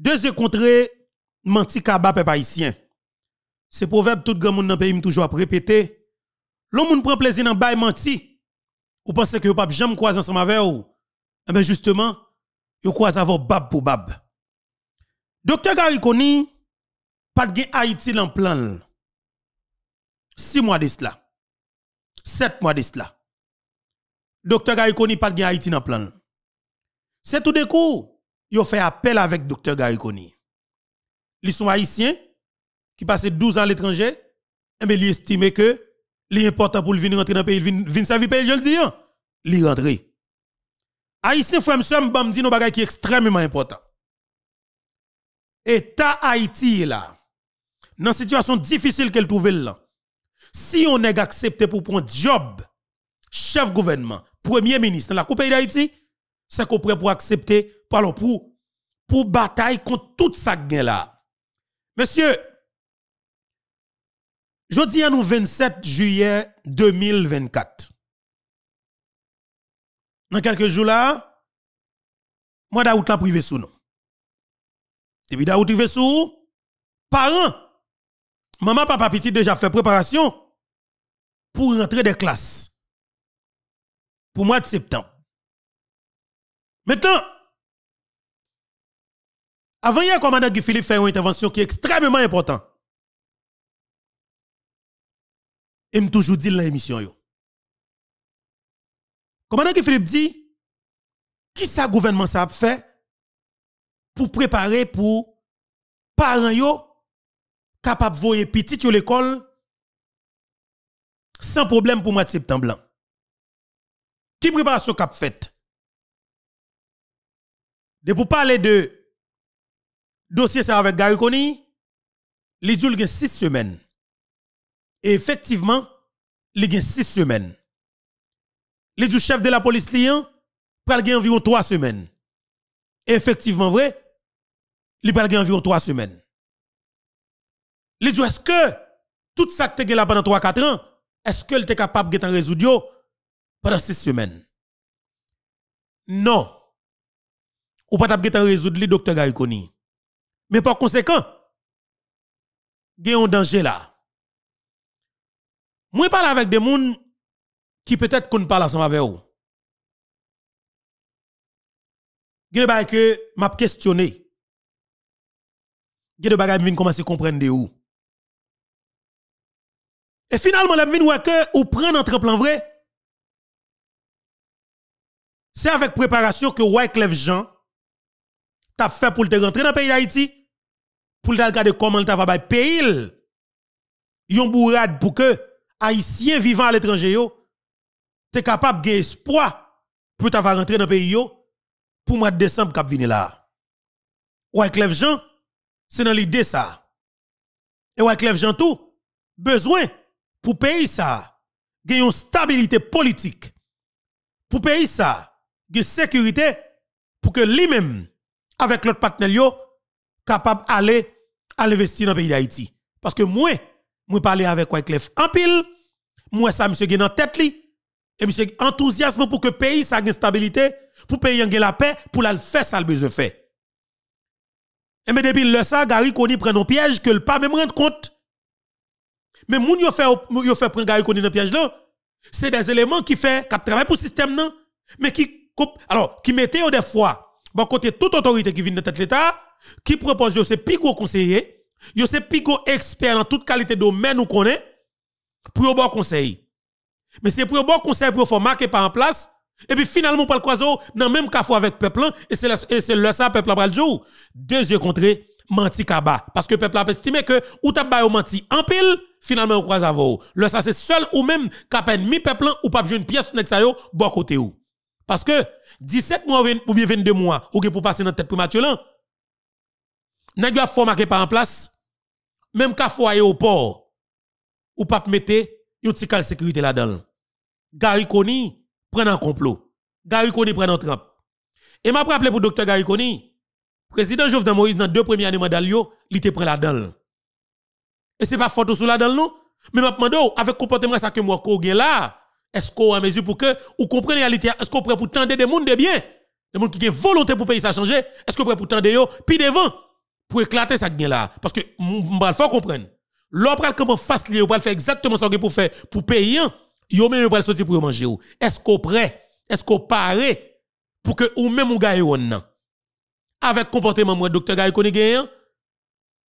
Deux yeux contrés, menti kaba peuple haïtien. C'est proverbe tout grand monde dans pays toujours répéter. L'homme moun prend plaisir dans bail menti. Ou pensez que vous pas jamais croiser ensemble avec vous? Eh bien justement, vous croisez avoir bab pour bab. Docteur Gariconi, pas de Haïti dans plan. Six mois de cela. Sept mois de cela. Docteur Gariconi, pas de Haïti dans plan. C'est tout de coup, il fait appel avec docteur Gariconi. Ils sont haïtiens qui passent 12 ans à l'étranger, et eh bien, ils estiment que l'important pour venir rentrer dans le pays, venir servir le pays, je le dis, il rentre. Haïtien, frère, monsieur, me dit nos bagages qui est extrêmement important. État Haïti là, dans situation difficile qu'elle trouve là, si on est accepté pour prendre job, chef gouvernement, premier ministre la Coupe d'Haïti, c'est qu'on prêt pour accepter pour, pour, bataille contre toute ça là. Monsieur, je dis à nous 27 juillet 2024. Dans quelques jours là, moi d'août la privé sous nous. Depuis d'août privé sous, parents, maman, papa, petit déjà fait préparation pour rentrer des classes. Pour mois de septembre. Maintenant, avant hier, commandant Guy Philippe fait une intervention qui est extrêmement importante. Et me toujours dit dans l'émission. Commandant Guy Philippe dit, qui ça gouvernement ça fait pour préparer pour parents yo capable voyer petit à l'école sans problème pour mois de septembre. Qui prépare ce cap fait? De pour parler de dossier ça avec Gary Koni, il dit 6 semaines. Et effectivement, il a 6 semaines. Il dit chef de la police liant, il a environ 3 semaines. Et effectivement, vrai, il a environ 3 semaines. Il est-ce que tout ça que tu là pendant 3-4 ans, est-ce que tu es capable de résoudre pendant 6 semaines? Non ou pas t'a résoudre le docteur Gariconi. Mais par conséquent, il y a un danger là. Moi, je parle avec des gens qui peut-être qu'on parle ensemble avec vous. Il y a des que m'a questionné. Il y a des qui commencer à comprendre de où. Et finalement, la vin que ou prendre un plan vrai. C'est avec préparation que Wyclef Jean t'as fait pour te rentrer dans le pays d'Haïti, pour regarder comment tu vas payer. Yon bourrade pour que Haïtiens vivant à l'étranger yo, t'es capable de espoir pour t'avoir rentrer dans pays yo, pour mois de décembre cap venir là. Ouais, Clef Jean, c'est dans l'idée ça. Et ouais, Clef Jean tout, besoin pour pays ça, gagner une stabilité politique. Pour pays ça, une sécurité pour que lui-même avec l'autre partenaire capable d'aller à investir dans le pays d'Haïti. Parce que moi, moi parler avec Wyclef en pile, moi ça monsieur dans tête li et monsieur enthousiasme pour que le pays ça une stabilité, pour pays la paix, pour la faire ça le besoin fait. Et mais depuis le ça Gary Koni prend un piège que le pas même rendre compte. Mais moun yo fait yo fait prendre Gary dans piège là, c'est des éléments qui fait qui travaille pour le système mais qui alors qui mettait des fois bon côté toute autorité qui vient de tête l'État, qui propose yo c'est pigo conseiller, yo c'est pigo expert dans toute qualité de domaine nous connaît pour yo bon conseil. Mais c'est pour yo bon conseil pour faire marquer par en place et puis finalement pour le croiso dans même cas avec peuple et c'est et c'est le ça peuple a le jour. Deux yeux contrés menti kaba. Parce que peuple a estimé que ou t'a ba menti en pile finalement on croise vous. Le ça c'est seul ou même cap ennemi peuple ou pas une pièce nek ça yo bon côté ou. Parce que 17 mois ou bien 22 mois, ou pour passer dans tête là, n'a pas formé par en place, même qu'à foyer au port, ou pas mettre une petite sécurité là-dedans. Gary Koni prend un complot. Gary Koni prend un trempe. Et m'a rappelé pour docteur Gary Koni, président Jovenel Moïse dans deux premières années mandat il était prêt là-dedans. Et c'est pas photo sous là-dedans non, mais m'a demandé avec comportement ça que moi ko là, est-ce qu'on a mesure pour que vous comprenez la réalité Est-ce qu'on prêt pour tendre des mondes de bien? Des mondes qui ont volonté pour payer ça changer Est-ce qu'on prêt pour tendre yo Puis devant, pour éclater ça là parce que m'bral faut comprendre. L'on pral comment face lié, on faire exactement ce qu'on pour faire pour payer, yo même pral sortir pour manger Est-ce qu'on prêt? Est-ce qu'on paré pour que ou même ou gagne Avec comportement moi docteur Gaye connaît gagne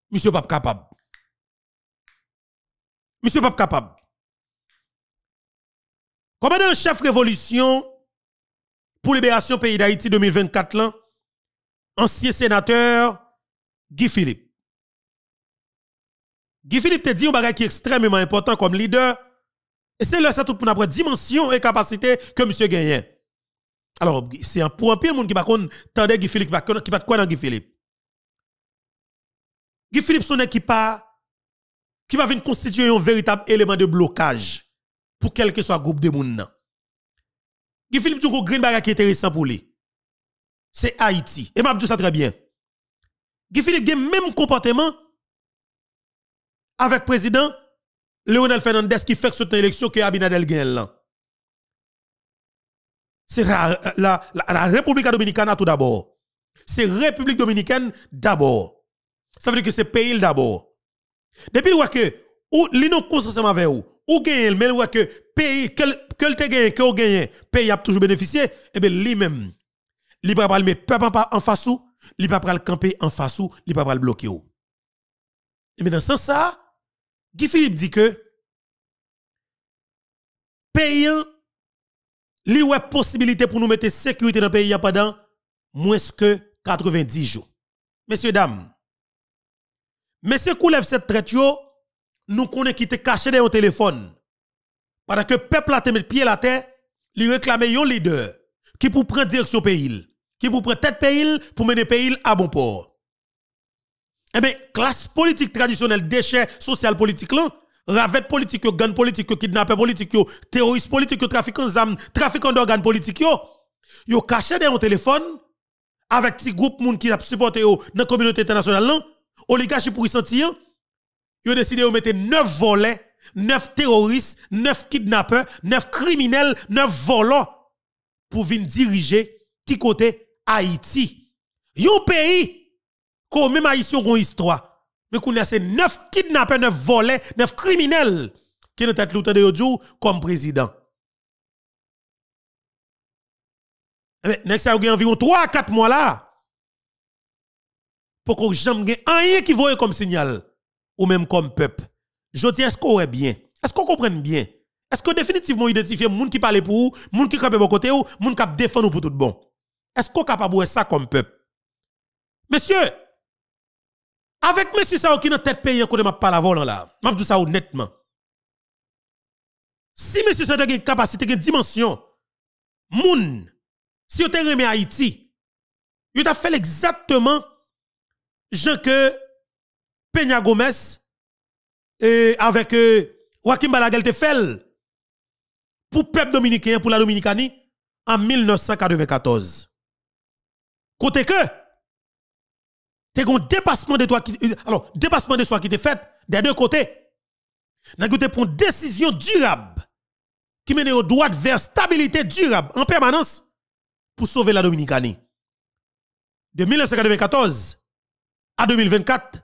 Monsieur pas capable. Monsieur pas capable. Commandant chef révolution pour libération pays d'Haïti 2024 là, ancien sénateur Guy Philippe. Guy Philippe te dit un bagage qui est extrêmement important comme leader. Et c'est là ça tout pour notre dimension et capacité que monsieur gagne. Alors, c'est un pour un pile monde qui va tendait Guy Philippe qui va quoi dans Guy Philippe. Guy Philippe son équipe qui va venir constituer un véritable élément de blocage pour quel que soit le groupe de monde. Guy Philippe Toukou Green Baga qui est intéressant pour lui. C'est Haïti. Et m'a dit ça très bien. Guy Philippe a le même comportement avec le président Leonel Fernandez qui fait cette élection que Abinadel gagne C'est la, la, la, République dominicaine tout d'abord. C'est République dominicaine d'abord. Ça veut dire que c'est pays d'abord. Depuis que ou l'ino ensemble avec vous, ou gagne mais que pays quel te gagne que gagne pays a toujours bénéficié et eh bien lui même il pas pas mettre peuple en face ou il pas pas camper en face ou il pas pas bloquer ou. Et bien dans ce sens ça Guy Philippe dit que payant li ouais possibilité pour nous mettre sécurité dans le pays pendant moins que 90 jours. Messieurs dames, Monsieur Koulev cette traite nous connaissons qui te caché dans au téléphone. Parce que le peuple a mis pied la terre, il réclame un leader qui pour prendre direction pays, qui pour prendre tête pays pour mener pays à bon port. Eh bien, classe politique traditionnelle, déchets social politique là, ravette politique, gang politique, kidnappeur politique, terroriste politique, trafiquant d'armes, trafiquant d'organes politiques, yo, yo caché dans au téléphone avec petit groupe moun qui a supporté dans la communauté internationale là, oligarchie pour y sentir, ont décidé de mettre 9 volets, 9 terroristes, 9 kidnappeurs, 9 criminels, 9 volants pour venir diriger qui côté Haïti. Yon pays, comme même Haïti ont une histoire. Mais qu'on a ces 9 kidnappeurs, 9 volets, 9 criminels qui ont tête l'autre de jour comme président. Mais next ça a environ 3 à 4 mois là pour que jamais rien qui voit comme signal ou même comme peuple. Je dis est-ce qu'on est bien? Est-ce qu'on comprend bien? Est-ce que définitivement identifier moun qui parle pour vous, moun qui campe bon côté ou, moun qui défend pour tout bon? Est-ce qu'on est capable de ça comme peuple? Monsieur avec monsieur ça qui dans tête pays qu'on m'a pas la volant là. M'a dit ça honnêtement. Si monsieur ça une capacité, une dimension, moun si vous avez Haïti, vous avez fait exactement Jean que Peña Gomez et avec euh, Joaquim Balaguer te fait pour peuple dominicain pour la Dominicanie en 1994. Côté que t'es un dépassement de toi qui alors dépassement de soi qui te fait des deux côtés. N'a pour une décision durable qui mène au droit vers stabilité durable en permanence pour sauver la Dominicanie. De 1994 à 2024,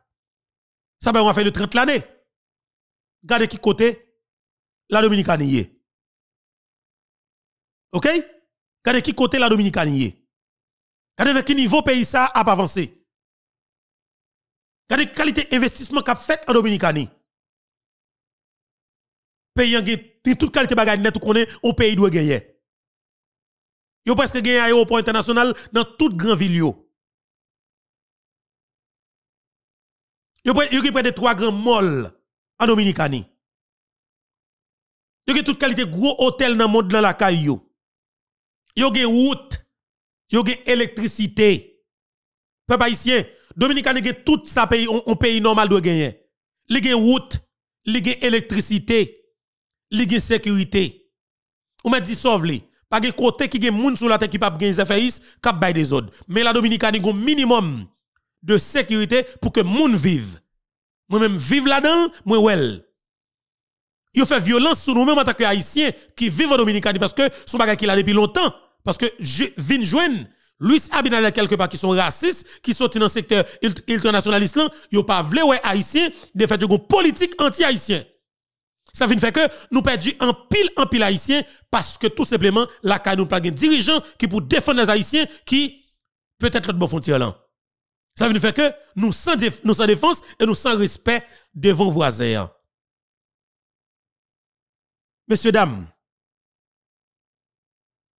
ça va faire de 30 l'année. Regardez qui côté la Dominicanie. OK? Regardez qui côté la Dominicanie. Regardez dans quel niveau pays ça a avancé. Regardez qualité investissement qu'a fait en Dominicanie. Pays en toute qualité bagage net connaît au pays doit gagner. Yo presque gagné aéroport international dans toute grande ville Yo y près de trois grands malls en Dominicanie. Yo toute qualité gros hôtel dans le monde dans la caille yo. Yo gen route, yo gen électricité. Peuple haïtien, Dominicanie gen tout ça pays on, pays normal doit gagner. Li gen route, li gen électricité, li gen sécurité. Ou m'a dit sauve li. Pas gen côté qui gen moun sur la terre qui pas gen affaires, k'ap bay des ordres. Mais la Dominicanie un minimum de sécurité pour que moun vive. Moi-même vive là-dedans, moi well. Il fait violence sur nous-mêmes en tant qu'Haïtiens qui vivent en Dominicanie parce que son bagage qu'il a depuis longtemps. Parce que je viens joindre Louis Abinadel quelque part qui sont racistes, qui sont dans le secteur ultranationaliste, ils pas voulu ouais haïtien, de fait une politique anti-haïtien. Ça fait que nous perdons un pile en pile haïtien parce que tout simplement la CAI nous pas un dirigeant qui pour défendre les haïtiens qui peut-être l'autre bon frontière là. Ça veut dire que nous sans, nous sans défense et nous sans respect devant voisins. Messieurs, dames,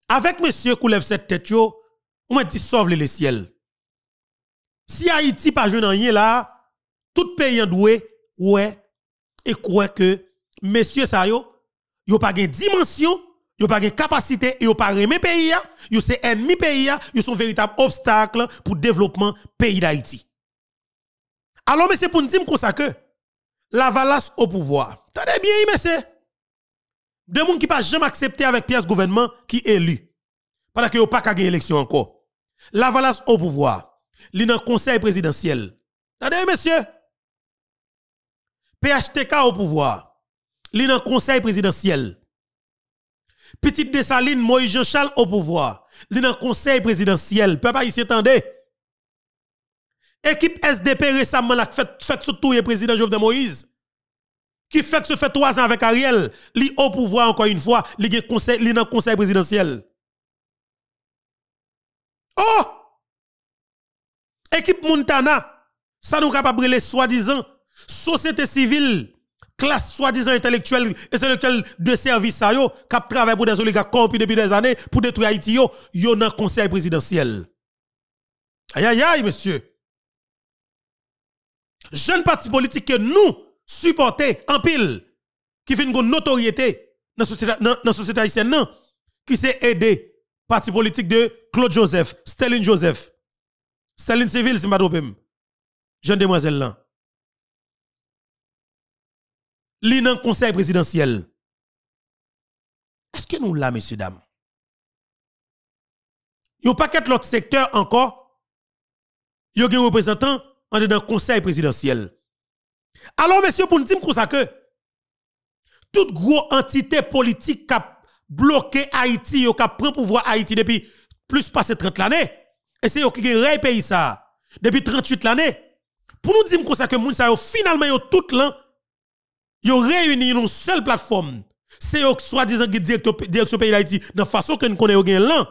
avec monsieur qui lève cette tête, yo, on dit sauve les ciels. Si Haïti pas jeune rien là, tout pays en doué, ouais, et croit que monsieur ça yo, yo pas de dimension, yo pas capacité, et yo pas remet pays yo c'est ennemi pays yo sont véritable obstacle pour développement pays d'Haïti. Alors mais c'est pour nous dire comme ça que la valasse au pouvoir. Tenez bien monsieur. De monde qui pas jamais accepté avec pièce gouvernement qui élu. Parce que yo pas gagner élection encore. La valasse au pouvoir. Li dans conseil présidentiel. Tenez monsieur. PHTK au pouvoir li dans conseil présidentiel. Petite Dessaline, Moïse Jean-Charles au pouvoir. Li dans conseil présidentiel. Papa ici attendez. Équipe SDP récemment la fait fait sous tout le président Jovenel Moïse. Qui fait que se fait trois ans avec Ariel, li au pouvoir encore une fois, li conseil dans conseil présidentiel. Oh! Équipe Montana, ça nous capable les soi-disant société civile classe soi-disant intellectuelle intellectuelle de service ça yo qui travaille pour des oligarques corrompus depuis des années pour détruire Haïti yo yo dans conseil présidentiel. Aïe aïe aïe monsieur. Jeune parti politique que nous supportons en pile qui fait une notoriété dans la société haïtienne non? Qui s'est aidé parti politique de Claude Joseph, Sterling Joseph. Sterling Civil, c'est ma Jeune demoiselle là li nan conseil présidentiel. Est-ce que nous là, messieurs, dames? Yo pas qu'être l'autre secteur encore. Yo un représentant en dans conseil présidentiel. Alors, messieurs, pour nous dire que toute grosse entité politique qui a bloqué Haïti, qui a pris pouvoir Haïti depuis plus passé 30 l'année, et c'est qui ont pays ça depuis 38 l'année. Pour nous dire ça que moun finalement tout là yo réuni une seule plateforme. C'est yo soi-disant qui direction pays d'Haïti de façon que nous connaissons là.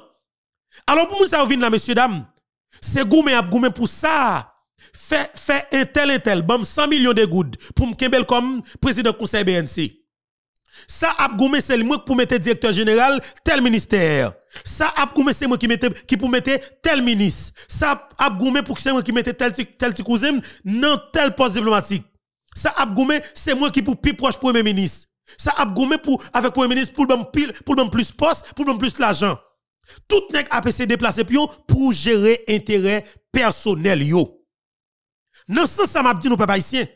Alors pour nous ça messieurs dames, c'est goumé à goumé pour ça. Fait fait un tel un tel bam 100 millions de gouttes pour me comme président conseil BNC. Ça a c'est moi pour mettre directeur général tel ministère. Ça a c'est moi qui mette qui tel ministre. Ça a pour c'est moi qui mette tel tel cousin dans tel poste diplomatique. Ça a c'est moi qui pour plus proche premier ministre. Ça a pour avec premier ministre pour le pile pour le plus poste, pour le plus l'argent. Tout nèg a se déplacer pour gérer intérêt personnel yo. Non ça ça m'a dit nous papa ici.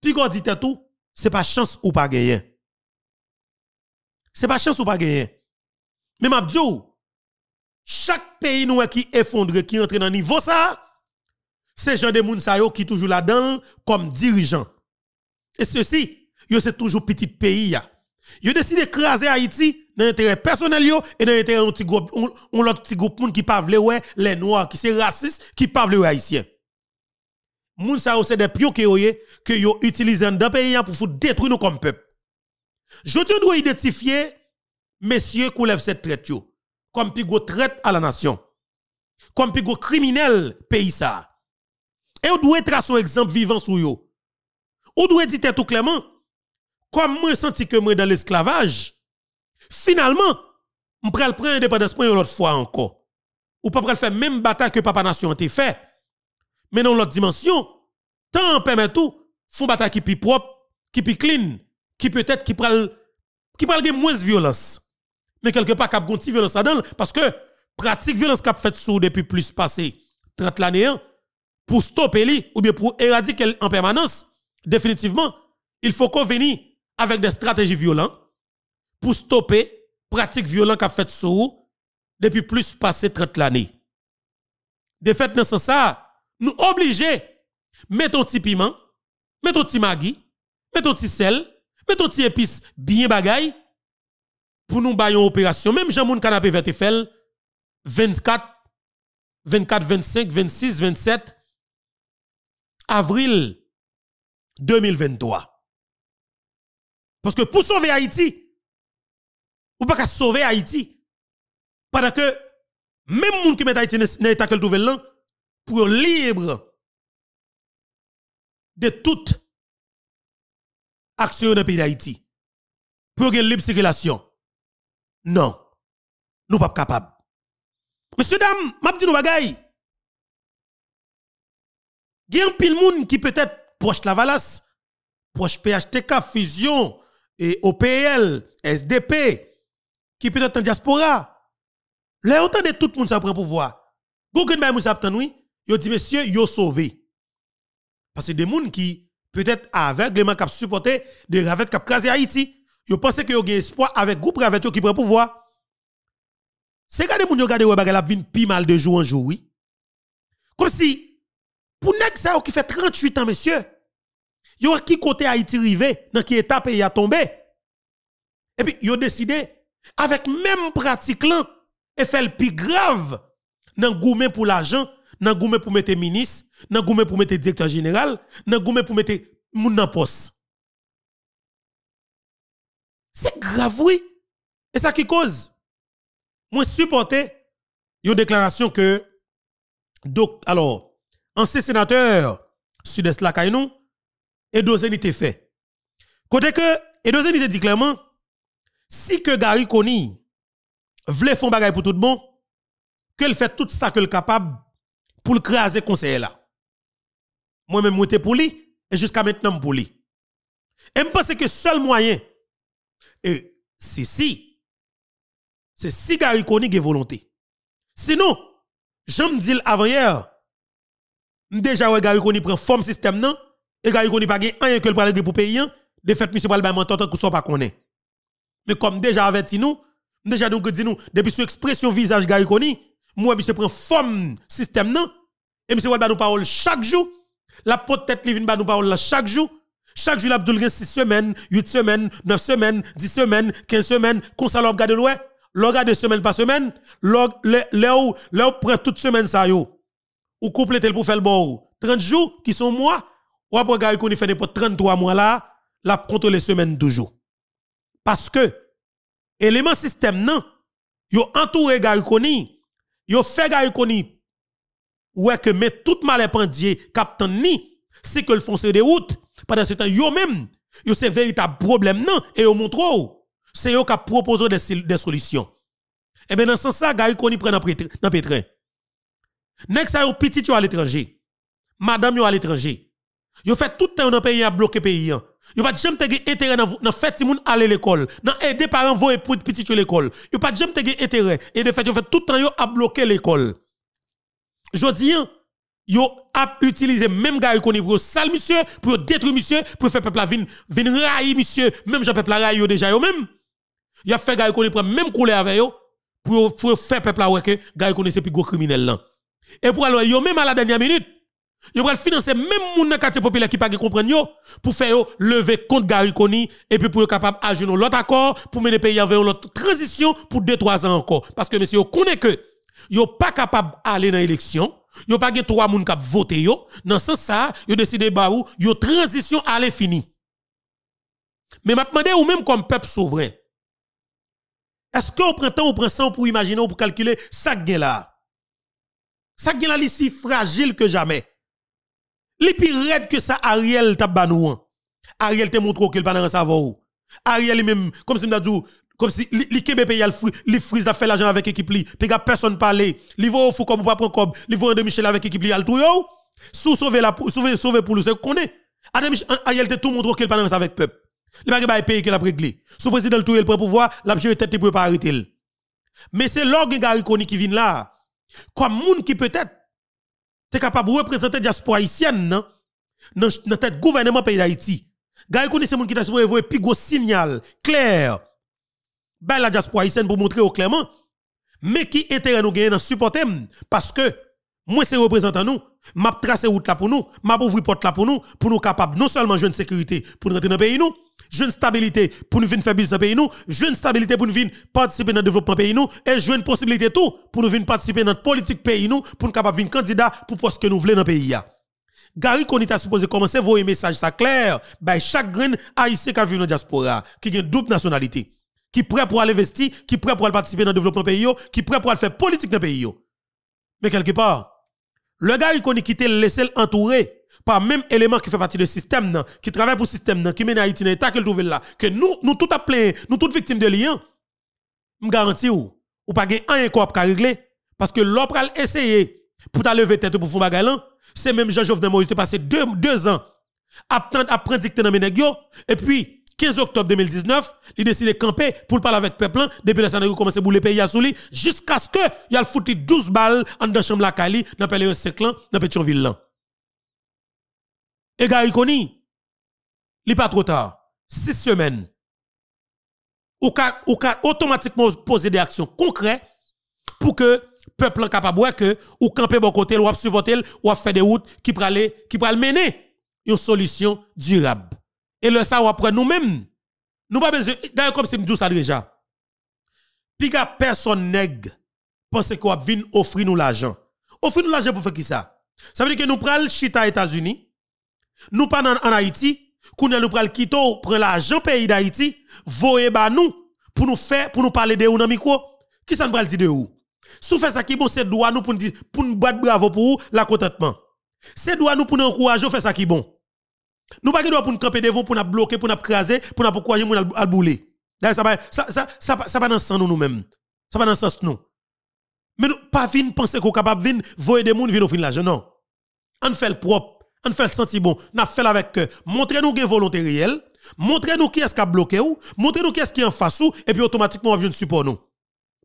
Puis quand dit tout, c'est pas chance ou pas gagner. C'est pas chance ou pas gagner. Mais m'a dit chaque pays nous qui effondre qui entre dans niveau ça c'est Jean de Mounsayo qui toujours là-dedans comme dirigeant. Et ceci, c'est toujours petit pays ya. Yo décidé d'écraser Haïti dans l'intérêt personnel yo et dans l'intérêt d'un petit groupe l'autre petit groupe qui pas les noirs qui c'est raciste qui pas vle haïtien. Moun c'est des pions que yo utilisent dans le pays pour détruire nous comme peuple. Je dois identifier messieurs qui lèvent cette traite yo comme gros traite à la nation. Comme gros criminel pays. Et on doit tracer un exemple vivant sur yo? On doit dire tout clairement, comme moi senti que moi dans l'esclavage, finalement, je prends prendre indépendance pour une autre fois encore. Ou pas faire même bataille que papa nation a fait. Mais dans l'autre dimension, tant permet tout, font bataille qui plus propre, qui plus clean, qui peut-être qui pral qui pral moins violence. Mais quelque part cap gonti violence dedans parce que pratique violence cap fait sous depuis plus passé 30 l'année pour stopper lui ou bien pour éradiquer en permanence, définitivement, il faut qu'on vienne avec des stratégies violentes pour stopper pratique violente qu'a fait sur depuis plus passé 30 l'année. De fait, dans ce sens, nous obligés mettons petit piment, mettons petit maggi, mettons petit sel, mettons petit épice bien bagaille pour nous bailler opération. Même Jean Moun canapé vert 24, 24, 25, 26, 27 avril 2023. Parce que pour sauver Haïti, ou pas qu'à sauver Haïti, pendant que même gens qui met Haïti dans l'état que trouve là, pour libre de toute action dans le pays d'Haïti, pour une libre circulation. Non, nous pas capables. Monsieur, dame, m'a dit nous bagay. Il y a un pile monde qui peut-être proche la valasse, proche PHTK, Fusion, et OPL, SDP, qui peut-être en diaspora. Là, autant de tout le monde ça prend pouvoir. Google bay moussa oui, yo dit monsieur, yo sauvé. Parce que des gens qui peut-être aveuglément cap supporter de ravet cap crasé Haïti, yo pense que yo gen espoir avec groupe ravet qui prend pouvoir. C'est quand des gens regardent ouais la vin pi mal de jour en jour oui. Comme si pour nek ça qui fait 38 ans monsieur, yo qui côté Haïti rivé, dans qui état pays a tombé. Et puis yo décidé avec même pratique là et fait le plus grave dans gourmet pour l'argent, dans gourmet pour mettre ministre, dans gourmet pour mettre directeur général, dans gourmet pour mettre moun nan poste. C'est grave oui. Et ça qui cause? Moi supporter une déclaration que donc alors ancien sénateur sud-est la Kainou et Dozen était fait. Côté que et Dozen était dit clairement si que Gary Koni voulait faire bagay pour tout le monde, qu'elle fait tout ça qu'elle capable pour le craser conseil là. Moi-même, moi, pour lui, et jusqu'à maintenant, pour lui. Et je pense que seul moyen, et c'est si, c'est si Gary Koni a volonté. Sinon, j'aime dire avant hier, déjà, ouais, Gary Koni prend forme système? Et Gary Koni pas rien que le parler pour payer, de fait, monsieur Balba menton que soit pas connaît. Mais comme déjà averti nous, déjà donc dit nous, depuis son expression visage Gary Koni, moi, monsieur prend forme système, non? Et monsieur nous parole chaque jour, la pote tête li vin nous parole chaque jour. Chaque jour, l'Abdoul 6 semaines, 8 semaines, 9 semaines, 10 semaines, 15 semaines, qu'on ça l'a regardé loin. L'on de semaine par semaine, l'on prend toute semaine ça yo. Ou complète pour faire le bon. 30 jours qui sont mois, ou après gars qu'on fait n'importe 33 mois là, la contrôle les semaines toujours. Parce que élément système non, yo entouré gars koni, yo fait gars koni ouais que met tout mal pendier captain ni c'est que le font des routes pendant ce temps yo même yo c'est véritable problème non et yo montre c'est eux qui proposé des, solutions. Et bien, dans ce sens, ça, gars, y prend dans pétrin. Next, yo petit yo à l'étranger. Madame yo à l'étranger. Yo fait tout le temps dans le pays à bloquer pays. Yo pas jamais te intérêt dans fait ti moun aller l'école. Dans aider parents voyer pour petit yo l'école. Yo pas jamais te intérêt et de fait yo fait tout le temps yo à bloquer l'école. Jodi yo a utilisé même gars qu'on pour sale monsieur pour détruire monsieur pour faire peuple vin vin railler monsieur même Jean peuple railler déjà yo même a fait gars qu'on prend même couleur avec yo pour, faire peuple là que gars qu'on c'est plus gros criminel là. Et pour alors yo même à la dernière minute, yo va financer même moun dans quartier populaire qui pas comprendre yo pour faire yo lever contre gars Koni et puis pour capable agir l'autre accord pour mener pays vers l'autre transition pour 2 3 ans encore parce que monsieur connaît que yo pas capable aller dans l'élection yo pas gen trois moun qui voté yo dans ce sens ça yo décidé ba ou yo transition aller fini mais m'a demandé ou même comme peuple souverain est-ce qu'on prend temps ou prend ça pour imaginer ou pour calculer ça gain là? Ça gain là, li si fragile que jamais. Li plus raide que ça Ariel t'a banou. Ariel te montre qu'il pas dans savoir. Ariel même comme si m'a dit comme si li kebe pays li frise a fait l'argent avec équipe li, puis personne parler. Li au fou comme pas prendre comme, li va de Michel avec équipe li al tout yo. Sous sauver la sauver sauver pour nous, c'est connaît. Ariel te tout montre qu'il pas dans avec peuple. Il n'y a pas pays qu'il a réglé. Sous président le tout le pouvoir, la de tête pour pas arrêter. Mais c'est l'orgue Gariconi qui vient là. Comme moun qui peut-être est capable de représenter la diaspora haïtienne dans tête gouvernement pays d'Haïti. Gariconi c'est moun qui t'a envoyer plus gros signal clair. Ben la diaspora haïtienne pour montrer clairement. Mais qui intérêt nous gagner dans supporter parce que moi c'est représentant nous, m'a tracé route là pour nous, m'a ouvrir porte là pour nous. Pour nous capable non seulement jouer une sécurité pour nous rentrer dans le pays nous jouer une stabilité pour nous venir faire business dans pays nous, jouer une stabilité pour nous venir participer dans le développement pays nous. Et jouer une possibilité tout pour nous venir participer dans la politique pays nous pour nous capable venir candidat pour poste que nous voulons dans le pays Gary Koni t'a supposé commencer un message ça clair. By chaque grain haïtien qui vit dans la diaspora qui a une double nationalité qui prêt pour aller investir, qui prêt pour aller participer dans le développement pays qui prêt pour aller faire politique dans le pays Mais quelque part le gars il qui t'a laissé l'entourer par même élément qui fait partie du système qui travaille pour le système qui mène Haïti dans l'état qu'elle trouve là que nous nous tout appelés nous toutes victimes de lien me garantis ou ou pas gain un quoi pour régler. Parce que l'opre essayer pour ta lever tête pour faire là c'est même Jean-Jovenel Moïse, passé deux, deux ans à prendre dicter dans mes et puis 15 octobre 2019, il décide de camper pour parler avec le peuple depuis la a commencé à bouler pays à souli jusqu'à ce que il a foutu 12 balles en dans chambre la Kali dans le Seclan dans Pétionville Et gars il n'est pas trop tard. Six semaines. Ou ka, automatiquement poser des actions concrètes pour que peuple capable que ou camper bon côté ou supporter ou faire des routes qui aller qui pral mener. Une solution durable. Et le ça ou après nous-mêmes. Nous pas besoin d'ailleurs comme c'est me ça déjà. Piga personne nèg pense qu'on va venir offrir nous l'argent. Offrir nous l'argent pour faire qui ça? Ça veut dire que nous pral chita États-Unis nous pas en Haïti qu'on nous pral quitter prend l'argent pays d'Haïti voyer ba nous pour nous faire pour nous parler de ou dans micro qui ça nous pral dire de où? Si fait ça qui bon, c'est droit nous pour nous pour nous battre bravo pour la contentement. C'est droit nous pour nous encourager, faire ça qui bon. Nous pas droit pour nous camper devant, pour nous bloquer, pour nous craser, pour nous encourager, pour nous bouler. Ça ça ça pas dans sens nous mêmes. Ça pas dans sens nous. Mais nous pas vinn penser qu'on capable vinn voyer des monde venir offrir l'argent non. On fait le propre, on fait le senti bon, n'a fait avec cœur. Montrez-nous une volonté réelle, montrez-nous qui est-ce qui a bloqué ou, montrez-nous qui est-ce qui est en face et puis automatiquement on vient support nous.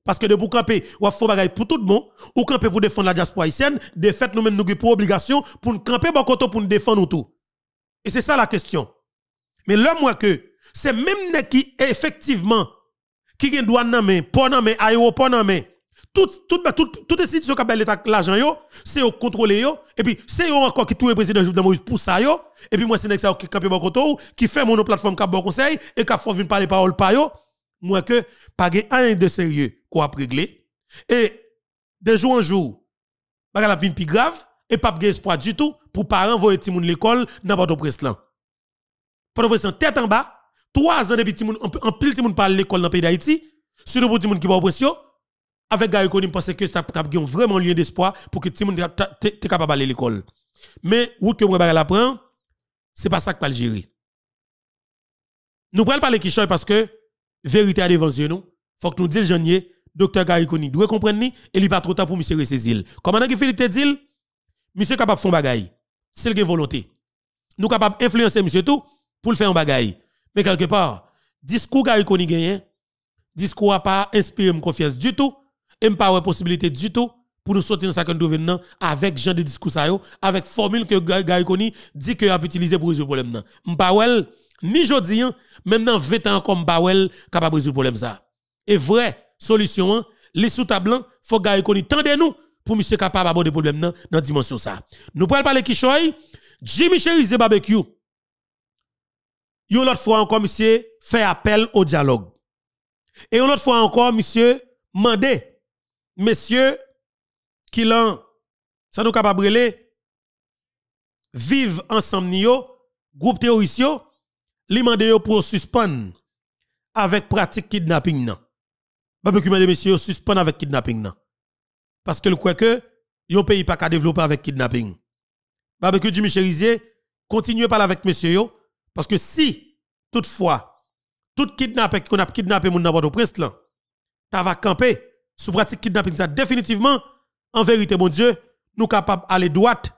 Parce que de vous camper, ou faut bagaille pour tout le monde, ou camper pour défendre la diaspora haïtienne, de fait nous-mêmes nous pour obligation pour nous camper bon pour nous défendre tout. Et c'est ça la question. Mais là moi que c'est même qui effectivement qui gen droit nan main, pas nan main, aéroport nan main. Tout tout tout tout institution qui l'état l'argent yo, c'est au contrôler yo et puis c'est yo encore qui tout le président Jovenel Moïse pour ça yo et puis moi c'est ça qui camper bon qui fait mon plateforme qui bon conseil et qui fait venir parler parole pa yo moi que pas un de sérieux qu'on a réglé. Et de jour en jour bagay la plus grave et pas de espoir du tout pour parents voyer ti moun l'école dans presse là. Port au tête en bas trois ans depuis ti moun en pile ti moun parle l'école dans le pays d'Haïti surtout pour ti moun qui pas pression avec gars qu'on pense que ça a vraiment lien d'espoir pour que ti moun t'es capable d'aller l'école mais où que moi la prend c'est pas ça que pas le gérer nous prenons parler qui parce que vérité à devant nous faut que nous disions docteur Gariconi doit comprendre et il pas trop tard pour monsieur ressaisir. Commandant qui Philippe te dit? Monsieur capable faire bagaille. C'est le volonté. Nous capable influencer monsieur tout pour le faire un bagaille. Mais quelque part, discours Gariconi gagne, discours a pas inspiré confiance du tout et pas possibilité du tout pour nous sortir dans ça que nous avec genre de discours ça avec formule que Gariconi dit que a utiliser pour résoudre le problème nan. ni jodi même dans 20 ans comme Bawel capable résoudre le problème. Et vrai solution, hein, les sous il faut gagner qu'on tendez-nous pour monsieur capable d'aborder problème dans dans dimension ça. Nous pourrons parler qui choy, Jimmy Cherise barbecue. Yon l'autre fois encore monsieur fait appel au dialogue. Et une autre fois encore monsieur mandé monsieur qui l'en ça nous capable vivre ensemble groupe terroriste yo pour suspendre avec pratique kidnapping nan. Mesdames et messieurs, suspend avec kidnapping. Parce que le quoi que, yon pays pas qu'à développer avec kidnapping. Barbecue Jimmy Cherizier, continuez parler avec monsieur yo, parce que si, toutefois, tout kidnappé qu'on a kidnappé moun dans prince là, va camper sous pratique kidnapping ça définitivement, en vérité, mon Dieu, nous capables d'aller droite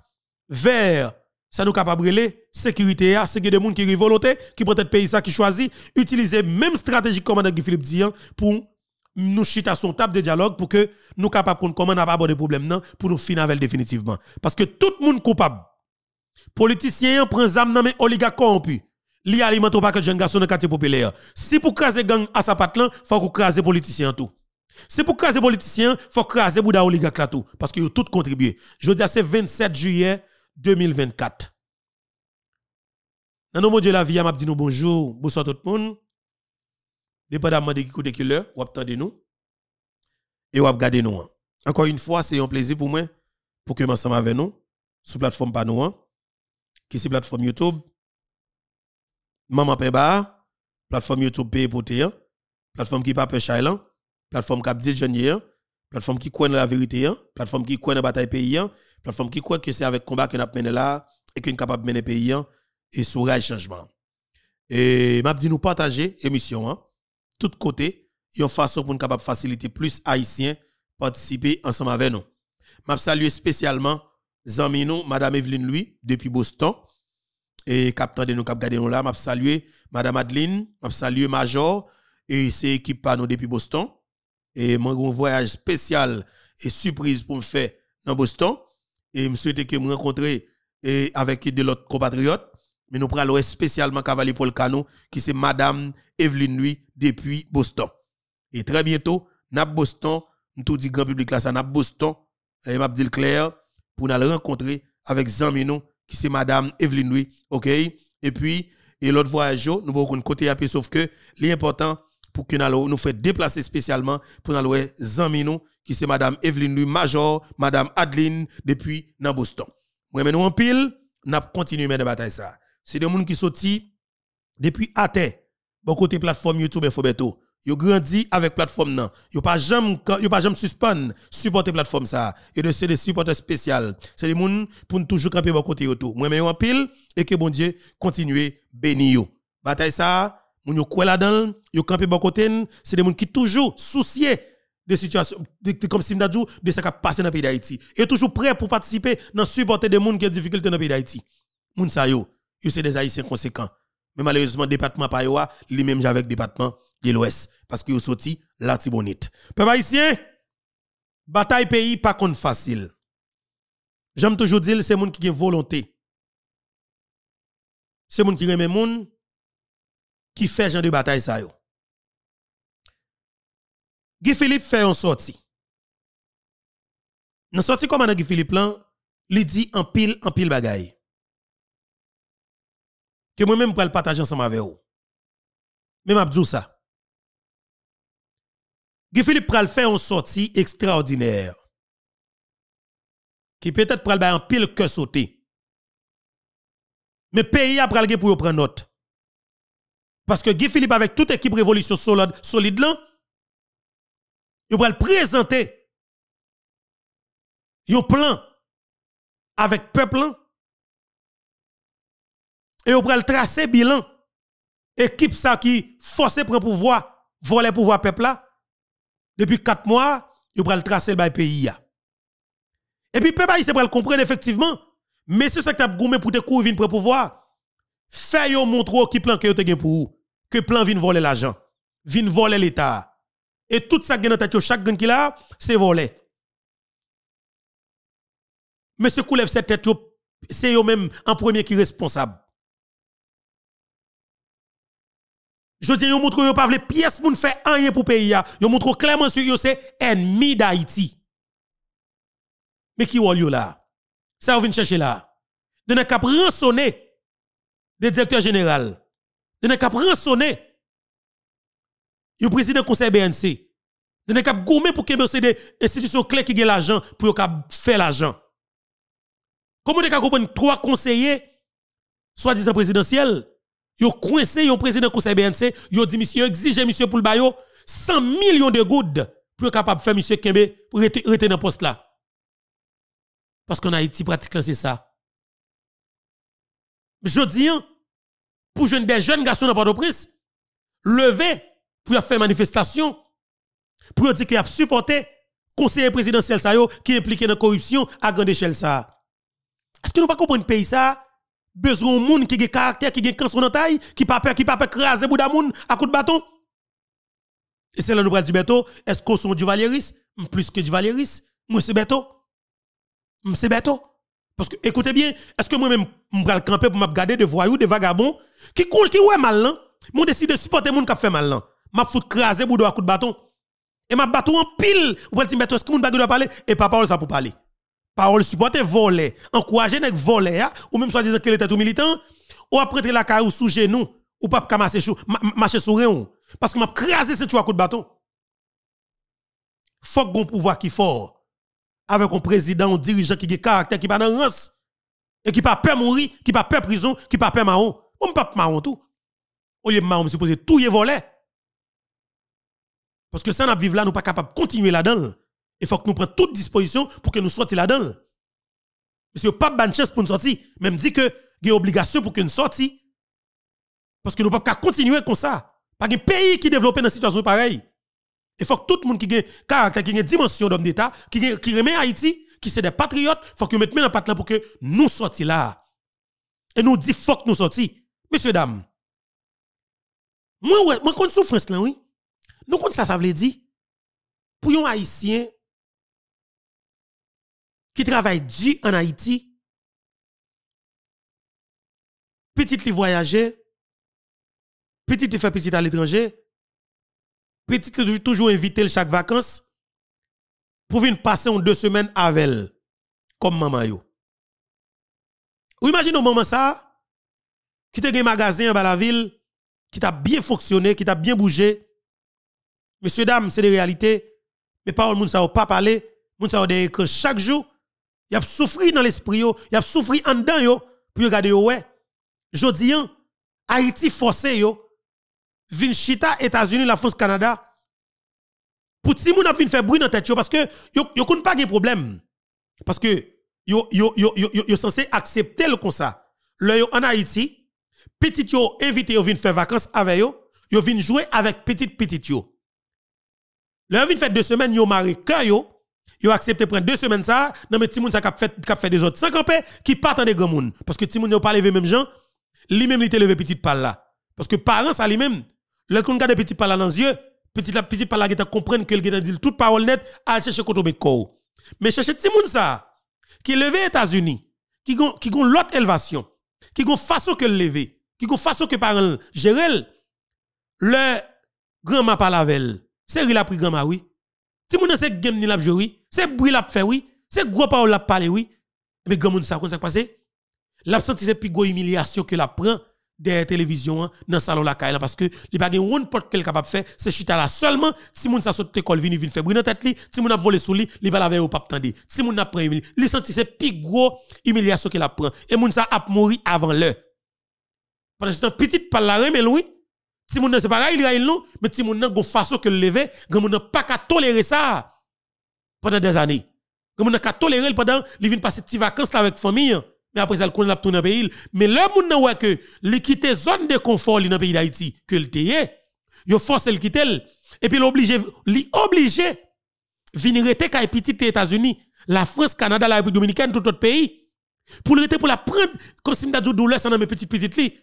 vers ça nous capable de sécurité c'est que des gens qui volonté qui peut-être pays ça qui choisit utiliser même stratégie comme Guy Philippe Dian pour nous chita son table de dialogue pour que nous capables de comment aborder problème non pour nous finir avec définitivement. Parce que tout le monde coupable. Politicien prend zam nan mais oligarque corrompu. Li alimente pas que jeune garçon dans quartier populaire. Si pour craser gang à sa patte là faut qu'on craser politicien tout si pour craser politicien faut craser bouda oligarque parce que tout contribué. Je dis c'est 27 juillet 2024 Dans mon Dieu la vie, m'a dit nous bonjour, bonsoir tout le monde. Dépendamment de qui côté l'heure, ou attendez nous et ou regarder nous. Encore une fois, c'est un plaisir pour moi pour que ensemble avec nous sur plateforme pas nous qui c'est plateforme YouTube? Maman Pemba, plateforme YouTube Pay pour plateforme qui pas Chailan, plateforme qui dit jeune plateforme qui croit la vérité, plateforme qui croit la bataille pays, plateforme qui croit que c'est avec combat qu'on a mené là et qu'on est capable de mener pays et sur le changement. Et m'a dit nous partager émission hein, tout côté, une façon pour nous faciliter plus haïtiens participer ensemble avec nous. M'a saluer spécialement Zamino, madame Evelyne Louis depuis Boston. Et capitaine de nous cap nous là, m'a saluer madame Adeline, m'a saluer Major. Et c'est équipe par nous depuis Boston et mon voyage spécial et surprise pour me faire dans Boston. Et me souhaite que me rencontrer et avec de l'autre compatriotes mais nous prenons spécialement cavalier Paul Cano qui c'est madame Evelyne Louis depuis Boston. Et très bientôt n'a Boston nous tout dit grand public là ça n'a Boston. Et m'a dit clair pour nous rencontrer avec Zamino qui c'est madame Evelyne Louis OK? Et puis et l'autre voyage nous avons côté à sauf que l'important pour que nous nous fait déplacer spécialement pour nous aller Zamino qui c'est madame Evelyne Louis Major, madame Adeline depuis dans Boston. Moi nous en pile, n'a continué de bataille ça. C'est des gens qui sorti depuis à terre. Bon côté plateforme YouTube et Fobeto. Yo grandi avec plateforme nan. Yo pas jamais yo pas jamais suspend supporter plateforme ça. Et de c'est des supporters spéciaux. C'est des gens pour toujours camper bon côté tout. Moi mais en pile et que bon Dieu continue béni yo. Bataille ça moun yo quoi là-dedans, yo bon c'est des gens qui toujours souciés de situations de, comme si dit de ce qui passé dans le pays d'Haïti et toujours prêt pour participer dans supporter des gens qui ont des difficultés dans le pays d'Haïti. Moun sa yo, c'est des haïtiens conséquents. Mais malheureusement département pa yo li même avec département de l'ouest parce que yo sorti la tibonite. Peuple haïtien, bataille pays pas contre facile. J'aime toujours dire c'est moun qui a volonté. C'est moun qui remet moun qui fait genre de bataille ça yo. Guy Philippe fait une sortie. Dans sortie comme Guy Philippe là, il dit en pile en pile bagaille. Que moi-même pour le partager ensemble avec vous. Même Abdou ça. Guy Philippe pral faire une sortie extraordinaire. Qui peut-être pral en pile que sauter. Mais pays a pral pour prendre note. Parce que Guy Philippe, avec toute équipe révolution solide, solide là, il va le présenter plan avec peuple et il va le tracer bilan. Équipe ça qui forcé prendre pouvoir, voler pouvoir peuple là. Depuis quatre mois, il va le tracer le pays. Et puis peuple il va comprendre effectivement, mais c'est ça que tu as goumé pour te courir pour pouvoir. Fais yo montre qui plan que tu pour vous que plan vient voler l'argent, vient voler l'État. Et tout ça qui est chaque gain qu'il a, c'est voler. Mais ce lève cette tête, c'est eux même en premier qui est responsable. Je dis, yo montre pas les pièces moun fait rien pour pays. Yo montre clairement sur yo c'est ennemi d'Haïti. Mais qui yo là? Ça vient chercher là. De ne cap rançonner des directeurs généraux de ne cap rançonner le président conseil BNC. De ne cap gommer pour que des institutions clés qui ont l'argent pour faire l'argent. Comment de comprendre trois conseillers soi-disant présidentiels Yo coincé yon président conseil BNC, yo dit monsieur exige monsieur pour le bayo 100 millions de gouttes pour capable faire monsieur Kembe pour rester dans poste là. Parce qu'en Haïti pratiquement c'est ça. Je dis pour des jeunes garçons dans Port-au-Prince, lever pour faire manifestation, pour dire qu'il a supporté conseiller présidentiel qui est impliqué dans la corruption à grande échelle ça. Est-ce que nous pas comprendre pays ça? Besoin de monde qui a caractère, qui a cancer dans taille, qui pas peur, qui pas peur craser moun à coup de bâton? Et c'est là nous du Beto, est-ce qu'on sont du Valéris? Plus que du Valéris? Moi c'est Beto. C'est Beto. Parce que, écoutez bien, est-ce que moi-même, vais camper pour me garder de voyous, de vagabonds, qui coulent, qui ouais mal, là? Moi, décide de supporter gens qui fait mal, là. Je foutre craser boudou à coup de bâton. Et ma bâton en pile. Ou dire, est-ce que mon bagage doit parler? Et pas parole ça pour parler. Parole supporter, voler, encourager nèg voler, ou même soit disant qu'il était tout militant, ou après la caille ou sous genou, ou pas marcher sur marcher sur rien parce que m'a crasé ce coup de bâton. Faut qu'on pouvoir qui fort avec un président, un dirigeant qui a caractère qui pas dans race et qui pas peur mourir, qui pas peur prison, qui pas peur marron. On pas marron tout. Au lieu de marron, supposé tout y voler. Parce que ça n'a vivre là, nous pas capable de continuer là-dedans. Il faut que nous prenions toute disposition pour que nous sortions là-dedans. Monsieur, pas de chance pour nous sortir. Même dit que il y a obligation pour que nous sortions. Parce que nous ne pouvons pas continuer comme ça. Pas un pays qui développe une situation pareille. Il faut que tout le monde qui a caractère, qui a une dimension d'homme d'État, qui remet Haïti, qui sont des patriotes, il faut que mettions dans là pour que nous sortions là. Et nous disons, faut que nous sortions. Messieurs, dames, moi, ouais, moi, quand souffrance là, oui. Nous, quand ça, ça veut dire, pour un Haïtien qui travaille dur en Haïti, petit li voyager, petit li fait petit à l'étranger, petit toujours invité chaque vacances pour venir passer en deux semaines avec comme maman yo. Ou imaginez moment ça, qui te un magasin dans la ville, qui t'a bien fonctionné, qui t'a bien bougé. Messieurs, dames, c'est des réalités. Mais pas monde ça pas parler. Moun ça que chaque jour, il a souffert dans l'esprit, il a souffert en dedans yo, pour regarder yo ouais. Jodi Haïti forcé yo, vin États-Unis, la France, Canada. Pour ti moun a vin faire bruit dans tête parce que yo yo pas de problème. Parce que yo yo yo yo yo, censé accepter le comme ça. Le yo en Haïti, petit yo invité yo vin faire vacances avec yo, yo vin jouer avec petit petit yo. Le vin faire deux semaines yo maré cœur yo, yo accepté prendre deux semaines ça, non mais ti moun ça cap fait cap fait des autres sans camper qui partent des grands moun parce que ti moun yo pas levé même gens, lui même il te levé petit pal là. Parce que parents ça lui même, le kon garde petit pal là dans les yeux, petit la petit pal là qui comprendre que il dit toute parole nette à chercher koto met Mais chercher ti moun ça qui levé États-Unis, qui gon qui gon l'autre élévation, qui gon façon que lever, qui gon façon que parents gérer le grand-mère parle avec c'est il a pris grand-mère oui. Si moun c'est game ni la jouer c'est bruit la fait oui, c'est gros parole la parler oui. Mais grand moun ça comment ça passé L'absence c'est plus grosse humiliation que la prend des télévisions hein, dans salon la caille parce que il pas une porte qu'elle capable faire c'est chita là seulement. Si moun ça saute l'école vini vinn faire bruit dans tête li. Si moun a volé sous lui il va laver au pape tande si moun a prend il senti c'est plus gros humiliation qu'elle prend et moun ça a mourir avant l'heure. Pendant ce temps petite la mais oui si moun c'est pareil il non? Mais si moun go façon que lever grand moun pas qu'à tolérer ça. Pendant des années. Grand moun qu'à tolérer pendant il vient passer des vacances avec famille mais après ça il connaît dans pays. Mais le nan ouais que li quitter zone de confort dans pays d'Haïti que le téye yo force le quitter et puis l'obligé li obligé venir rester kay petit États-Unis la France Canada la République dominicaine tout autre pays pour le pour la prendre comme si m'ta douleur ça dans mes petites petites li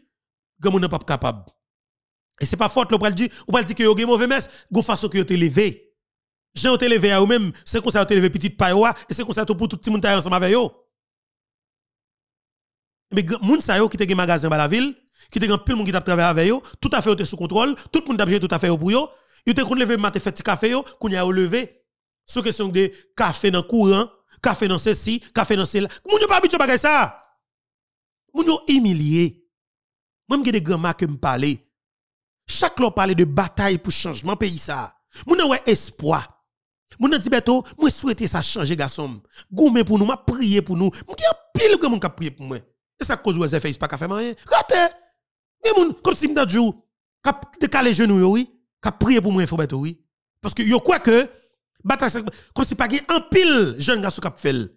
grand moun pas capable. Et c'est pas faute, le dit, ou pas dire que vous avez mauvais messe, go façon que vous avez levé. J'ai te levé à vous même, c'est comme ça vous levé petite paille et c'est comme ça pour tout le monde ensemble avec vous. Mais moun sa yo qui te gen magasin dans la ville, qui te gen pile moun qui t'a travaillé avec yo, tout à fait sous contrôle, tout le monde tout à fait pour yo. Yo te kon levé matin fait café yo, qu'on y a levé. Sous question de café dans courant, café dans ceci, café dans cela. Moun yo pas habitué bagay ça. Moun yo humilié. Moi m'gè des grands ma que me parler. Chaque l'on parle de bataille pour changement pays ça. Moun ouais espoir. Moun dit beto, moi souhaiter ça changer garçon. Goumé pour nous, m'a prier pour nous. M'ki pile grand moun ka prier pour moi. Et ça cause ouais face pas ka faire rien. Raté. Mais moun comme si m'da jou ka décaler genou yo oui, ka prier pour moi beto oui. Parce que yo quoi que bataille comme si pas un pile jeune garçon ka fait.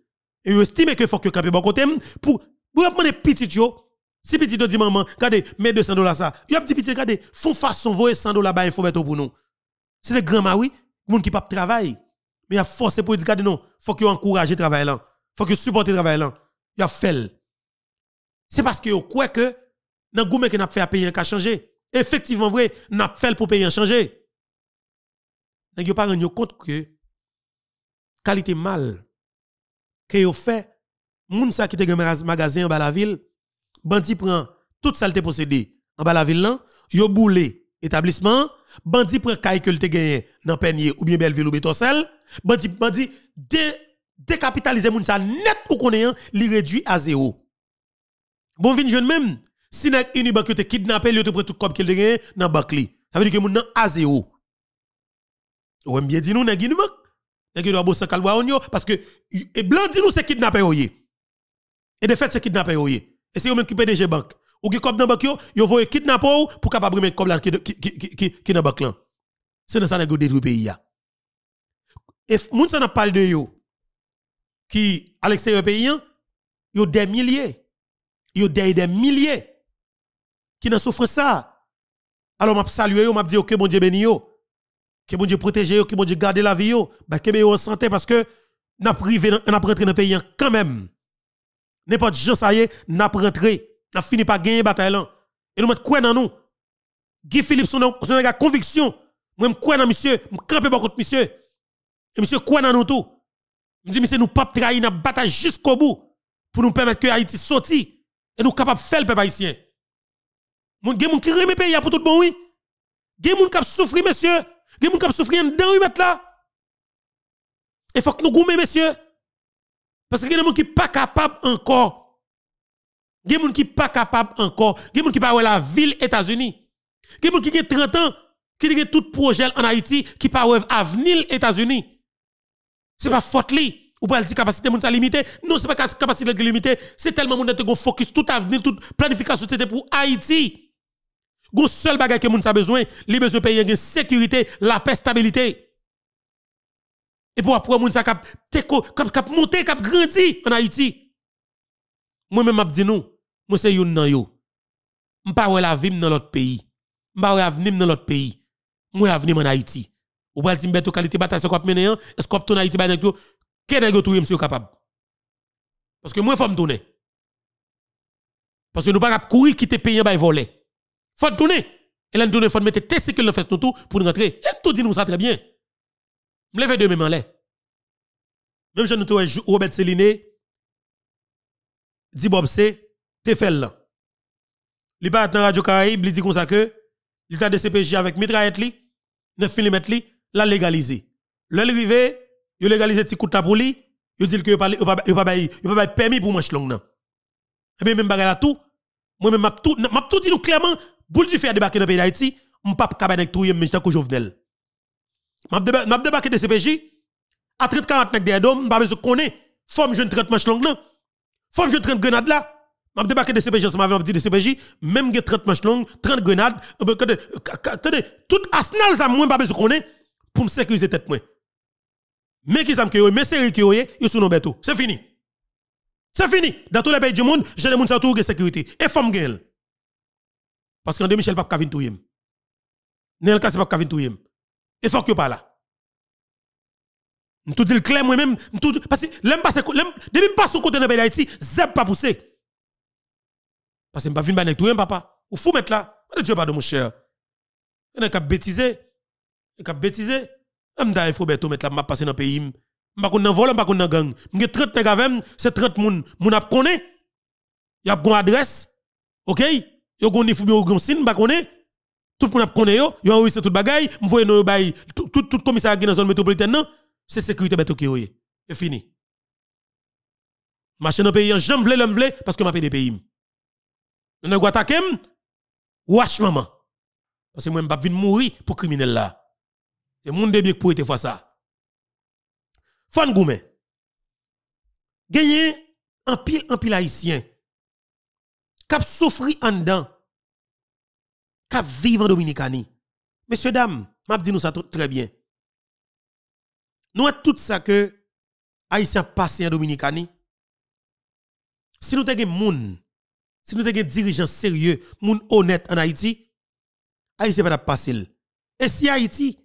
Et yo estime que faut que camper bon côté pour pour demander petit yo si petit dit maman, regardez, mets 200 dollars ça. a petit petit, regardez, font façon, voyer 100 dollars bah, il faut pour nous. C'est des grands oui, monde qui pas travail. Mais il a forcé pour dire, non, faut qu'il encourage le travail là. Faut que supporter le travail là. Il a fait. C'est parce que quoi que, dans le qui n'a fait à payer un changé. Effectivement, vrai, n'a fait pour payer un changer. N'a pas rendu compte que, qualité mal, que vous fait, moun sa qui te magasin dans la ville, bandi prend tout ça te possédé en bas la ville là, yo boulé établissement, bandi prend caille que te gagné dans Peigné ou bien Belleville ou Bétoncelle, bandi bandi dé, décapitaliser moun ça net ou connaît li réduit à zéro. Bon vin jeune même, Si nèg Unibank te kidnappé, il te prend tout comme qu'il gagne dans banque. Ça veut dire que moun nan a zéro. Ou bien dit nous nèg Unibank. Nèg doit bosser calwa on parce que et blanc dit nous c'est kidnappé yoye. Et de fait c'est kidnappé yoye. Et c'est eux même qui PDG banque. Ou qui comme dans banque yo, yo voye kidnapper pour capable remettre comme là qui qui qui dans banque là. C'est dans ça nèg détruit pays ya. Et moun ça n'a parlé de yo qui à l'extérieur pays yo des milliers. Yo des des milliers qui n'a souffre ça. Alors m'a salué yo, m'a dit OK bon Dieu béni yo. Que bon Dieu protège yo, que bon Dieu garde la vie yo. Bah que yo en santé parce que n'a privé n'a rentré dans le pays quand même. N'importe gens ça y est, n'a rentré, n'a fini par gagner bataille là. Et nous mettre quoi dans nous? Guy Philippe son son gars conviction. Moi quoi dans monsieur, me camper par contre monsieur. Et monsieur quoi dans nous tout? Me dit monsieur nous pas trahir dans bataille jusqu'au bout pour nous permettre que Haïti sorti et nous capable faire le peuple haïtien. Moun gen moun qui remet pays pour tout bon oui. Gen moun k'ap souffrir monsieur, gen moun k'ap souffrir dans oui mettre là. Il faut que nous goumer monsieur. Parce que gen moun qui pas capable encore. Gen moun qui pas capable encore, gen moun qui pas la ville États-Unis. Gen moun qui a 30 ans qui a tout projet en Haïti qui pas avenir États-Unis. C'est pas faute ou pas dire capacité moun limité non c'est pas capacité limitée c'est tellement moun te go focus tout avenir toute planification c'était pour Haïti Gon seul bagage que moun besoin, li besoin payer une sécurité, la paix, stabilité. Et pour après moun sa cap cap cap monter, cap grandi en Haïti. Moi même m'a dit nous, moi c'est yon nan yo. M'pa wè la vie dans l'autre pays. M'pa wè avenir dans l'autre pays. Moi avenir en Haïti. Ou pas dire beto qualité bataille quoi mener est-ce qu'on tourne Haïti nèg yo, que nèg yo touye monsieur capable? Parce que moi faut me tourner. Parce que nous pas courir quitter pays ba voler. Faut tourner. Et là, tourner, faut mettre testicule dans tout pour nous rentrer. Et tout dit nous ça très bien. Me lever de même en l'air. Même je nous Robert Céline, dit Bob C, t'es fait là. Il part dans Radio Caraïbe, il dit comme ça que, il a des CPJ avec mitraillette li, 9 mm l'a légalisé. Le rivé, il légalisé petit coup de pour lui, il dit que il pas il pas pas permis pour manche long nan. Et bien même bagarre tout, moi même m'a tout m'a tout dit nous clairement boule du fer débarquer dans pays d'Haïti, on pas capable avec tout mais j'étais Jovenel. M'a débarqué de CPJ à 30 40 nèg derrière dom, pas besoin connaître forme jeune 30 manches longues là. Forme jeune 30 grenades là. M'a débarqué de CPJ, m'a dit de CPJ, même 30 manches longues, 30 grenades, attendez, tout arsenal ça moi pas besoin pour me sécuriser tête moi. Mais qui ça que mais série qui yoye, yo sous nos bateaux. C'est fini. C'est fini. Dans tous les pays du monde, j'ai des gens qui ont sécurité. Et femme gueule. Parce qu'André Michel pas Kavin Touyem. Nel Kassi pas Kavin Touyem. Et faut que pas là. Tout dit clair moi-même, tout parce que l'aime passer l'aime depuis pas son côté dans pays d'Haïti, zeb pas pousser. Parce que pas vinn banek Touyem papa. Ou fou mettre là. Dieu pardon mon cher. On a qu'à bêtiser. On a bêtiser. M'da faut beto mettre là m'a passer dans pays. M'pa kon nan vol, m'pa kon nan gang. M'ge 30 nèg avem, c'est 30 moun. Moun ap connaît. Y a gon adresse. OK? yo gon fou yo gon sin ba connaît tout monde connaît yo yo tout bagay m'voye no bay tout tout commissariat dans zone métropolitaine non? C'est sécurité qui c'est fini marché dans pays j'aime vle l'homme vle parce que m'a des pays on a attaquer wash maman parce que moi m'pa vinn mourir pour criminel là et monde de bien pour être fois ça Fan Goumé gagné un pile en pile haïtien kap souffri en dedans, kap vivre en Dominicani. Messieurs, dames, m'a dit nous ça très bien. Nous avons tout ça que Haïtien passé en Dominicani. Si nous avons moun, si nous avons dirigeants sérieux, moun honnête en Haïti, Haïtien va pas passer. Et si Haïti,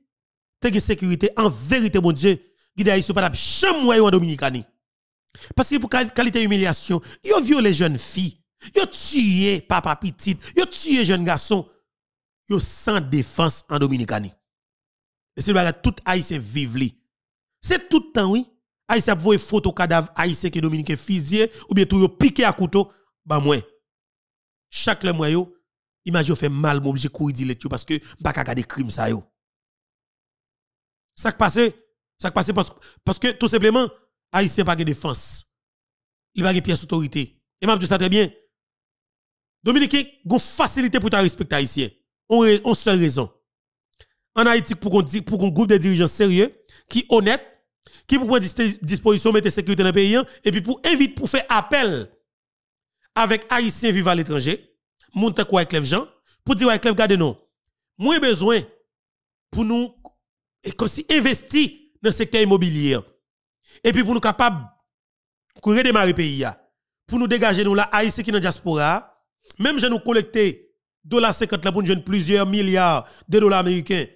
te sécurité, en vérité, mon Dieu, guide Haïtien pas jamais en Dominicani. Parce que pour qualité humiliation, a violé jeunes filles. Yo tué papa petit, yo tué jeune garçon, yo sans défense en Dominicani. Et c'est le tout haïtien vive li. C'est tout le temps oui. Haïtien voye photo cadavre haïtien qui dominicain fusillé ou bien tout yo piqué à couteau, bah moi. Chaque le mois yo, imagine fait mal mon obligé courir dire parce que pas ka des crimes ça yo. Ça qui passe, ça qui passe parce, que tout simplement haïtien pas de défense. Il pas de pièce autorité. Et m'a dit ça très bien. Dominicain, une facilité pour ta respecter haïtien. On, on seule raison. En Haïti, pour qu'on pour un groupe de dirigeants sérieux, qui honnête, qui pour prendre disposition, mettre sécurité dans le pays, et puis pour inviter, pour faire appel avec haïtiens vivant à l'étranger, monter quoi avec les gens, pour dire avec les gars, non. Moins besoin pour nous, comme si investir dans le secteur immobilier. Et puis pour nous capables de redémarrer le pays, pour nous dégager nous là, haïtiens qui dans la diaspora, même si nous collecter dollars 50 là pour nous plusieurs milliards de dollars américains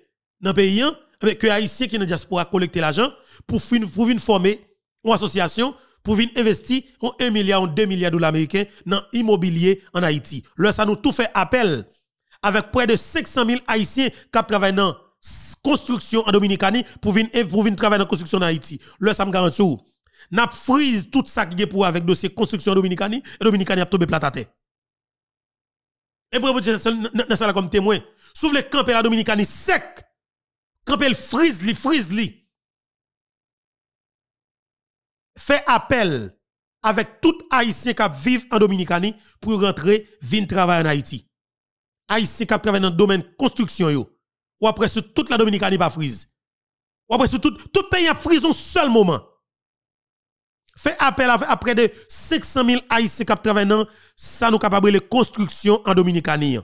dans le pays, avec que haïtiens qui dans la diaspora collecter l'argent pour venir former une association pour venir investir 1 milliard ou 2 milliards de dollars américains dans l'immobilier en Haïti. Là, ça nous tout fait appel avec près de 500 000 Haïtiens qui travaillent dans construction en Dominicanie pour venir, pour travailler dans construction en Haïti. Là, ça me garantit. N'a frise tout ça qui est pour avec dossier construction en Dominicanie et Dominicanie a tombé plat à terre. Et pour vous dire ça comme témoin, souffle le camp la Dominicanie sec. Camp frise li, frise li. Fait appel avec tout haïtien qui vivent en Dominicanie pour rentrer, venir travailler en Haïti. Haïtien qui travaillent dans le domaine construction yo. Ou après sur toute la Dominicanie pas frise. Ou après sur tout tout pays a frise un seul moment. Fait appel après de 500 000 haïtiens qui travaillent dans ça nous capable de construction en Dominicanie.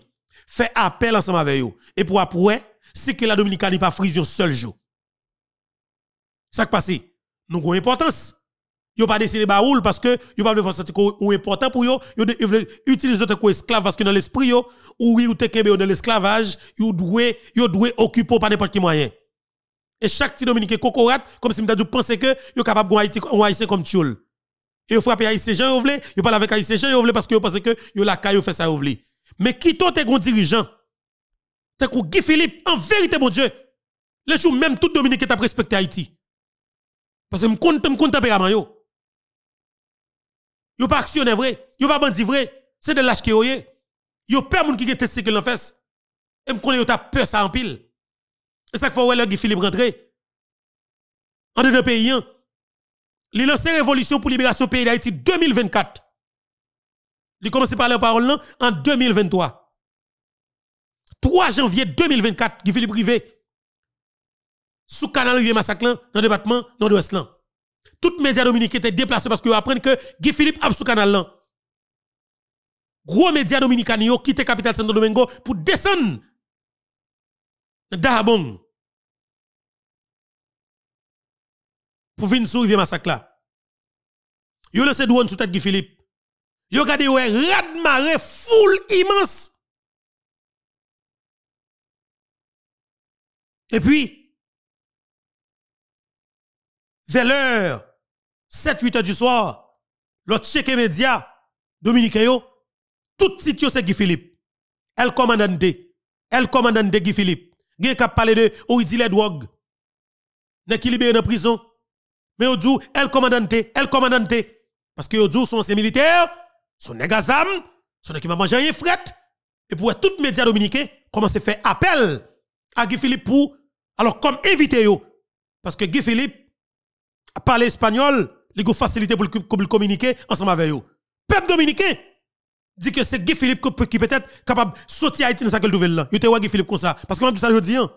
Fait appel ensemble avec eux. Et pour après, c'est que la Dominicanie pas frise un seul jour. Ça qui passe, nous avons importance. Yo pas décidé baoul parce que yo pas veut sentir ou important pour yo, yo veut utiliser comme esclave parce que dans l'esprit ou te kembe dans l'esclavage, yo doit occuper par n'importe quel moyen. Et chaque petit dominicain cocorate comme si dû penser que yo capable de Haïti comme tchoul. Et yo frappe haïtien Jean yo yo parle avec haïtien Jean yo parce que yo pense que yo la caille fait ça yo Mais qui toi t'es gon dirigeant? T'es Guy Philippe? En vérité mon Dieu. Les jours même tout dominicain t'a respecté Haïti. Parce que m'conte m'conte tempérament yo. Yo pas actionnaire vrai, yo pas bandit vrai, c'est de lâche qui yo Yo peur moun qui get testé que l'en fesse. Et m'konne yo t'a peur ça en pile. Et ça qu'il faut Guy Philippe rentrer. En deux pays, hein. Il lancé révolution pour libération pays d'Haïti 2024. Il commence par la parole là en 2023. 3 janvier 2024, Guy Philippe privé. Sous canal Rivière Massacre dans le département nord-ouest les médias dominicains étaient déplacés parce qu'ils apprennent que Guy Philippe a sous canal. Gros médias dominicains ont quitté capitale Santo Domingo pour descendre Dahabong. Pour venir sur Rivière Massacre là. Yo laissé douane sous tête Guy Philippe. Yo regardé ouais rad marée full immense. Et puis vers l'heure 7-8 heures du soir, l'autre chèque média, Dominique yo, tout site c'est Guy Philippe. Elle commandante, elle commandante Guy Philippe. Guy qui parlé de dit les drogues. Qui libéré dans prison. Mais au dit, elle commandante, elle commandante. Parce que au dit, sont ces militaires, sont des gazam, sont qui manger rien fret. Et pour tout média dominicain, commence à faire appel à Guy Philippe pour, alors comme invité yo. Parce que Guy Philippe a parlé espagnol, il a facilité pour le communiquer ensemble avec eux. Peuple dominicain dit que c'est Guy Philippe qui peut être capable de sortir Haïti dans sa gueule nouvelle là. Il était Guy Philippe comme ça. Parce que moi, tout ça, je dis, hein.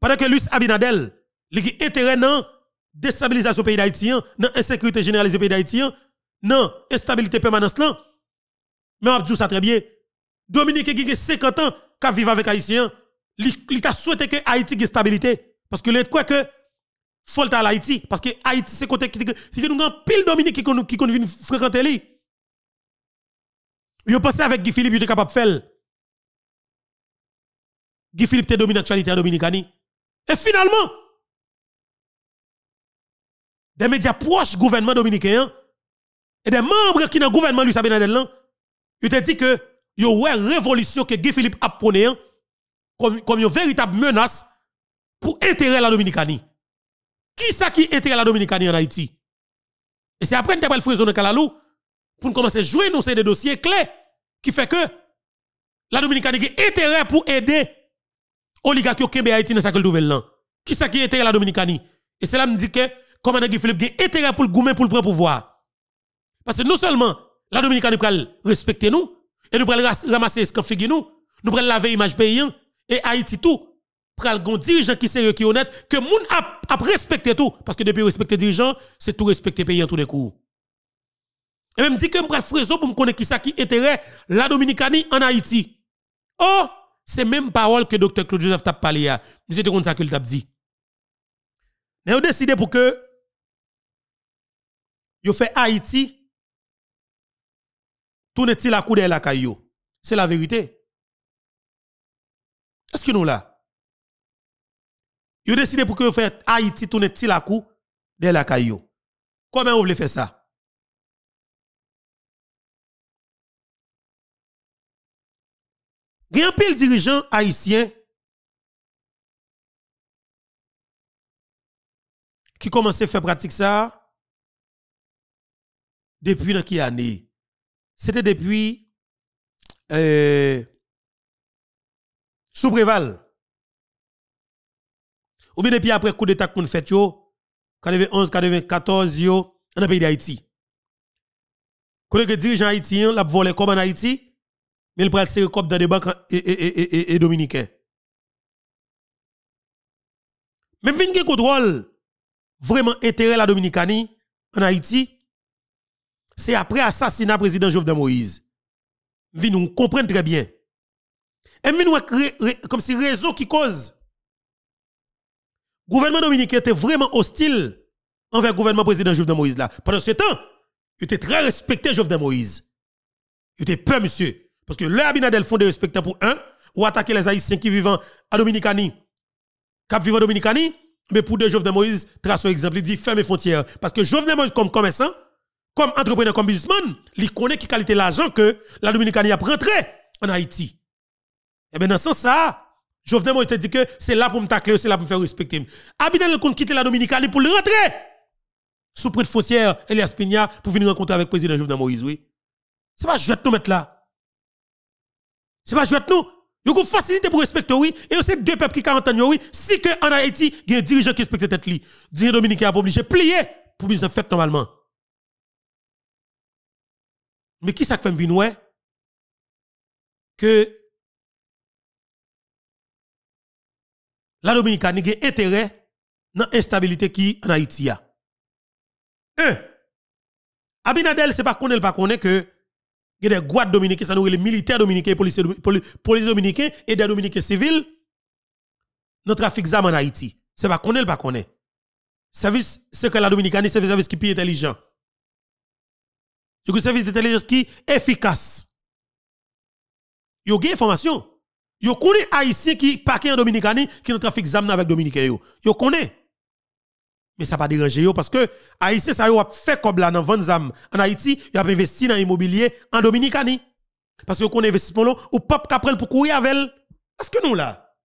pendant que Luis Abinadel, il a intérêt dans déstabilisation du pays d'Haïti, dans insécurité généralisée du pays d'Haïti, dans instabilité permanente là. Mais on dit ça très bien. Dominique qui a 50 ans, qui vivre avec Haïtien, il a souhaité que Haïti ait stabilité. Parce que le quoi que faut à Haïti parce que Haïti c'est côté qui nous avons pile Dominique qui qui viennent fréquenter lui. Yo avec Guy Philippe, il était capable de faire. Guy Philippe te domine l'actualité à Dominicani. Et finalement, des médias proches gouvernement dominicain et des membres qui dans le gouvernement Luis Abinadel, ils te dit que yo ouais révolution que Guy Philippe a prôné comme, comme une véritable menace pour intérêt la Dominicanie. Qui ça qui intérêt la Dominicanie en Haïti? Et c'est après que nous avons fait Kalalou pour commencer à jouer dans ces dossiers clés qui fait que la Dominicanie a intérêt pour aider oligarques qui Haïti dans sa nouvelle. Qui ça qui intérêt la Dominicanie? Et c'est là me dit que comment Guy Philippe a intérêt pour le goumer pour le prendre pouvoir. Parce que non seulement la Dominicanie peut respecter nous, Et nous prenons ramasser ce qu'on fait nous. Nous prenons laver image paysan et Haïti tout. Pral gon dirigeant qui sérieux qui honnête que moun a, a respecté tout parce que depuis respecter dirigeant, c'est tout respecter paysan tous les coups. Et même dit que me pral frézo pour me qui ça qui intérêt la Dominicanie en Haïti. Oh, c'est même parole que docteur Claude Joseph t'a parlé à. Monsieur de ça qu'il t'a dit. Mais on décidé pour que yo fait Haïti tout n'est-il la coup la caillou. C'est la vérité. Est-ce que nous là? Yo décidé pour que vous faites Haïti tout n'est-il la coup de la caillou. Comment vous voulez faire ça? Il y a un pile dirigeant haïtien qui commence à faire pratique ça depuis dans quelle année? C'était depuis euh, Préval. Ou bien depuis après coup d'état qu'on fait yo, 91, 94 yo, dans pays d'Haïti. Quand les dirigeants haïtiens la volé comme en Haïti, mais il prend le cop dans des banques et, et, dominicains. Même vin qui contrôle vraiment intérêt la Dominicanie en Haïti, c'est après assassinat président Jovenel Moïse. Vin nous comprendre très bien. Et comme si réseau qui cause. Gouvernement dominicain était vraiment hostile envers le gouvernement président Jovenel Moïse là. Pendant ce temps, il était très respecté Jovenel Moïse. Il était peur monsieur. Parce que le Abinadel font des respectants pour un, ou attaquer les Haïtiens qui vivent à Dominicanie, qui vivent en Dominicanie, mais pour deux Jovenel Moïse, trace un exemple, il dit ferme les frontières. Parce que Jovenel Moïse, comme commerçant, comme entrepreneur, comme businessman, il connaît qui qualité l'argent que la Dominicanie a rentré en Haïti. Et bien dans ce sens, ça, Jovenel Moïse dit que c'est là pour me tacler, c'est là pour me faire respecter. Abinadel compte quitter la Dominicanie pour le rentrer. Sous près de frontière, Elias Pigna, pour venir rencontrer avec le président Jovenel Moïse, oui. C'est pas juste nous mettre là. C'est pas jouer nous. Vous avez facilité pour respecter, oui. Et c'est deux peuples qui 40 ans, oui. Si que en Haïti, il y a un dirigeant qui respecte tête li. Dirigeant dominicain a obligé de plier pour bien fait normalement. Mais qui ça fait venir que la Dominicane a intérêt dans l'instabilité qui en Haïti a. Un, Abinadel, c'est pas connaître pas connaître que il y a des guades dominicains, ça nous les militaires dominicains, policiers police dominicains et des dominicains civils dans le trafic d'armes en Haïti. C'est pas connaître, pas connaître. Service, que la Dominicanie, c'est un service qui est intelligent. C'est un service d'intelligence qui est efficace. Yo une information. Yo connaît haïtien qui paquet en Dominicanie qui dans trafic d'armes avec dominicains yo. Yo connaît. Mais ça pas déranger parce que Haïti ça a fait comme là dans vente en Haïti, il a investi dans l'immobilier en Dominicanie. Parce que qu'on investissement là ou pas capable pour courir avec Est-ce que nous là?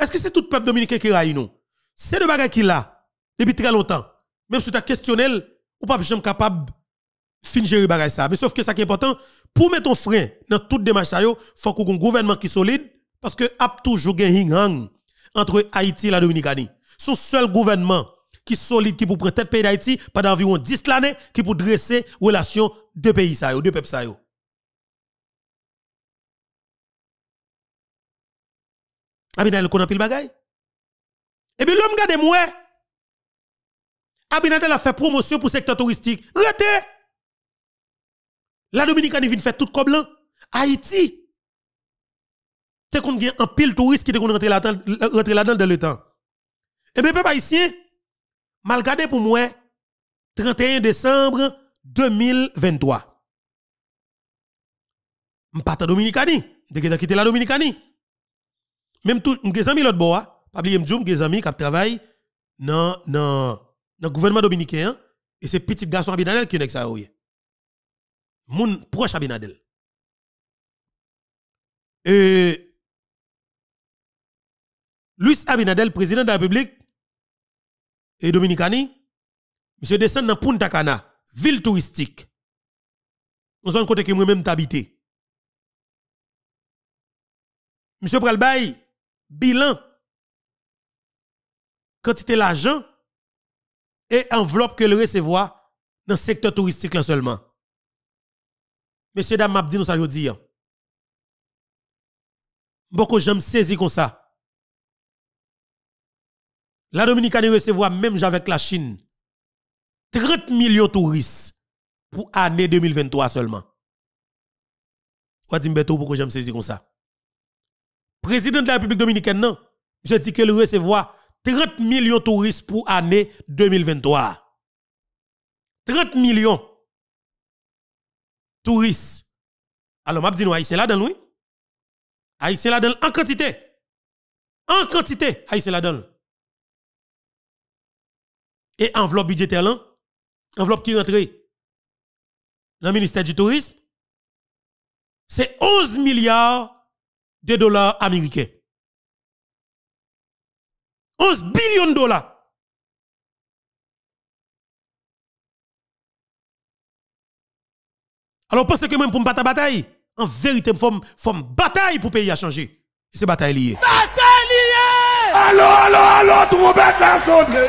Est-ce que c'est tout le peuple dominicain qui raille nous? C'est de bagages qui là depuis très longtemps. Même si tu as questionnel ou pas jamais capable fin gérer bagage ça. Mais sauf que ça qui est important pour mettre ton frein dans toute démarche yo, faut qu'on un gouvernement qui solide parce que a toujours un entre Haïti et la Dominicanie son seul gouvernement qui solide qui pour prendre tête pays d'Haïti pendant environ 10 années qui pour dresser relation deux pays ça deux peuples ça. Abinadel connaît pile bagay. Et bien l'homme gade moi. Abinadel a fait promotion pour secteur touristique. Rete. La Dominicanie vient faire tout comme là. Haïti. T'es qu'on gagne un pile touriste qui te qu'on rentrer là-dedans dans le temps. Et eh bien, peuple haïtien, mal gardé pour moi, 31 décembre 2023. Je pas en Dominicanie. Je suis quitté la Dominicanie. Même tout, mes amis l'autre bois, pas oublier m'djou, mes amis qui dans le gouvernement dominicain et c'est petit garçon Abinadel qui est ça oui. Moun proche Abinadel. Et Luis Abinadel, président de la République, et Dominicani, monsieur descend dans Punta Cana, ville touristique. On zone côté que moi-même t'habiter. Monsieur Pralbay, bilan, quantité l'argent et enveloppe que le recevoir dans le secteur touristique là seulement. Messieurs, dames, m'a dit nous ça jodi. Beaucoup j'aime saisi comme ça. La Dominicane recevoir même avec la Chine 30 millions de touristes pour l'année 2023 seulement. Ou dit pourquoi j'aime saisir comme ça? Président de la République dominicaine non, je dis que le recevoir 30 millions de touristes pour l'année 2023. 30 millions touristes. Alors m'a dit nous haïtien là-dedans oui. Haïtien là-dedans en quantité. En quantité, haïtien là-dedans. Et enveloppe budgétaire là, enveloppe qui rentre? Dans le ministère du Tourisme, c'est 11 milliards de dollars américains. 11 billions de dollars. Alors, pensez que même pour me battre bataille, en vérité, il faut une bataille pour payer à changer. C'est bataille liée. Bataille liée! Allô, allô, allô, tout le monde a sonné.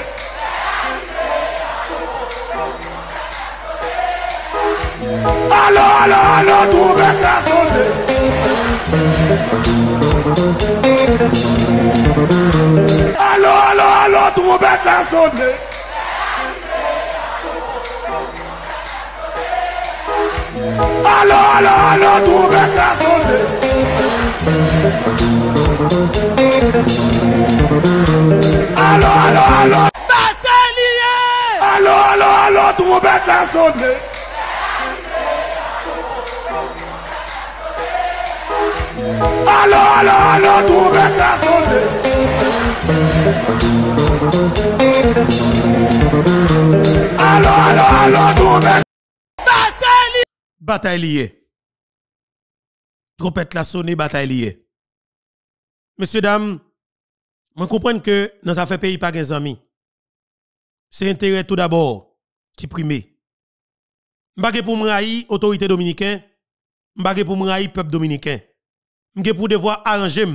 Allô, allô, allô, tout le monde a sonné. Allô, allô, allô, tout le monde Allô, allô, allô, tout le monde a sonné. Allô, allô, allô. Bataille liée! Allô, allô, allô, tout le monde a sonné. Allô, allô, allô, tout le monde a sonné. Allô, allô, allô, tout le monde a Bataille liée! Bataille liée. Trompette la sonné, bataille liée. Messieurs, dames, je comprends que dans ça fait pays pas des amis. C'est intérêt tout d'abord qui prime. M'bagé pour m'raï autorité dominicaine, m'bagé pour m'raï peuple dominicain. M'gé pour devoir arranger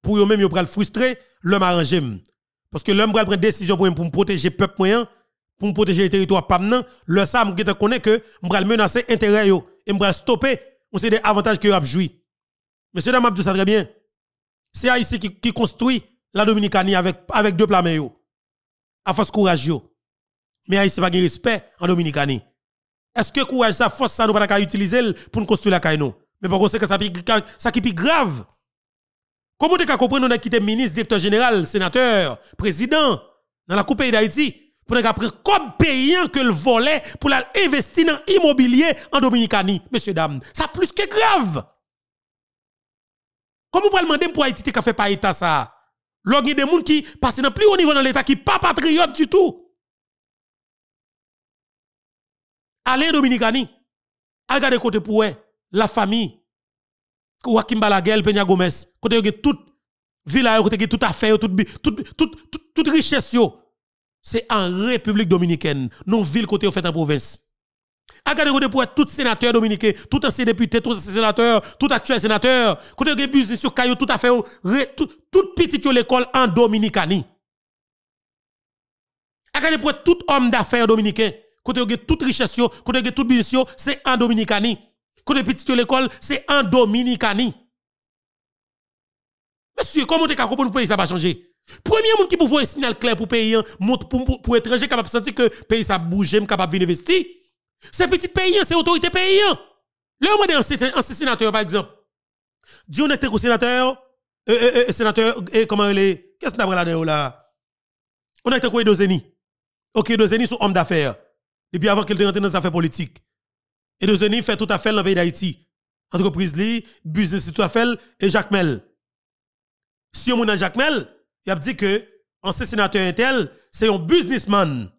pour eux même yo pral frustrer, l'homme arranger. Parce que l'homme pral prendre décision pour me protéger peuple moyen, pour protéger le territoire pam le ça te connaît que m'pral menacer intérêt yo et m'pral stopper, on des avantages que a joui. Monsieur Dame Abdou ça très bien. C'est Haïti qui, qui construit la Dominicanie avec, avec deux plats yo. À force courage yo. Mais Haïti pas de respect en Dominicanie. Est-ce que courage ça force ça nous pas qu'à utiliser pour nous construire la caille? Mais par contre ça pi- ça qui est grave? Comment tu comprendre on a quitté ministre, directeur général, sénateur, président dans la coupe d'Haïti? Pour nous prendre comme payant que le volet pour l'investir dans l'immobilier en Dominicanie, messieurs dames. Ça plus que grave. Comment vous pouvez demander pour Haïti qui fait pas état ça? Log des gens qui passent dans plus haut niveau dans l'état qui pas patriote du tout. Allez Dominicani. Allez garder côté pour la famille. Joaquim Balaguer, Peña Gomez, côté toute villa, côté toute affaire, toute toute toute, toute richesse yo. C'est en République dominicaine, non ville côté yo fait en province. Regardez côté pour tout sénateur dominicain, tout ancien député, tout ancien sénateur, tout actuel sénateur, côté gen business sur caillou tout à fait tout toute petite l'école en Dominicanie. Regardez pour tout homme d'affaires dominicain, côté gen toute richesse côté gen tout business c'est en Dominicanie. Côté petit l'école, c'est en Dominicanie. Monsieur, comment tu comprendre pour pays ça va changer? Premier monde qui peut voir un signal clair pour pays, pour, pour, pour étranger capable de sentir que pays ça bouge, capable de investir. C'est petit pays, c'est autorité pays. Là, on un sénateur, par exemple. Dieu on était au sénateur, euh, euh, euh, sénateur, et comment il est, qu'est-ce qu'on a là là? On a été quoi Edozeni? Ok, Edozeni, sont homme d'affaires. Depuis avant qu'il rentre dans les affaires politiques. Edozeni fait tout à fait dans le pays d'Haïti. Entreprise li, business tout à fait, et Jacques Mel. Si on a Jacques Mel, il a dit que ancien sénateur intel, c'est un businessman.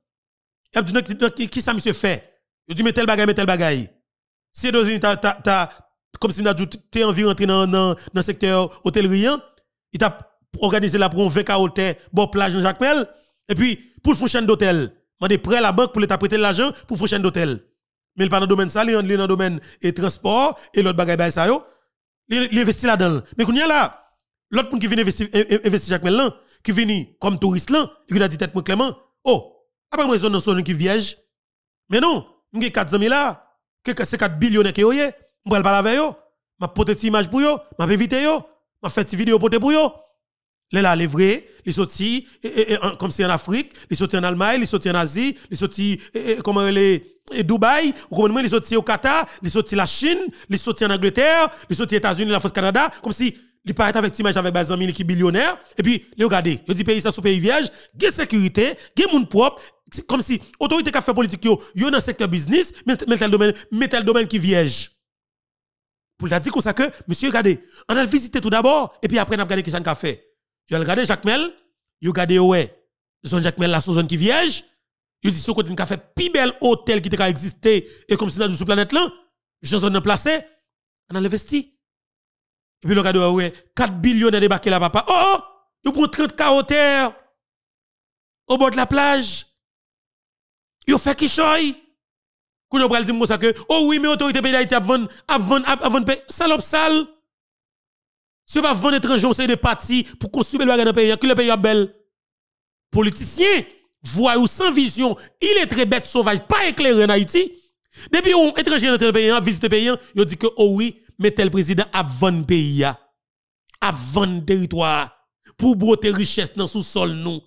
Il a dit qui, ça monsieur fait? Il dit mais tel bagay, mais tel bagay. Si ta ta comme si tu es envie rentrer dans dans le secteur hôtellerie, il t'a organisé là pour un VK hôtel, bon plage dans Jacques et puis pour le chaîne d'hôtel. Mande prêt la banque pour l'état prêter l'argent pour faire chaîne d'hôtel. Mais il pas dans le domaine ça, il est dans le domaine et transport et l'autre bagay bay ça yo. Il investit là-dedans. Mais qu'on y a là, l'autre qui vient investir investir Jacques Mel là, qui vient comme touriste là, il a dit tête moi Clément, oh, après moi zone son qui vierge. Mais non, m'gé 4 amis là, c'est 4 billionnaires qui yoye. Je vais parler avec eux. Je vais poter image pour eux. Je vais inviter eux. Je vais faire une vidéo pour eux. Les là, les vrais, les sortis, comme c'est en Afrique, les sortis en Allemagne, les sortis en Asie, les sortis, comment les, Dubaï, ou comment les sortis au Qatar, les sortis la Chine, les sortis en Angleterre, les sortis aux États-Unis, la France Canada, comme si, il paraît avec image avec amis qui billionnaire, et puis, les regardez, il dit pays ça sous pays vierge, il sécurité, il y monde propre, comme si, autorité qui fait politique, yo, yo dans secteur business, mais tel domaine, mais tel domaine qui vierge. Pour la dire comme ça que, monsieur, regardez, on a visité tout d'abord, et puis après, on a regardé qui ça fait. Yo regardé Jacques Mel, yo regardé ouais, zone Jacques Mel la zone qui vierge. Yo dit son côté a fait plus bel hôtel qui a existé et comme si dans sur planète là, j'en zone placé, on a investi. Et puis le regardé ouais, 4 billions de débarqué là papa. Oh oh, yo prend 30 carottères au bord de la plage. Yo fait qui choy. Quand on dire ça que oh oui mais autorité pays d'Haïti a vendre a vendre a vendre salope sale. Si pas vendre étranger, c'est des partis pour construire le dans pays, que le pays est belle. Politicien, voyou sans vision, il est très bête, sauvage, pas éclairé en Haïti. Depuis un étranger dans le pays, visite le pays, il dit que, oh oui, mais tel président a vendu pays, a vendu territoire, pour broter richesse dans sous-sol, nous.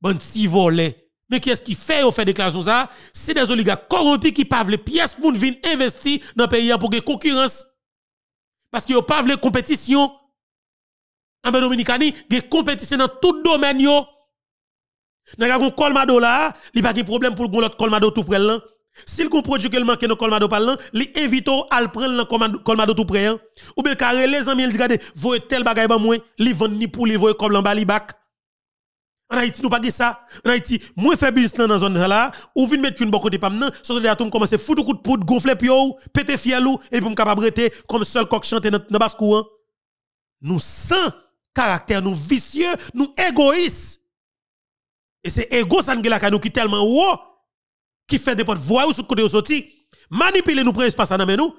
Bon, si volé. Mais qu'est-ce qui fait au fait déclaration ça? C'est des oligarques corrompus qui peuvent les pièces pour venir investir dans le pays pour que concurrence. Parce qu'ils n'ont pas de compétition en Dominicani, il y a compétition dans tout domaine. N'a un colmado là, il pas de problème pour l'autre colmado tout près là. S'il qu'on produit que manque dans colmado par là, il invite à le prendre le colmado tout près. Ou bien carré les amis, dit regardez, voyez tel bagay ba moi, li vend ni pour li voyez comme en. En Haïti, nous pas ça. En Haïti, moi fait business dans zone là, ou vinn mettre une bon côté pam nan, so de atom commencer foutre coup de poudre, gonfler pio, péter fielou et me capable comme seul coq chanter dans basse courant. Nous sans caractère nous vicieux, nous égoïstes. Et c'est égo ça nous qui tellement haut qui fait des portes voix ou sur côté sorti, manipuler nous prendre espace dans nous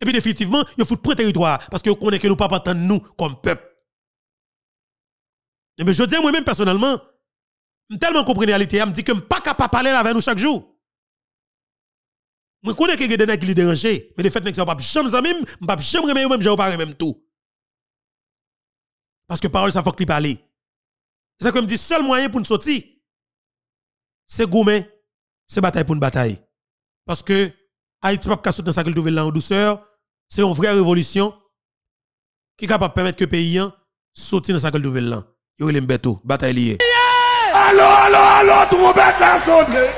et puis définitivement, il faut prendre territoire parce que connaissez que nous pas attendre nous comme peuple. Bien je dis moi-même personnellement, je tellement compris la réalité, je me dis que je ne suis pas capable de parler avec nous chaque jour. Je connais que des gens qui dérangent, mais de fait, je ne pas jamais amis, je ne pas jamais remettre même, je ne pas même tout. Parce que parole, ça faut qu'il parle. C'est ça que me dit, seul moyen pour nous sortir, c'est goumer, c'est bataille pour une bataille. Parce que Haïti pas capable dans sa culture là en douceur, c'est une vraie révolution qui est capable de permettre que le pays sortir dans sa culture là. Yo il beto, bataille liée. Allô, allô, allô, tout le monde a sonné.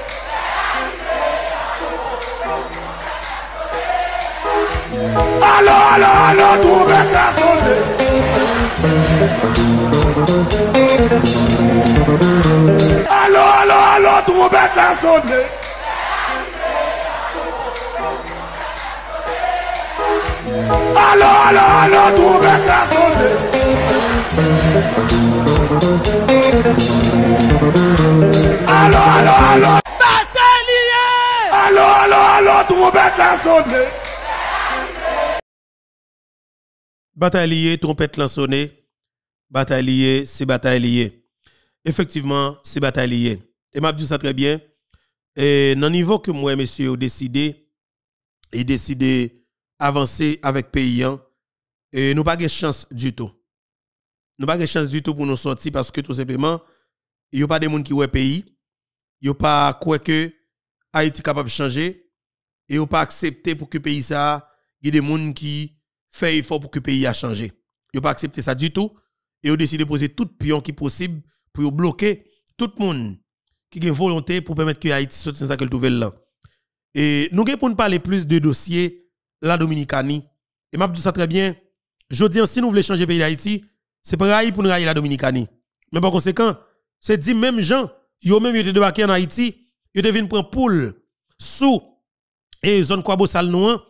Allô, allô, allô, tout le monde a sonné. Allô, allô, allô, tout le monde a sonné. Allô, allô, allô, tout le monde a sonné. Allô, allô, allô. Bataille Allô, allô, allô, tout le monde a sonné. Bataille c'est bataille Effectivement, c'est bataille Et m'a dit ça très bien. Et dans le niveau que moi, monsieur, décidé, et décidé avancer avec paysan, et nous pas de chance du tout. Nous pas de chance du tout pour nous sortir parce que tout simplement, il n'y a pas de monde qui ouais pays. Il n'y a pas quoi que Haïti capable de changer. Et il n'y a pas accepté pour que pays ça, il y a des gens qui fait effort pour que pays a changé. Ils pas accepté ça du tout. Et ont décidé de poser tout pion qui possible pour bloquer tout le monde qui a une volonté pour permettre que Haïti sorte dans cette nouvelle là. Et nous pour parler plus de dossiers la Dominicanie. Et m'a dit ça très bien. Je dis si nous voulons changer le pays d'Haïti, c'est pas pour nous la Dominicanie. Mais par conséquent, c'est dit même gens, yo même yo débarqué en Haïti, yo devine prendre poule sous et zone quoi sal noir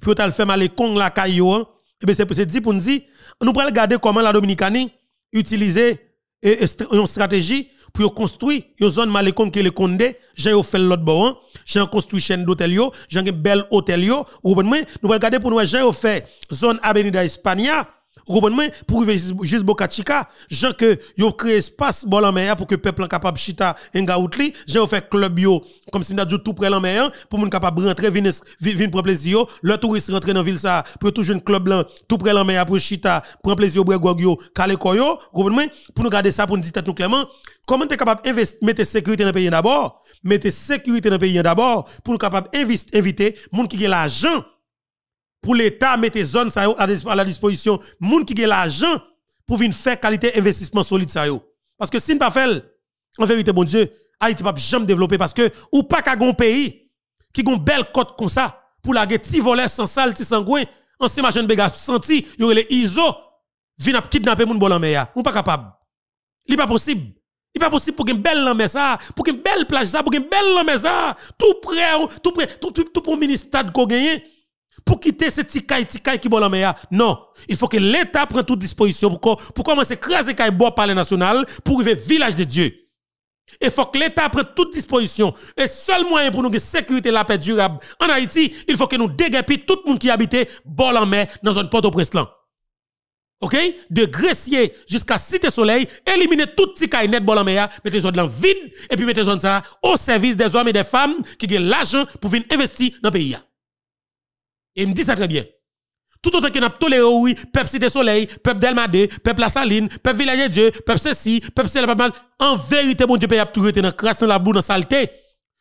puis on fait mal kong la caillou hein. eh ben c'est dit pour nous dire nous prenons regarder comment la Dominicanie utiliser une stratégie pour construire une zone malécon qui est le Condé, j'ai fait l'autre bord, j'ai construit chaîne d'hôtel yo, j'ai un bel hôtel ou nous allons regarder pour nous j'ai fait zone Avenida España Vous comprenez Pour juste Boca Chica, gens que yo créé espace bon en pour que peuple capable chita en gaoutli, gens fait club yo comme si n'a tout près en mer pour moun capable rentrer venir prendre plaisir le touriste rentrer dans ville ça pour toujours un club là tout près en mer pour chita prendre plaisir boire yo caler koyo, vous comprenez Pour nous garder ça pour nous dire tout clairement comment tu capable investir mettre sécurité dans le pays d'abord, mettre sécurité dans le pays d'abord pour nous capable inviter moun qui a l'argent pour l'État mettre zone ça à la disposition. Moun qui a l'argent pour venir faire qualité investissement solide ça parce que si ne pas fait en vérité bon Dieu Haïti pas jamais développer parce que ou pas qu'à un pays qui une belle côte comme ça pour la ti volets sans sale ti sangouin ancien machin béga senti y aurait les ISO vinn kidnapper moun mer ou pas capable. Il pas possible. Il pas possible pour une belle lamé ça, pour une belle plage ça, pour une belle lamé ça, tout près, tout près, tout, tout, tout pour ministère qu'on gagne pour quitter ce petit caille, petit qui bon la Non, il faut que l'État prenne toute disposition pour, pour commencer à craser caille bois palais national pour arriver village de Dieu. Il faut que l'État prenne toute disposition. Et seul moyen pour nous de sécurité la paix durable en Haïti, il faut que nous déguerpissons tout le monde qui habite bol en mer dans un port-au-prince OK? De Gressier jusqu'à Cité Soleil, éliminer tout petit caille net bol en mer, mettez zone dans vide et puis mettez zone ça au service des hommes et des femmes qui ont l'argent pour venir investir dans le pays. Et il me dit ça très bien. Tout autant qu'on a toléré, oui, peuple Cité Soleil, peuple Delmade, peuple La Saline, peuple Village Dieu, peuple ceci, peuple mal. En vérité, mon Dieu, pays a tout été dans dans la boue dans saleté.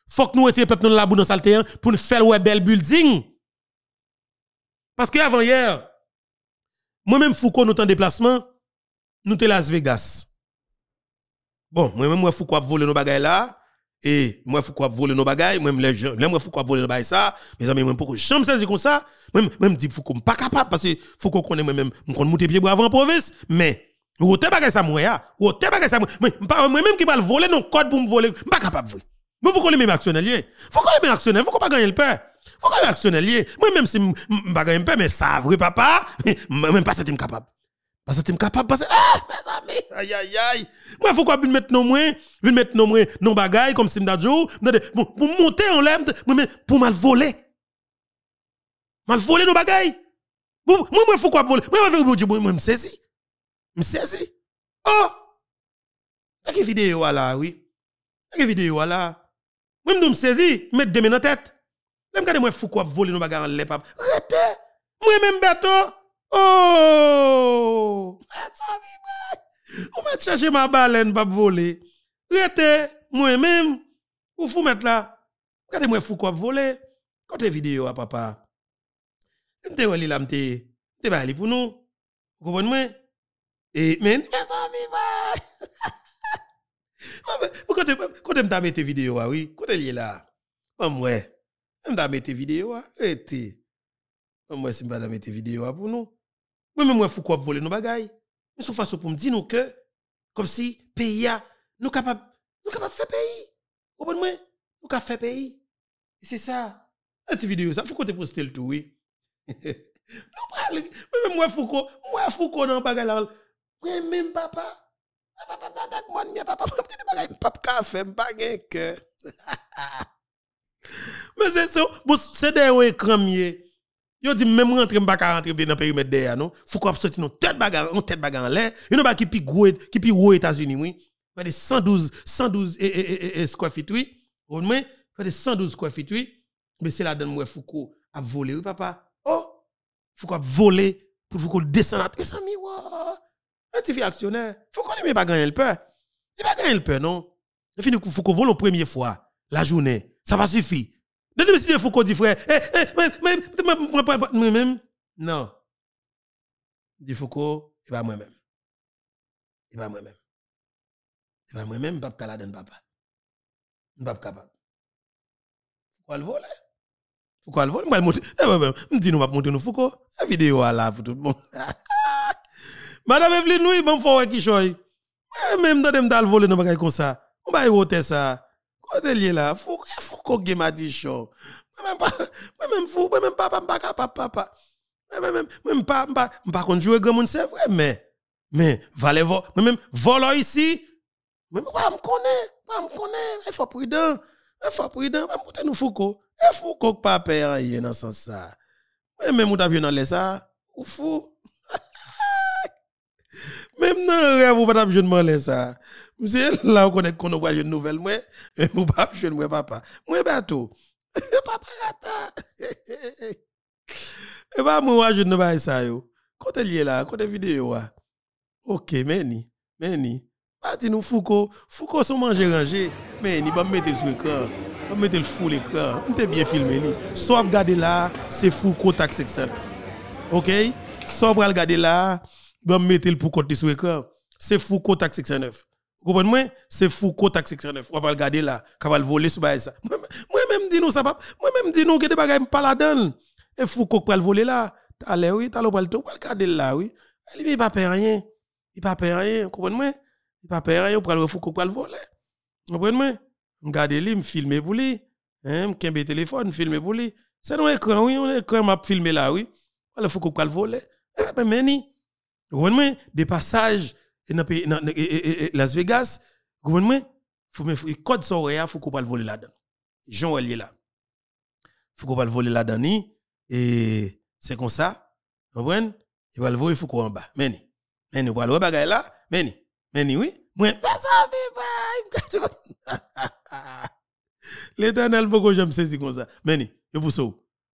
Faut que nous retirions peuple dans la boue dans saleté hein, pour nous faire un bel building. Parce que avant hier, moi-même Foucault, nous en déplacement, nous sommes Las Vegas. Bon, moi-même, moi, Foucault a nos bagages là. Et moi, faut quoi voler nos bagages, même les gens, moi, faut quoi voler nos bagages ça, mes amis, moi, pourquoi jamais saisi comme ça, même, même dit, faut qu'on pas capable, parce que faut qu'on connaisse moi-même, on connaît monter pied avant en province, mais, ou te bagage ça moi, ya, ou te bagage ça moi, moi-même qui va le voler, non, code pour me voler, pas capable, vous. Mais faut qu'on les même actionnaire, faut qu'on les même actionnaire, faut qu'on pas gagner le peur. Faut qu'on les actionnaire, moi, même si pas gagner le peur, mais ça, vrai papa, même pas c'est capable. Parce que tu capable parce que, ah, mes amis, aïe, aïe, aïe. Moi, faut quoi mettre nos moins, mettre nos moins, nos bagailles, comme si m'dadjou, pour monter en l'air, pour mal voler. Mal voler nos bagailles. Moi, moi, faut quoi voler? Moi, je vais moi, me saisi. Me saisi. Oh! Quelle vidéo là, oui? Quelle vidéo là? Moi, je me saisi, mettre des mains dans tête. Même quand moi, faut quoi voler nos bagailles en l'air, papa? Arrêtez! Moi, même bateau. Oh! Ou met chercher ma baleine pas voler. Rete, moi-même, ou faut mettre là. Regardez moi fou quoi voler. Côté vidéo à papa. M'te wali là m'te t'es pas aller pour nous. Vous comprenez moi? Et mais mes amis, Pourquoi tu quand m'ta mettre vidéo oui, côté lié là. Bon ouais. M'ta mettre vidéo, rete. Moi si m'ta mettre vidéo pour nous. Moi même moi fou quoi voler nos bagailles. Mais sous façon pour me dire nous que, comme si pays a, nous capable, nous capable faire pays. Comprenez-moi? Nous capable faire pays. c'est ça. Un petit vidéo, ça, faut qu'on te poste le tout, oui. Même moi, Foucault, moi, Foucault, non, bagay la, même papa. Papa, papa, papa, papa, papa, papa, café, bagay que. Mais c'est ça, c'est des écrans, mieux. Yo dit même rentrer m'pa ka rentrer dans périmètre derrière non? Faut qu'on sortir nos tête bagarre, on tête bagarre en l'air. Yo pas qui pi gros qui pi gros États-Unis oui. Fait de 112 112 et, et, et, square feet oui. Au moins fait de 112 square feet oui. Mais c'est là dedans moi Foucault a volé oui papa. Oh Foucault a volé pour Foucault descendre à mes amis wa. Un petit actionnaire. Foucault ne pas gagner le peur. Il pas gagner le peur non? Il fini Foucault vole la première fois la journée. Ça va suffire. De monsieur Foucault dit frère, moi-même, non. Dit Foucault, il va moi-même. Il va moi-même. Il va moi-même, pas capable papa. Pas capable. Pourquoi le voler? Pourquoi le voler? Moi, je dis nous monter nous Foucault. La vidéo là pour tout le monde. Madame Evelyne, oui, bon, faut qui choy. Même dans dal voler, nous pas comme ça. On va y ça. Côté lié là, faut qu'on m'a dit chaud. Même pas même fou, même pas pas pas papa. Même même pas pas pas qu'on joue grand monde c'est vrai mais mais valez vous même volant ici. Même pas me connaît, pas me connaît, il faut prudent. Il faut prudent, pas monter nous Foucault. Faut qu'on pas perdre rien dans ce sens ça. Même ou t'a bien dans les ça, ou fou. Même dans rêve, vous pas jeune ça. Monsieur, là, on connaît qu'on a une nouvelle, moi, mais vous pas jeune moi, papa. Moi, bateau. Papa, attends. Et bah, moi, je ne pas ça, yo. Quand elle est là, quand elle vidéo, Ok, meni, meni. Pas nous Foucault. Foucault sont manger rangé. Meni, va mettre sur l'écran. Va le fou l'écran. On bien filmé. Soit là, c'est Foucault taxe 609. Ok? Soit regarder là, va mettre le pour côté sur l'écran. C'est Foucault taxe 609. Vous comprenez? C'est Foucault taxe 609. On va regarder là, qu'on va le voler sur ça. Moi-même, dis nous ça, moi-même, dis nous que des bagages pas donne. Et Foucault va le voler là. Allez, oui, t'as le regarder là, oui. Il ne pas rien. Il pas peur rien, comprenez-moi? Il pas peur rien, pour le Foucault pour le voler. Comprenez-moi? Regardez lui, me filmer pour lui. Hein, me kembe téléphone, filmer pour lui. C'est un écran, oui, on écran m'a filmé là, oui. Le Foucault pour le voler. Eh ben, Comprenez-moi? Des passages dans Las Vegas, comprenez-moi? Faut me code il faut qu'on pas le voler là-dedans. Jean est là. Faut qu'on pas le voler là-dedans et c'est comme ça. Vous comprenez? Il va le voler, faut qu'on en bas. Meni. Meni, vous le bagay là? Meni. Meni, oui. Moi, ça, L'éternel, pourquoi j'aime saisir comme ça? Meni, et pour ça,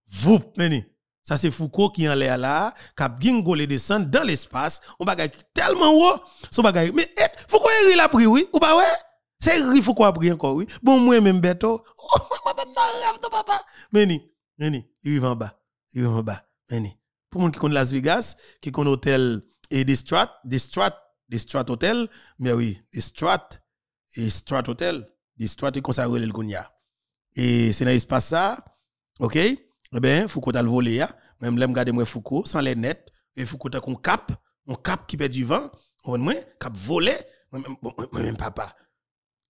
vous, Meni. Ça, c'est Foucault qui en l'air là, qui a gingolé descend dans l'espace. On bagay tellement haut. Son bagay. Mais, eh, Foucault, il a pris, oui. Ou pas, ouais? C'est il Foucault a pris encore, oui. Bon, moi, même bête, oh, le rêve de papa. Meni, Meni, il va en bas. Il va en bas. Meni. Pour monde qui connaît Las Vegas, qui connaît l'hôtel et des Strat, des des Hotel, mais oui, des Strat, et Strat Hotel, des Strat et consacré le Gounia. Et c'est dans l'espace ça, ok? Eh bien, Foucault a le volé, ya. Même l'aime garder moi Foucault, sans les nets, et Foucault a un cap, un cap qui perd du vent, on moi, cap volé, moi-même papa.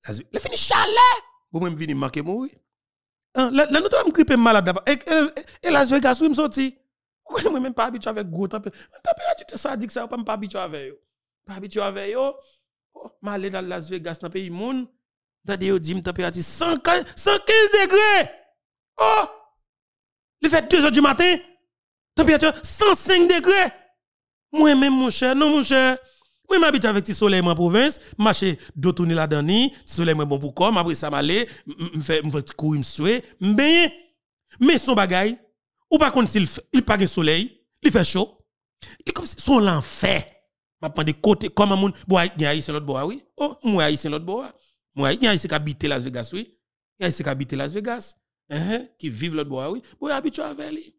Le fini chalet! Vous même vini manquer mourir. Hein, là, nous devons gripper malade. Et, Las Vegas, où me sorti? Moi, même pas habitué avec gros température. Température, ça dit que ça, pas habitué avec. Pas habitué avec eux. Oh, aller dans Las Vegas, dans le pays moun. Dans des dit, température 115, 115 degrés. Oh! Il fait 2 heures du matin. Température 105 degrés. Moi-même, mon cher, non, mon cher. Moi, m'habite avec petit soleil en province, marcher deux là dedans petit soleil bon pour corps, après ça m'aller, me fait me fait courir me souhait, Mais son bagay, ou pas contre s'il il pas de soleil, il fait chaud. Il comme son l'enfer. M'a prendre de côté comme un monde bois il y a ici l'autre bois oui. Oh, moi ici l'autre bois. Moi il y a ici qui habite Las Vegas oui. Il y a ici qui habite Las Vegas. Qui vivent l'autre bois oui. Bois habitué avec lui.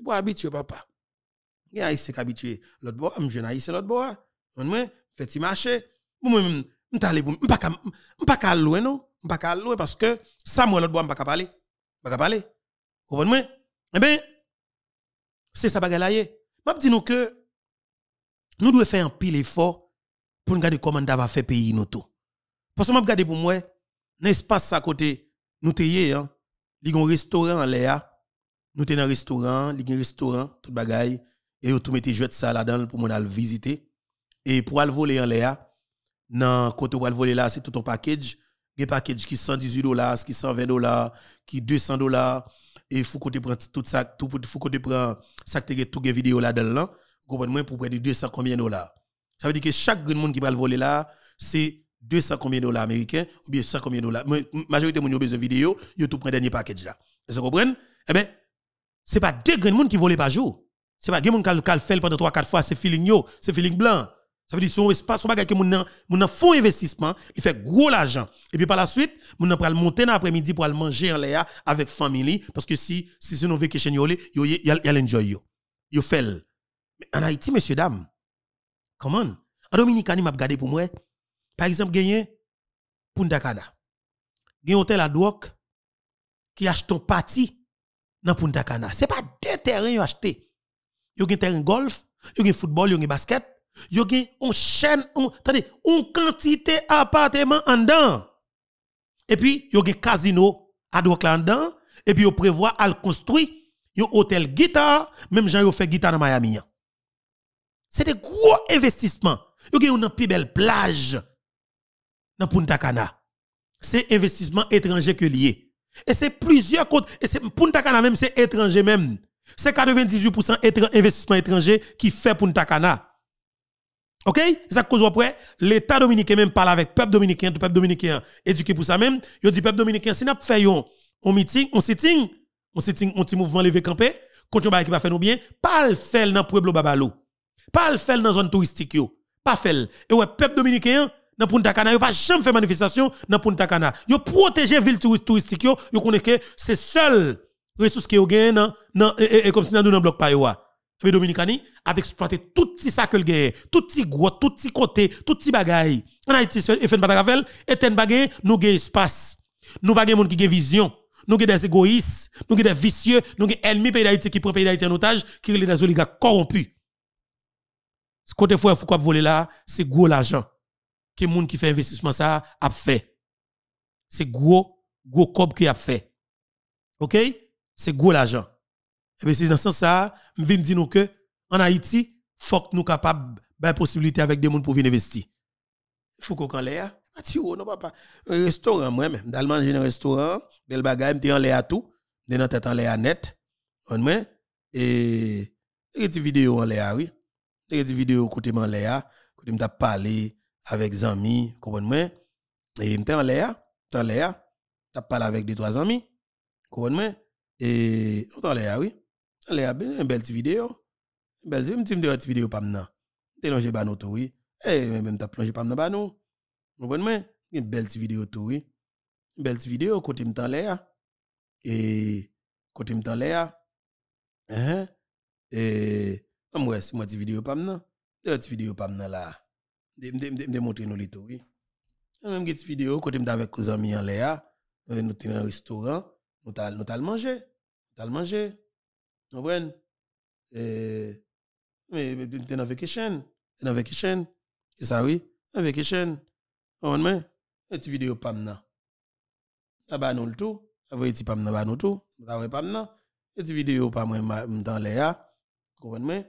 Bois habitué papa. Il y a ici qui habitué l'autre bois, je jeune ici l'autre bois. Moi fait petit marché. Moi même m't'aller pour ka louer non, m'pas ka louer parce que ça moi l'autre bois m'pas ka parler. M'pas ka parler. Comprenez-moi eh bien, c'est ça bagaille Je dis nous que nous devons faire un pile effort pour nous garder comment nous faire pays nous tout. Parce que je regarde pour moi, l'espace à côté, nous sommes hein. Il y a un restaurant en l'air. Nous dans un restaurant, il y a un restaurant, tout bagaille. Et nous tout mettez jouet ça là-dedans pour nous visiter. Et pour aller voler en l'air, dans côté où aller voler là, c'est tout un package. Un package qui 118 dollars, qui 120 dollars, qui 200 dollars et faut te prend tout ça tout faut que prend ça que tout les vidéo là dedans comprenez pour près de 200 combien de dollars ça veut dire que chaque monde qui va le voler là c'est 200 combien de dollars américains ou bien 100 combien de dollars? Majorité de gens besoin de vidéo yo tout prend dernier package là vous comprenez? Eh ben c'est pas deux grands monde qui volent par jour c'est pas des monde qui fait pendant 3 4 fois c'est feeling yo c'est feeling blanc ça veut dire son espace, son bagage que mon mon font investissement, il fait gros l'argent. Et puis par la suite, mon pral le monter dans l'après-midi pour aller manger en l'air avec famille parce que si si c'est une vacation yo yo y a l'enjoy yo. Yo fait. En Haïti messieurs dames, comment En Dominicani m'a regardé pour moi. Par exemple, gagné Punta Cana. Gagné hôtel à Douok qui achète un parti dans Punta Cana. C'est pas deux terrains yo acheté. Yo un terrain golf, yo un football, yo un basket Yo gen on chaîne, on quantité appartement en dedans. Et puis, yo gen casino à droite là en dedans. Et puis, yo prévoit à construire un hôtel guitare, même gens yo fait guitare dans Miami. C'est des gros investissements. Yo gen une plus belle plage dans Punta Cana. C'est investissement étranger que lié. Et c'est plusieurs côtes. Et c'est Punta Cana même, c'est étranger même. C'est 98% investissement étranger qui fait Punta Cana. OK? Ça cause après l'état dominicain même parle avec peuple dominicain, tout peuple dominicain éduqué pour ça même, yo dit peuple dominicain si n'a fait un meeting, on sitting, on sitting, on petit mouvement levé campé, quand on qui pas fait nous bien, pas le faire dans pueblo babalo. Pas le faire dans zone touristique yo. Pas faire. Et ouais peuple dominicain dans Punta Cana, yo pas jamais fait manifestation dans Punta Cana. Yo protéger ville touristique yo connaît que c'est seul ressource yo gagne dans et, comme si dans un bloc pas yo. Le Dominicani a exploité tout petit ça que le gagne, tout petit gros, tout petit côté, tout petit bagaille. En Haïti, et fait bagaille, et bagaille, nous gagne espace. Nous pas monde qui a vision. Nous avons des égoïstes, nous avons des vicieux, nous avons des ennemis pays d'Haïti qui prennent pays d'Haïti en otage, qui sont des oligarques corrompus. Ce côté frère Foucault voler là, c'est gros l'argent. Que monde qui fait investissement ça a fait. C'est gros, gros cob qui a fait. OK? C'est gros l'argent. Et bien, c'est dans ce sens ça, je viens dire nous que, en Haïti, faut que nous capables de possibilité avec des gens pour venir investir. Il faut qu'on l'ait. Ati ou non papa. Un restaurant moi même, dal manger un restaurant, bel bagay, m'te en l'air tout, de nan tête en l'air net. On moi et des vidéo en l'air oui. Des vidéo côté en l'air, côté m'ta parler avec amis, comprenez moi et m'te en l'air, en l'air, t'as avec des trois amis. Comprenez moi et en l'air oui. En l'air une belle vidéo. Belle petite vidéo pas maintenant. T'es longé ba nous oui. Eh même t'as plongé pas maintenant nous. Vous comprenez? Une belle petite vidéo tout, oui. Une belle petite vidéo, côté m'tan l'air. Et, côté m'tan l'air. Hein? Et, moi, c'est moi, petite vidéo pas maintenant. Deux petites vidéos pas maintenant là. De montrer oui. Même petite vidéo, m'tan avec amis en l'air. Nous sommes dans restaurant. Nous allons manger. Nous allons manger. Vous comprenez? Et, mais, dans vacation. T'es dans vacation. C'est ça, oui. Dans vacation. Et ti vidéo pas maintenant. Ça nous le tout. Ça va être pas maintenant nous tout. Ça va pas maintenant. Et ti vidéo pas moi dans. Comprenez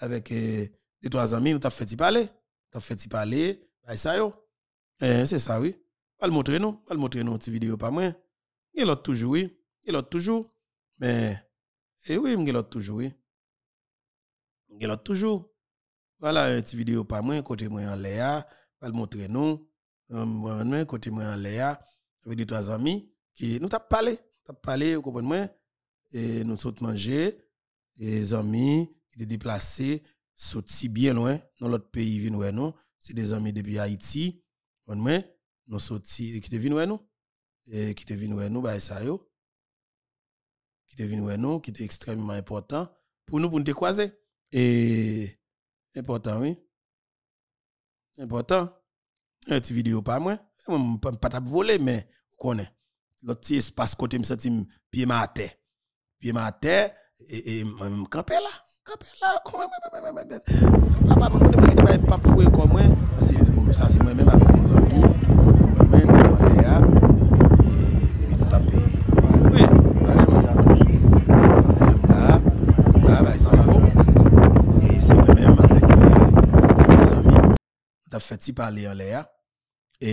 avec les trois amis, nous t'a fait parler. T'a fait y parler, bah ça yo. Eh, c'est ça oui. Pas le montrer nous, pas le montrer nous ti vidéo pas moi. Il l'autre toujours oui. Il l'autre toujours. Mais eh oui, il l'autre toujours oui. Il l'autre toujours. Voilà, un petit vidéo pas moi côté moi en l'air, pas le montrer nous moi côté moi en Léa avec des trois amis qui nous t'a parlé t'a parlé vous comprenez moi et nous sommes manger des amis qui étaient déplacés sortis bien loin dans l'autre pays viennent ouais nous c'est des amis depuis Haïti. Vous moi nous sortis qui étaient venus nous et qui étaient venus ouais nous bah ça yo. Qui étaient venus ouais nous qui était extrêmement important pour nous pour nous croiser. Et important oui. Important. Un petit vidéo pas moi. Pas pas voler mais vous connaissez. L'autre petit espace côté me senti pied ma terre pied ma terre et et camper là Papa mwen konen mwen ki debay pap fwe kon mwen Se bon sa se mwen menm avek mwen zan li Mwen menm kon le a E pi tout api Oui, mwen mwen konen Mwen mwen la La bay san yon E se mwen menm avek Mwen zan mi Da feti pale yon le a E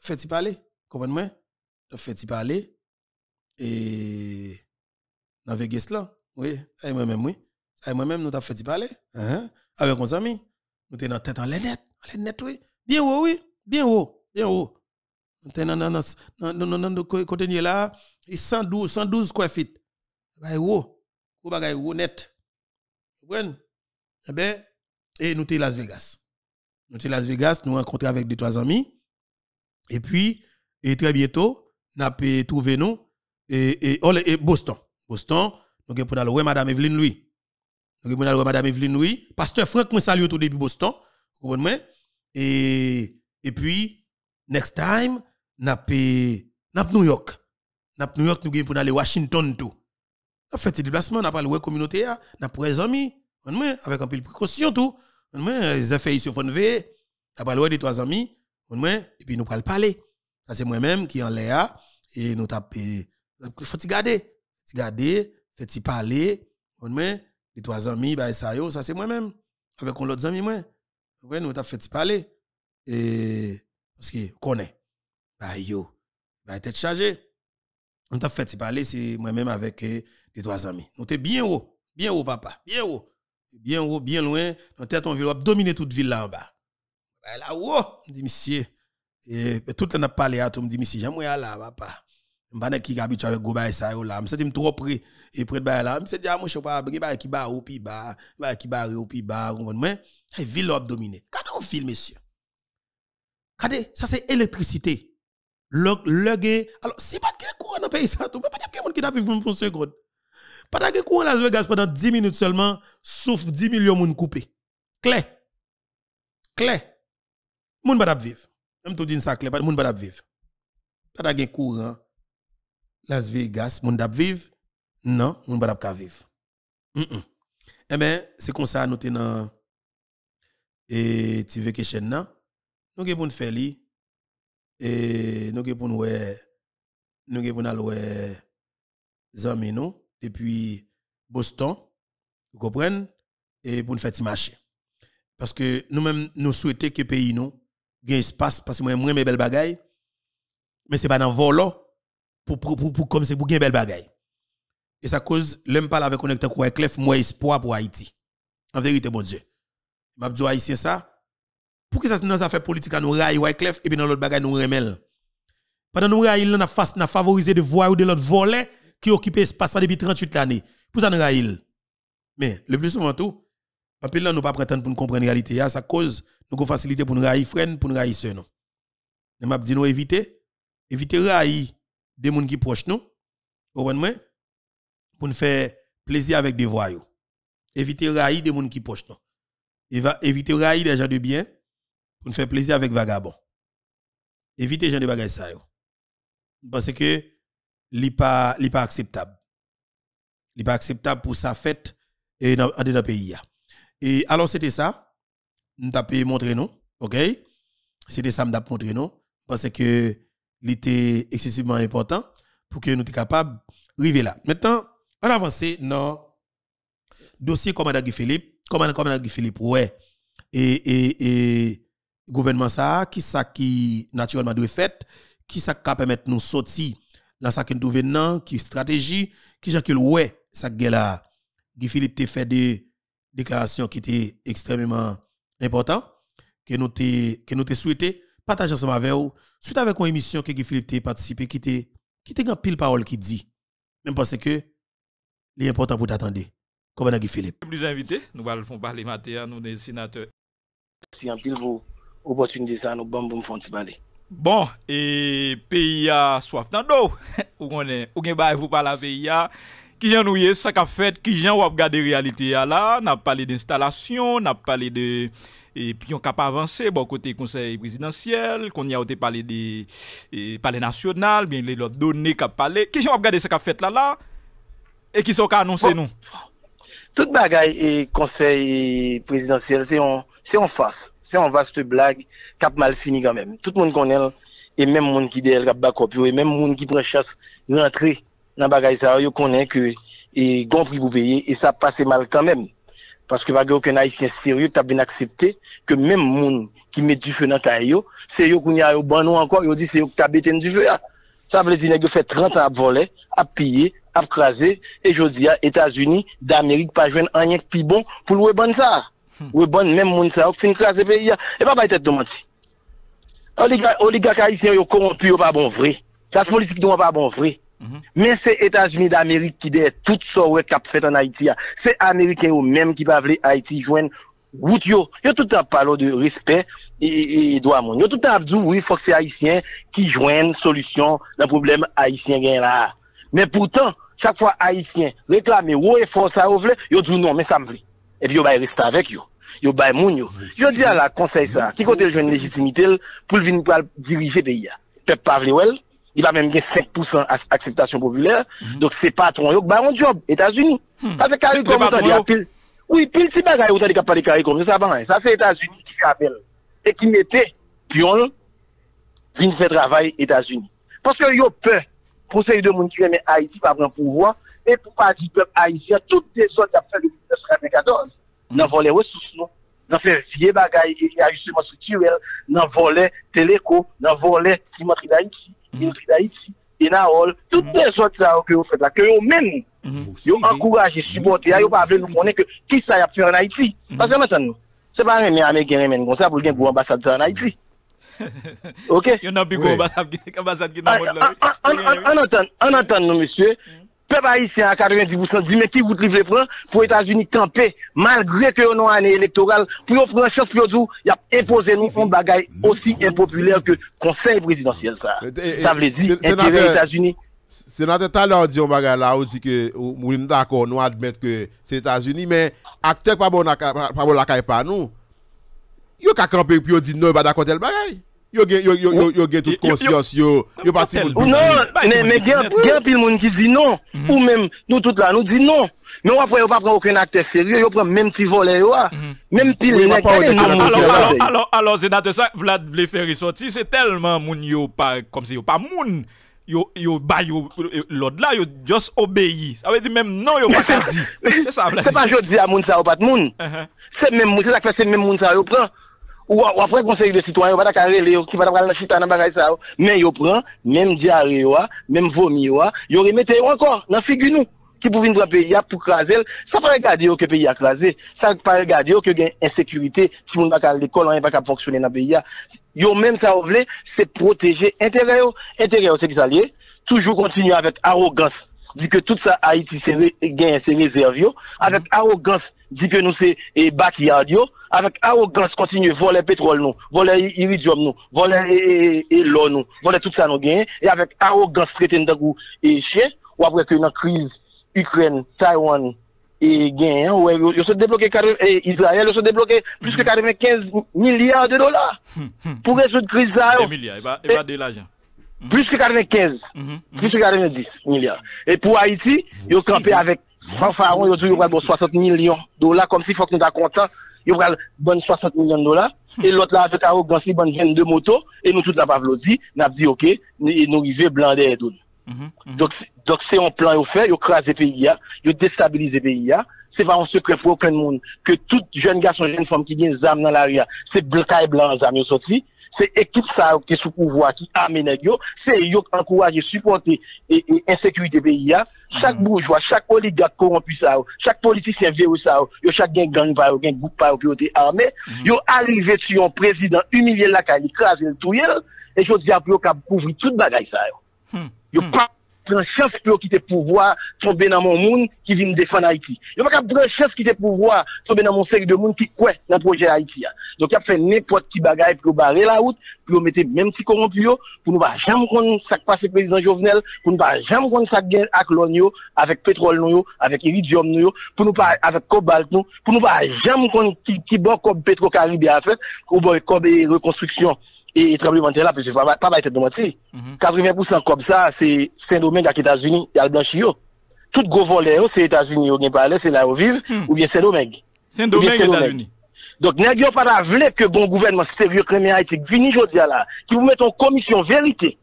Feti pale, kompon mwen Da feti pale E Nan ve ges lan oui, moi-même, oui. Avec moi-même, nous t'avons fait parler, hein? avec nos amis. Nous sommes dans tête en net, en net, oui. Bien haut, oui, bien haut, bien haut. Nous sommes dans le côté là, 112, 112 square feet. Bah, haut, ou bagay haut net. Vous? Eh bien, et nous sommes Las Vegas. Nous sommes Las Vegas, nous rencontrons avec des trois amis. Et puis, et très bientôt, nous avons trouvé nous, et, et, et, Boston. Boston, nous avons voir Madame Evelyne Louis. Nous avons voir Madame Evelyne Louis. Pasteur Franck, moi salue au début Boston. Vous comprenez? Et, et puis, next time, nous avons New York. Nous New York, nous avons pour aller Washington tout. Nous avons fait des déplacements, nous avons parlé communauté, nous avons des amis, avec un peu de précaution tout. Moi, les affaires ici, font veiller. Après, le des trois amis, et puis nous allons parler. Ça, c'est moi-même qui en l'air, et nous taper. Faut y garder? Faut garder, faut y parler. Les trois amis, bah, ça, ça, c'est moi-même. Avec l'autre ami, moi. Ouais, nous t'avons fait parler? Et, parce que, connaît. Bah, yo. Bah, tête chargée. On t'a fait parler, c'est moi-même avec les trois amis. Nous t'es bien haut. Bien haut, papa. Bien haut. bien haut, bien loin, dans tête on ville, dominer toute ville là en bas. Ben là, oh, me dit monsieur, tout le temps n'a parlé à tout, me dit monsieur, j'aimerais là, papa. M'pas qui habitué avec go bay ça là, me trop près et près de bay là, me senti ah mon pas qui ba ou pi ba, qui ba ou pi ba, comprendre mais ville a dominé. Quand on filme monsieur. Regardez, ça c'est électricité. Le le alors c'est pas de courant dans pays ça, pas de quelqu'un qui a vivre pour seconde. Pas de courant Las Vegas pendant 10 minutes seulement, sauf 10 millions monde coupé. Clair. Clair. Moun pas vivre. Même tout dit ça clair, pas moun pas vivre. Pas de courant Las Vegas, moun dap vive? Non, moun pas dap vivre. Mm -mm. Eh bien, c'est comme ça, nous tenons et tu veux que nan, nous avons faire li, et nous avons pour nous avons aller zami nous, depuis Boston, vous comprenez, et pour nous faire marché. Parce que nous-mêmes, nous souhaitons que le pays nous, ait espace, parce que moi, moi, mes belles bagailles, mais c'est pas dans volant, pour, pour, pour, pour comme c'est pour gagner belle bagaille. Et ça cause, l'homme parle avec connecteur quoi clef, moi espoir pour Haïti. En vérité, bon Dieu. M'a dit haïtien ça. Pour que ça dans ça fait politique nous raille Wyclef et puis dans l'autre bagaille nous remel. Pendant nous raille on a n'a favorisé de voir ou de l'autre volet qui occupe espace depuis 38 années. Pour ça nous raille. Mais le plus souvent tout, en plus là pas prétendre pour nous comprendre la réalité, ça cause nous avons facilité pour nous railler frère pour nous railler sœur non. m'a dit nous éviter éviter railler des gens qui proches nous, pour nous faire plaisir avec des voyous. Éviter raï des gens qui proches nous. Éviter raï des gens de bien pour nous faire plaisir avec vagabond. Éviter gens de bagages ça Parce que n'est pas pas acceptable. n'est pas acceptable pour sa fête et dans le pays Et alors c'était ça, nous avons montré nous, OK? C'était ça avons montré nous parce que il était excessivement important pour que nous soyons capables d'arriver là. Maintenant, on avance dans le dossier commandant Guy Philippe. Commandant, commandant Guy Philippe, ouais. Et, et, et gouvernement ça, qui ça qui naturellement doit faire, qui ça qui permettre nous sortir dans ça que nous trouvons qui stratégie, qui ça que ouais, ça là. Guy Philippe a fait des déclarations qui étaient extrêmement importantes, que nous nous souhaité partager ensemble avec vous suite avec une émission que Guy Philippe a participé qui était qui pile parole qui dit. Même parce que c'est important pour t'attendre. Comme Guy Philippe? Plus invité nous allons parler matin nous des sénateurs. Si en pile vous opportunité ça nous bon bon font parler Bon, et pays a soif dans d'eau. Ou connaît, ou gen vous parler pays a. Qui j'en ouye ça qu'a fait, qui j'en ou regarder réalité là, n'a parlé d'installation, n'a parlé de epi yon kap avanse, bon kote konsey presidansyel, kon ya ote pale de, e, pale nasyonal, bien le lot donne kap pale, ki jen wap gade se kap fet la la, e ki so ka anonsen bon, nou? Tout bagay e konsey presidansyel, se yon, se yon fas, se yon vaste blag, kap mal fini kanmen, tout moun konel, e menm moun ki del kap bakop yo, e menm moun ki pren chas rentre nan bagay sa yo konen ke, e gon pri pou peye, e sa pase mal kanmen, Paske bagè ou ken haisyen seryo tab bin aksepte ke mèm moun ki met du fè nan kay yo, se yo koun ya yo ban nou ankon, yo di se yo tab eten du fè ya. Ah. Sa vle di negyo fè 30 an ap vole, ap pye, ap krasè, e jodi ya Etats-Unis, d'Amerik pa jwen anyenk pi bon pou lwe ban sa. Lwe ban mèm moun sa ou fin krasè pe ya. E pa ah. bay tèt do manti. Oligak haisyen yo korompi yo pa bon vre. Klas politik nou pa bon vre. Mhm. Mais c'est États-Unis d'Amérique qui dit tout ça qui a fait en Haïti. C'est Américains eux-mêmes qui veulent Haïti joindre route yo. Yo tout le temps parlent de respect et, et droit monde. Yo tout le temps dit oui, faut que c'est haïtien qui joignent solution le problème haïtien là. Mais pourtant, chaque fois haïtien réclame ou et force à ouvrir, yo dit non, mais ça me plaît. Et puis yo va rester avec yo. Yo bay moun yo. Yo dit à la conseil ça, qui côté le une légitimité pour venir diriger le pays. Peuple pas il a même gagné 5% acceptation populaire. Mm -hmm. Donc, c'est patron, yo, bah, on job, États-Unis. -hmm. Parce que CARICOM, on dit, ah, pile, oui, pile, si bagaille, on dit, pas de CARICOM, ça, bah, ça, c'est États-Unis qui fait appel. Et qui mettait, pion, vient faire travail, États-Unis. Parce que, yo, peur, pour ces deux monde qui viennent Haïti, pas prendre pouvoir, et pour pas dire peuple haïtien, toutes les autres qui ont fait depuis 1994, dans voler ressources, non? nan fè vie bagay e ajustement strukturel, nan volè teleko, nan volè simatri da iti, l'industrie d'Haïti, Inarol, tout les autres ça que vous faites là, que vous même, Mhm. vous encouragez, supportez, vous pas voulu nous connaître que qui ça y a fait en Haïti. Mhm. Parce que maintenant, c'est pas un américain comme ça pour le gain pour ambassade ça en Haïti. OK? Yon nan pi Oui. go ambassade ambassade ki Ah, nan moun ah, la. ah, En en- en entend, en entend nous, monsieur. pep haisyen a 90% di men ki wout liv le pran pou Etats-Unis kampe malgre ke yo nou ane elektoral pou yo pran chans pou yo djou yap impose nou kon bagay osi impopuler ke konsey presidansyel sa. Sa vle di, entere Etats-Unis. Senate talan di yon bagay la ou di ke moun yon d'akon nou admet ke se Etats-Unis men aktek pa bon lakay pa nou yo ka kampe pou yo di nou yon bagay. Yo gen yo yo yo yo gen Yo- yo- conscience yo yo non. Bah, mais tout gen monde gen pile moun qui dit non ou même nous tout là nous dit non. Mais on après on pas prendre aucun acteur sérieux, yo prend même petit volet yo. a. Même pile nèg Alors, alors, c'est- alors, alors, sénateur, ça, Vlad vle faire ressortir, c'est tellement moun yo pas, comme si yo pas moun, yo, yo, ba yo, l'autre là, yo just obéi. Ça veut dire même non, yo pas dit. C'est ça, Vlad. C'est pas jodi à moun ça ou pas de moun. Uh-huh. C'est même moun, c'est ça que fait c'est même moun ça yo prend. Ou, ou après conseil de citoyen, pas relé, qui va dans la chita dans bagay ça. Mais yo prend même diarrhée même vomi yo, yo remette encore dans figure nous qui pour venir pays pour craser. Ça pas regarder que pays a crasé. Ça pas regarder que gain insécurité, si moun pas à l'école, on pas capable fonctionner dans pays. Yo même ça ou vle, c'est protéger intérêt. Intérêt c'est qui ça lié? Toujours continuer avec arrogance dit que tout ça Haïti c'est ré- gain c'est réserve yo avec arrogance dit que nous c'est backyard yo avec arrogance continue voler pétrole nous. Voler iridium nous. Voler l'eau nous. Voler tout ça nous gain et avec arrogance nous dans et chien ou après que dans crise Ukraine Taïwan et gain hein, yo, se 80 et Israël yo se débloqué plus que 95 milliards de dollars. Pour résoudre crise ça yo. Emilia, il de l'argent. Plus que 95 Mhm. plus que 90 milliards. Et pour Haïti, ils ont campé avec fanfaron, ils ont dit qu'ils bon 60 millions de dollars, comme si faut que nous soyons contents. Ils ont bon 60 millions de dollars. Et l'autre là, avec arrogance, ils bon 22 motos. Et nous, tous là, pas applaudi. Nous avons dit, OK, nous, nous arrivons blanc des. Mhm, mhm. Donc, c'est- donc c'est un plan au fait, ils crasent le pays, ils déstabilisent le pays. C'est pas un secret pour aucun monde que tout jeune garçon, jeune femme qui des armes dans l'arrière, c'est blanc et blanc en armes sorti. C'est équipe ça qui est sous pouvoir, qui amène yo. C'est yo qui encourage, supporter et, et insécurité pays. Chaque bourgeois, chaque oligarque corrompu ça, chaque politicien vieux ça, yo chaque gang gang pa yo, gang groupe pa yo qui été armé, yo arrivé sur un président humilié la caille, écrasé le tout et je dis à yo couvrir toute bagaille ça yo. Yo pas prendre chance pour quitter pouvoir tomber dans mon monde qui vient défendre Haïti. Yo pas prendre chance quitter pouvoir tomber dans mon cercle de monde qui croit dans le projet Haïti. ya. Donc y a fait n'importe qui bagaille pour barrer la petit corrompu yo, pour nous pas jamais connaître ça qui passe président Jovenel, pour nous pas jamais connaître ça qui gagne avec l'on yo, nou yo, avec iridium nou yo, cobalt nou, pour nous pas jamais connaître qui qui bon comme Petro-Caribé a fait, ou bon comme eh, reconstruction et tremblement de terre là, parce que pas pas pas être de mentir. 80% comme ça, c'est Saint-Domingue avec États-Unis, il y a le blanchi. Tout gros volet, c'est États-Unis, yo, gen parler, c'est là où vivent, ou bien Saint-Domingue. C'est un Ou bien domaine Saint-Domingue. États-Unis. Donc, yo pas la vle que bon gouvernement sérieux crémé Haïti, vini jodi là, qui vous met en commission vérité.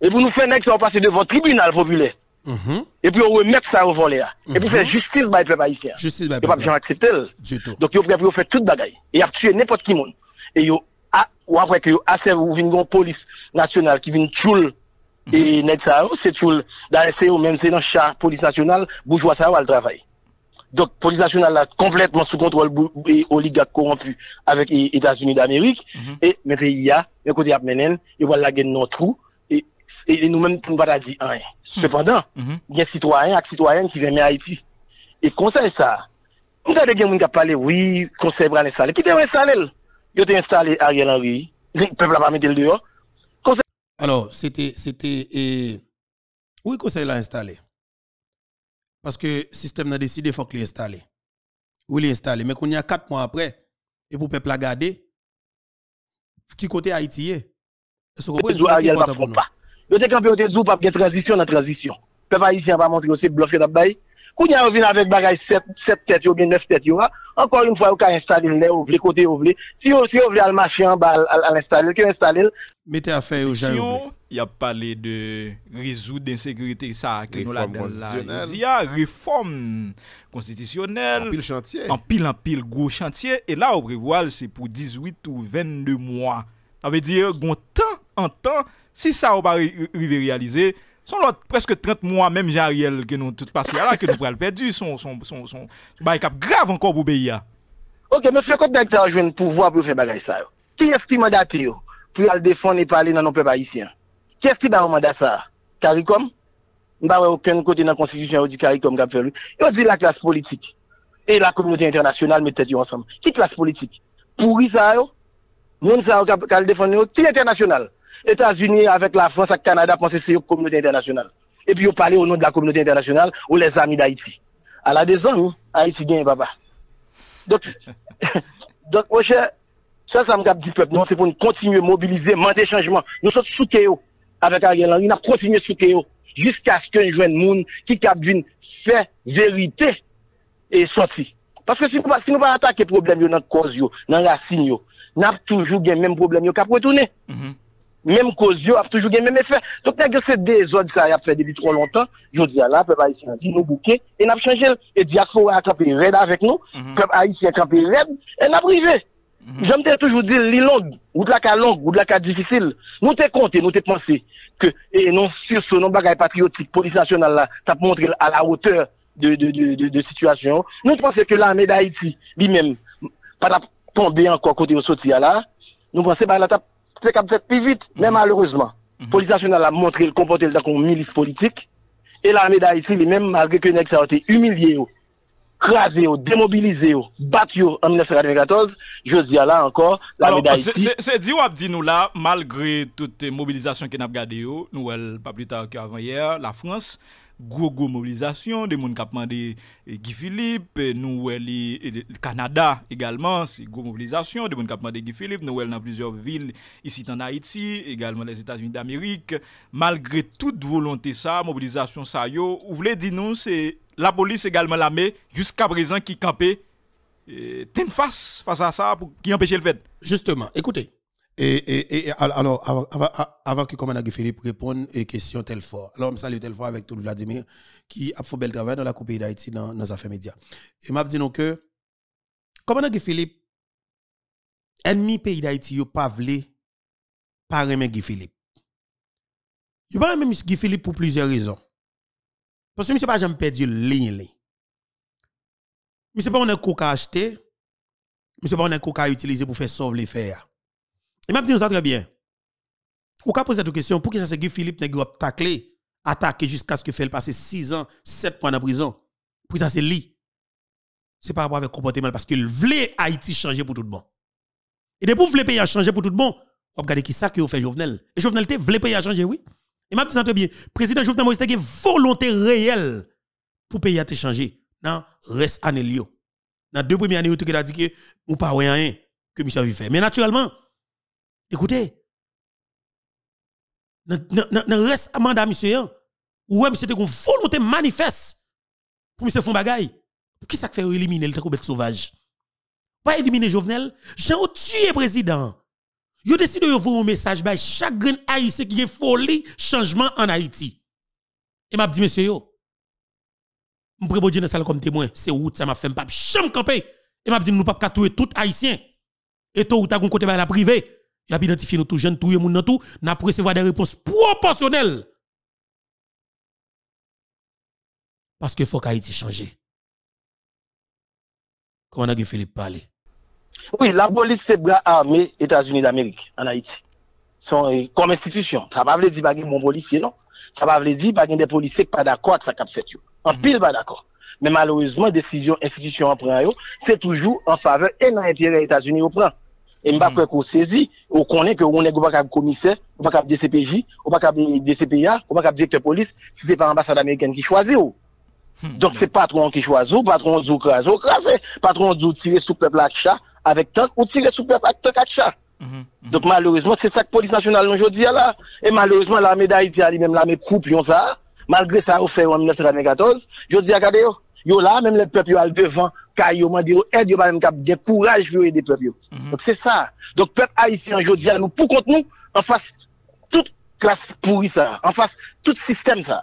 Et vous nous faites nèg ça va passer devant tribunal populaire. Mhm. Et puis on remet ça au volet. Et puis faire justice by peuple haïtien. Justice by Yo pas peuple. besoin accepter. Du tout. Donc prêt pour faire toute bagaille. Et y a tué n'importe qui monde. Et yo a, ou après que assez ou vinn gon police nationale qui vinn tchoul et nèg ça yo, c'est tchoul dans c'est ou même c'est dans chat police nationale bourgeois ça va le travail. Donc police nationale là complètement sous contrôle et oligarque corrompu avec les États-Unis d'Amérique et mes pays là, les côté ap menen, ils vont la gagner notre trou et et nous-mêmes pour nous pas dire rien. Cependant, Mhm. il y a citoyens et citoyennes qui viennent Haïti. Et conseil ça, nous avons des gens qui parlé, oui, conseil l'installer. Qui t'a installé? Ils ont installé Ariel Henry. Le peuple n'a pas mis le dehors. Alors, c'était, c'était, et, oui, conseil l'a installé? Parce que le système a décidé, il faut qu'il l'installe. Oui, l'installer. Mais qu'on y a quatre mois après, et pour le peuple la garder, qui côté Haïti est? Est-ce que ont pas de transition dans transition. Peuple haïtien va montrer aussi. Quand Kounya yo vin avèk bagay 7 tèt yo, 9 tèt yo, ankor yon fwa yo ka installil lè, ou vle kote yo vle. Si yo vle al machin, al installil, ki yo installil. Mete a fè yo jan yo vle. Y ap pale de rezout d'insekurite sa akre nou la den la. Y a reform konstitisyonel. Anpil chantye. Anpil anpil gwo chantye. E la ou prevoal se pou 18 ou 22 mwa. Avè diye, gon tan an tan, si sa ou pa rive realize... Son lot presque 30 mois, même Jean-Ariel, que nous tout passé là, que nous perdu, son, son, son, grave encore pour pays. Ok, monsieur, quand tu as joué le pouvoir pour faire bagay ça, qui est-ce qui mandate yo pour aller défendre et parler dans nos peuples haïtiens? Qui est-ce qui a mandat ça? CARICOM? Mba wè aucun côté dans la constitution, on dit CARICOM qui a fait lui. Dit la classe politique et la communauté internationale mettent tête ensemble. Qui classe politique? Pourri ça yo? Kal défendre yo, qui international? États-Unis avec la France et le Canada pensent que c'est une communauté internationale. Et puis, ils parlent au nom de la communauté internationale ou les amis d'Haïti. À la des Haïti gagne, papa. Donc, donc, mon cher, ça, ça me dit peuple, non, c'est pour nous continuer à mobiliser, monter changement. Nous sommes souqués avec Ariel Henry, nous continuer à souquer jusqu'à ce qu'un jeune monde qui cap vienne faire vérité et sorti. Parce que si nous si nous pas attaquer problème yo dans cause yo, dans racine yo, n'a toujours le même problème yo cap retourner. Mhm. Même cause a toujours le même effet. Donc c'est des ordres ça a fait depuis trop longtemps. Je dis là peuple haïtien dit nous bouquet et n'a changé et diaspora a campé raide avec nous, peuple haïtien campé raide et n'a privé. J'aime te toujours dire li long, ou de la ka long, ou de la ka difficile. Nous te compté, nous te pensé que et non sur ce non bagay patriotique police nationale là, t'a montré à la hauteur de de de de, de situation. Nous pensons que l'armée d'Haïti lui-même pas tomber encore côté au sorti là. Nous pensons bah la t'a fait plus vite, mais malheureusement, police nationale a montré le comporter comme une milice politique. Et l'armée d'Haïti lui-même malgré que ça a été humilié crasé démobilisé battu en 1994, je dis là encore l'armée c'est- d'Haïti c'est c'est dit ou dit nous là, malgré toute mobilisation qu'on a gardé yo, nous pas plus tard qu'avant hier, la France, gros gros mobilisation, des moun qui demandé eh, Guy Philippe, eh, nous eh, le Canada également, c'est gros mobilisation, des moun qui demandé Guy Philippe, nous dans plusieurs villes ici en Haïti, également les États-Unis d'Amérique, malgré toute volonté ça, mobilisation ça yo, vous voulez dire nous c'est la police également l'armée jusqu'à présent qui campait face face à ça pour qui empêcher le fait. Justement, écoutez. Et, et, et al- alors, avant, avant, que commandant Guy Philippe réponde aux questions tel fort. Alors, je salue tel fort avec tout Vladimir qui a fait un bel travail dans la Coupe d'Haïti dans, dans les affaires médias. Et m'a dit nous que, commandant Guy Philippe, ennemi pays d'Haïti, yo pas vle, pas aimer Guy Philippe. Yo pas aimer Guy Philippe pour plusieurs raisons. Parce que monsieur pas jamais perdu ligne. Monsieur pas on a coca acheté, monsieur pas on a coca utilisé pour faire sauver les fers. Et m'a dit nous ça très bien. Ou ka poser cette question, pour que ça se Guy Philippe yo ap taclé, attaqué jusqu'à ce que fait passer 6 ans, 7 mois en prison? Pour ça c'est lui. C'est par rapport avec comportement parce qu'il voulait Haïti changer pour tout le monde. Et depuis vous voulez pays changer pour tout le monde, vous regardez qui ça que vous fait Jovenel. Et Jovenel te voulait pays changer oui? Et m'a dit ça très bien. Président Jovenel Moïse une volonté réelle pour pays à te changer. Non, reste année li yo. Dans deux premières années, il a dit que ou pas rien que Michel veut faire. Mais naturellement, écoutez, dans le reste mandat monsieur, hein, ouais, monsieur te une volonté manifeste pour monsieur font. Pour qui ça fait éliminer le tracobet sauvage? Pas éliminer Jovenel, j'ai tué président. Yo décide de vous un message by chaque haïtien qui est folie changement en Haïti. Et m'a dit monsieur yo, m'pré bon Dieu dans salle comme témoin, c'est route ça m'a fait pas chambre camper. Et m'a dit nous pas tout haïtien. Et tout ou ta gon côté ba la privé, y a identifié nous tout jeunes tout moun nan tout, n'a recevoir des réponses proportionnelles. Parce que faut qu'Haïti change. Comment on a Philippe parler? Oui, la police c'est bras armé États-Unis d'Amérique en Haïti. Son, euh, comme institution. Ça va veut dire pas bon policier, non? Ça va veut dire pas des policiers qui pas d'accord avec ça qu'a fait. En pile pas d'accord. Mais malheureusement, décision institution en prend c'est toujours en faveur et dans l'intérêt États-Unis au prend. Et m'pa quoi qu'on saisit, on connaît que on est pas capable commissaire, on pas capable DCPJ, on pas capable DCPA, on pas capable directeur police, si c'est pas l'ambassade américaine qui choisit ou. Donc c'est patron qui choisit, ou patron du patron du tirer sous peuple chat, avec tant, ou tirer sous peuple avec tant avec chat. Donc malheureusement, c'est ça que police nationale aujourd'hui là. Et malheureusement, l'armée d'Haïti a lui-même l'armée coupe yon ça. Malgré ça, au fait en 1994, je dis regardez yo, yo là même les peuples yo al devant, yo mande yo aide pas même cap de courage pour aider peuple. Donc c'est ça. Donc peuple haïtien aujourd'hui nous pour contre nous en face toute classe pourrie ça, en face tout système ça.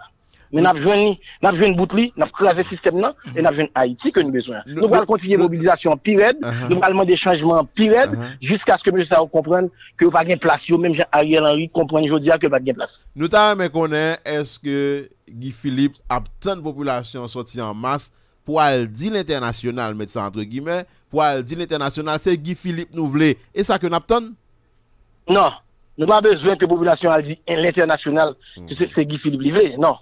Mais ni, n'a besoin de boutli, n'a crasé système là, et n'a besoin Haïti que nous besoin. Nous- Nous allons nous- continuer la mobilisation pire Uh-huh. nous allons demander des changements pire Uh-huh. jusqu'à ce que M. Sao comprenne que pas de place, même Ariel Henry comprenne aujourd'hui que pas de place. Nou ta mè konè, eske Guy Philippe ap tan populasyon soti an mas pou al di l'internasyonal, met sa entre guimè, pou al di l'internasyonal, se Guy Philippe nou vle, e sa ke nap tan? Non, nous pas besoin que la population a dit l'international que c'est- c'est Guy Philippe Livé. Non.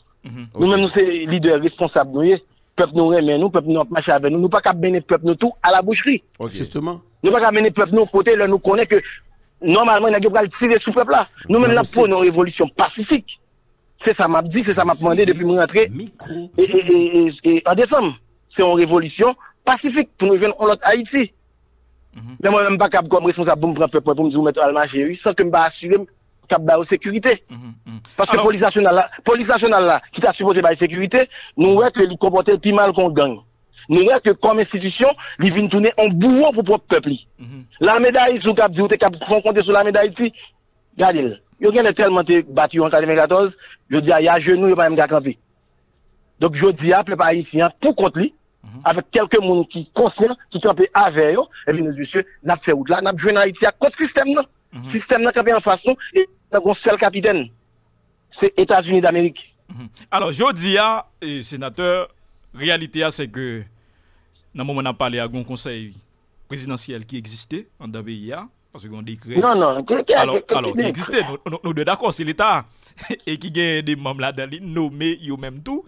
Nous-mêmes, nous, c'est leaders responsables, nous, y- peuple nous remet nous, peuple nous marche avec nous, nous pas qu'à mener peuple nous tout à la boucherie. Justement. Nous pas qu'à mener peuple nous côté, là, nous connaît que, normalement, il y a tirer sous peuple là. Nous-mêmes, là, pour une révolution pacifique. C'est ça m'a dit, c'est ça m'a demandé depuis mon rentrée. Et, et, et, et- et en décembre, se yon revolisyon pasifik pou nou ven on lot Haiti. Men mwen mwen pa kap kom responsab pou m pran pepon pou m zou met alman chéri, san ke m ba asurem kap ba ou sekurite. Paske polis nasyonal la, ki ta supporte ba ou sekurite, nou wèk li kompote pi mal kon gang. Nou wèk kom institisyon, li vin toune an bouvan pou prop pepli. Mhm. La meday sou kap di ou te kap fon konte sou la meday ti, gade l. Yo gen le telman te bati yo an 94, yo di a ya genou yo pa yon gakampi. Dok jodi ap, le pa haisyen pou kont li, mhm. avek kelke moun ki konsyen, ki kampe aveyo, epi nou zwisye, nap fe wout la, nap jwen Haiti a kont sistem nan. Mhm. Sistem nan kampe an fas nou, e nan kon sel kapiten. Se Etats-Unis d'Amerik. Mhm. Alors, jodi a, e, senateur, realite a se ke nan moun ap pale a gon konsey presidansyel ki egziste, an dabe ya, parce kon dekre. Non, non, ki egziste, nou de d'akon, se l'Etat, e ki gen de mam la dali, nou me yo menm tou,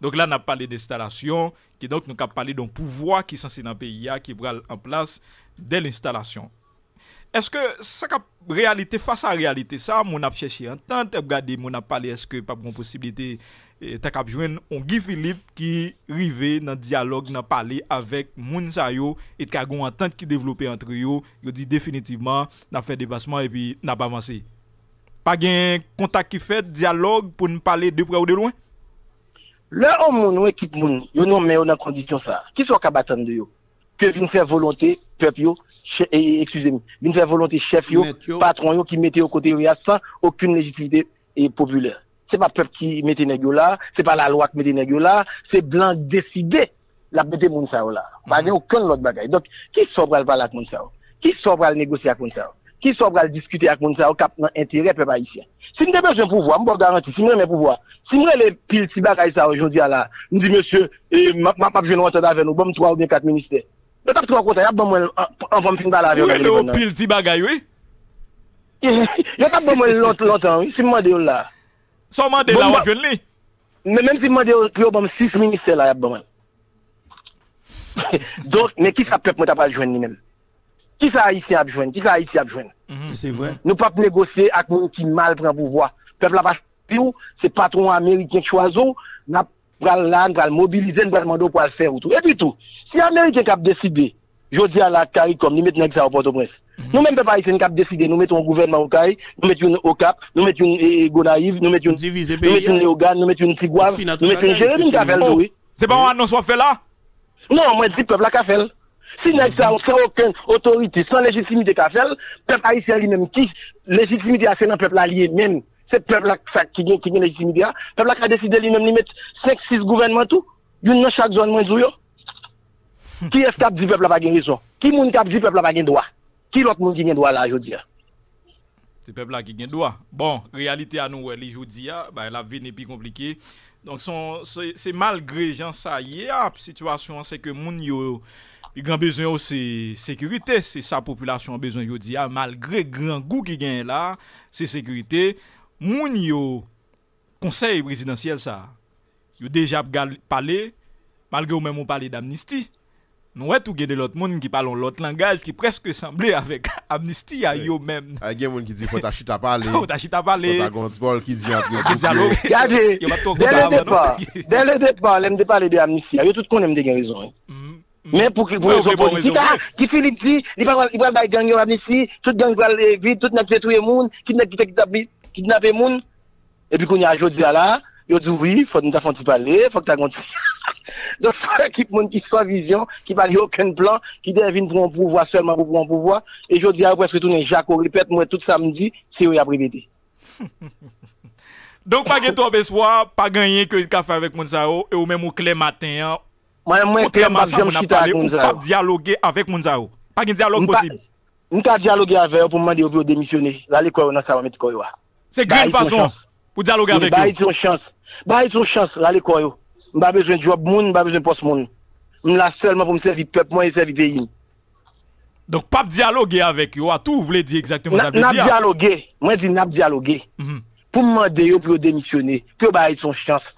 Donc là, on a parlé d'installation, qui donc nous a parlé d'un pouvoir qui est censé dans le pays, qui est en place dès l'installation. Est-ce que ça réalité face à réalité ça, mon a cherché un temps, regardé, mon a parlé, est-ce que pas une possibilité, eh, t'as cap joindre on Guy Philippe qui rivé dans dialogue, dans parler avec Mounsayo et qui gon entente qui développé entre yo yo dit définitivement, n'a fait dépassement et puis n'a pas avancé. Pas gain contact qui fait, dialogue pour nous parler de près ou de loin. Le homme moun ou équipe moun, yo dans condition ça. Qui sont capables de yo? Que vin faire volonté peuple yo, che- eh, excusez-moi, vin faire volonté chef yo, yo. patron yo qui mettait au côté yo sans aucune légitimité et populaire. C'est pas peuple qui mettait nèg yo là, c'est pas la loi qui mettait nèg yo là, c'est blanc décidé la mettre moun sa yo là. Pas gen aucun autre bagaille. Donc qui sobre le parler avec moun sa yo? Qui sobre le négocier avec moun sa yo? Qui sobre le discuter avec moun sa yo haïtien? Si mwen te bejwen pouvoi, mwen bo garanti, si mwen mwen pouvoi, si mwen le pil ti bagay sa ojondi ala, mwen di, monsye, mwen pap jwen wante da ven, mwen bom 3 ou bien 4 minister. Mwen tap 3 konta, yap bom mwen anvom fin bala ven. Mwen le pil ti bagay, oui? Yo tap bom mwen lontan, oui, si mwen de yo la. Son mwen de la wak yon li? Mwen si mwen de yo, yo bom 6 minister la, yap bom mwen. Donk, men ki sa pep mwen tap aljwen ni men? Qui ça haïtien a joindre? Qui ça haïti a joindre? C'est vrai. Nous pas négocier avec moun qui mal prend pouvoir. Peuple la pas ou, c'est patron américain qui choisit ou, n'a pral là, pral mobiliser, pral demander pour le faire ou tout. Et puis tout. Si américain qui a décidé, je dis à la CARICOM, nous mettons ça au Port-au-Prince. Nous même pas haïtien a décidé, nous mettons un gouvernement au CARI, nous mettons au Cap, nous mettons une Gonaïve, nous mettons nous une Léogane, nous mettons une Tigouave, nous mettons une Jérémy qui a c'est fait le fini. Si nèk sa ou san oken otorite, san legitimite ka fel, pep a yisi a li menm ki, legitimite a se nan pep la liye menm. Se pep la sa ki gen, ki gen legitimite a, pep la ka deside li menm li met 5-6 gouvenman tou, yon nan chak zon mwen zou yo. Hmm. Ki es kap di pep la pa gen rezon? Ki moun kap di pep la pa gen doa? Ki lot moun ki gen doa la jodi ya? Se pep la ki gen doa. Bon, realite a nou wè li jodi ya, ba la vi ne pi komplike. Donk son, se malgre jan sa ye ap, situasyon se ke moun yo yo. Yo, il grand besoin aussi sécurité. C'est sa population a besoin, yo dit, ah, malgré grand goût qui gagne là, c'est sécurité. Moun yo, conseil présidentiel ça, yo déjà gal- parlé, malgré ou même on parle d'amnistie. Nous, ouais, tout de l'autre monde qui parle l'autre langage qui presque semblait avec amnistie à yo même. A gen moun ki di fota chita pale, t'as chita parlé. fota gontbol ki di Yo ça le départ, dès le départ, l'aime de parler de amnistie, yo tout m'te gagne raison. hein. Dit, il va il va bailler gang yo amnistie, tout gang tout n'a détruire moun, qui n'a kidnapper kidnapper moun. Et puis qu'on y a jodi là, yo dit oui, ta ta gonti. Moun qui sans vision, qui parle aucun plan, qui devine pour un pouvoir seulement pour prendre un pouvoir et jodi a presque tourner Jacques répète moi tout samedi, c'est eux a répété. Donc, pas de trop espoir, pas gagner que le café avec Mounzao, et ou même au clé matin, Mwen mwen pa ça, jom a chita ak ou moun pas sa yo. dialoguer avec Mounzao. Pas de dialogue Mpa- possible. Mwen ka diyaloge ave yo pou mwande yo pou yo demisyone. La li kwa yo nan sa wamet kwa yo Bah, grande ils sont façon chance. pour dialoguer avec Ba son chans. Ba son chans, la li kwa yo. Mba bezwen job moun, mba bezwen pos moun. Mwen la selman pou mservi pep mwen servi peyi. Donc, pas dialoguer avec eux. Tout vous voulez dire exactement ça Na- veut Nap dire. diyaloge, mwen di nap diyaloge. Mhm. Pou mwande yo pou yo demisyone, pou yo ba it son chans.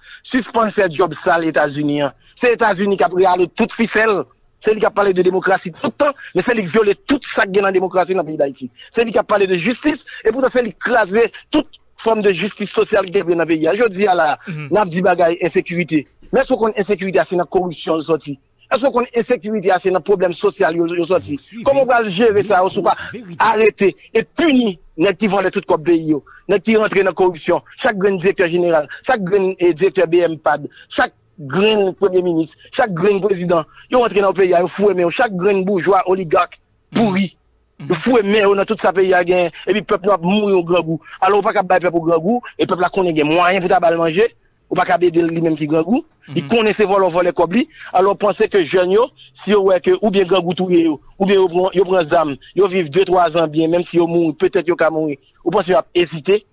Suspend fè job sal Etats-Unis an. Se Etats-Unis kap reale tout ficelle. Se li kap pale de demokrasi toutan, men se li viole tout sak gen nan demokrasi nan peyi d'Haïti. Se li kap pale de justice, et pourtant se li krasè tout forme de justice sociale ki te nan peyi. Je di ala, nap di bagay insécurité. Men sou kon insécurité ase nan korupsyon yo sorti? Est-ce qu'on insécurité ase nan problème social sorti? Comment on va gérer ça? Sou pas arrêter et punir nèg qui vend tout comme pays nèg qui rentre dans corruption, chaque grand directeur général, chaque grand eh, directeur BMPAD, chaque grand premier ministre, chaque grand président, yo rentre dans le pays, yo fou mais chaque grand bourgeois oligarque pourri. Yo fou mais dans tout sa pays a et puis peuple n'a mourir au grand goût. Alors on pas capable peuple au grand goût et peuple la connaît gen moyen pour balle manger. Ou pas capable aider lui-même qui grand goût. Il connaît ses voleurs voler comme lui. Alors pensez que jeune yo, si ouais que ou bien grand goût yo, ou bien prend yo prend zam, yo vivent 2 3 ans bien même si yo mourent, peut-être yo ka mourir. Ou pensez a hésiter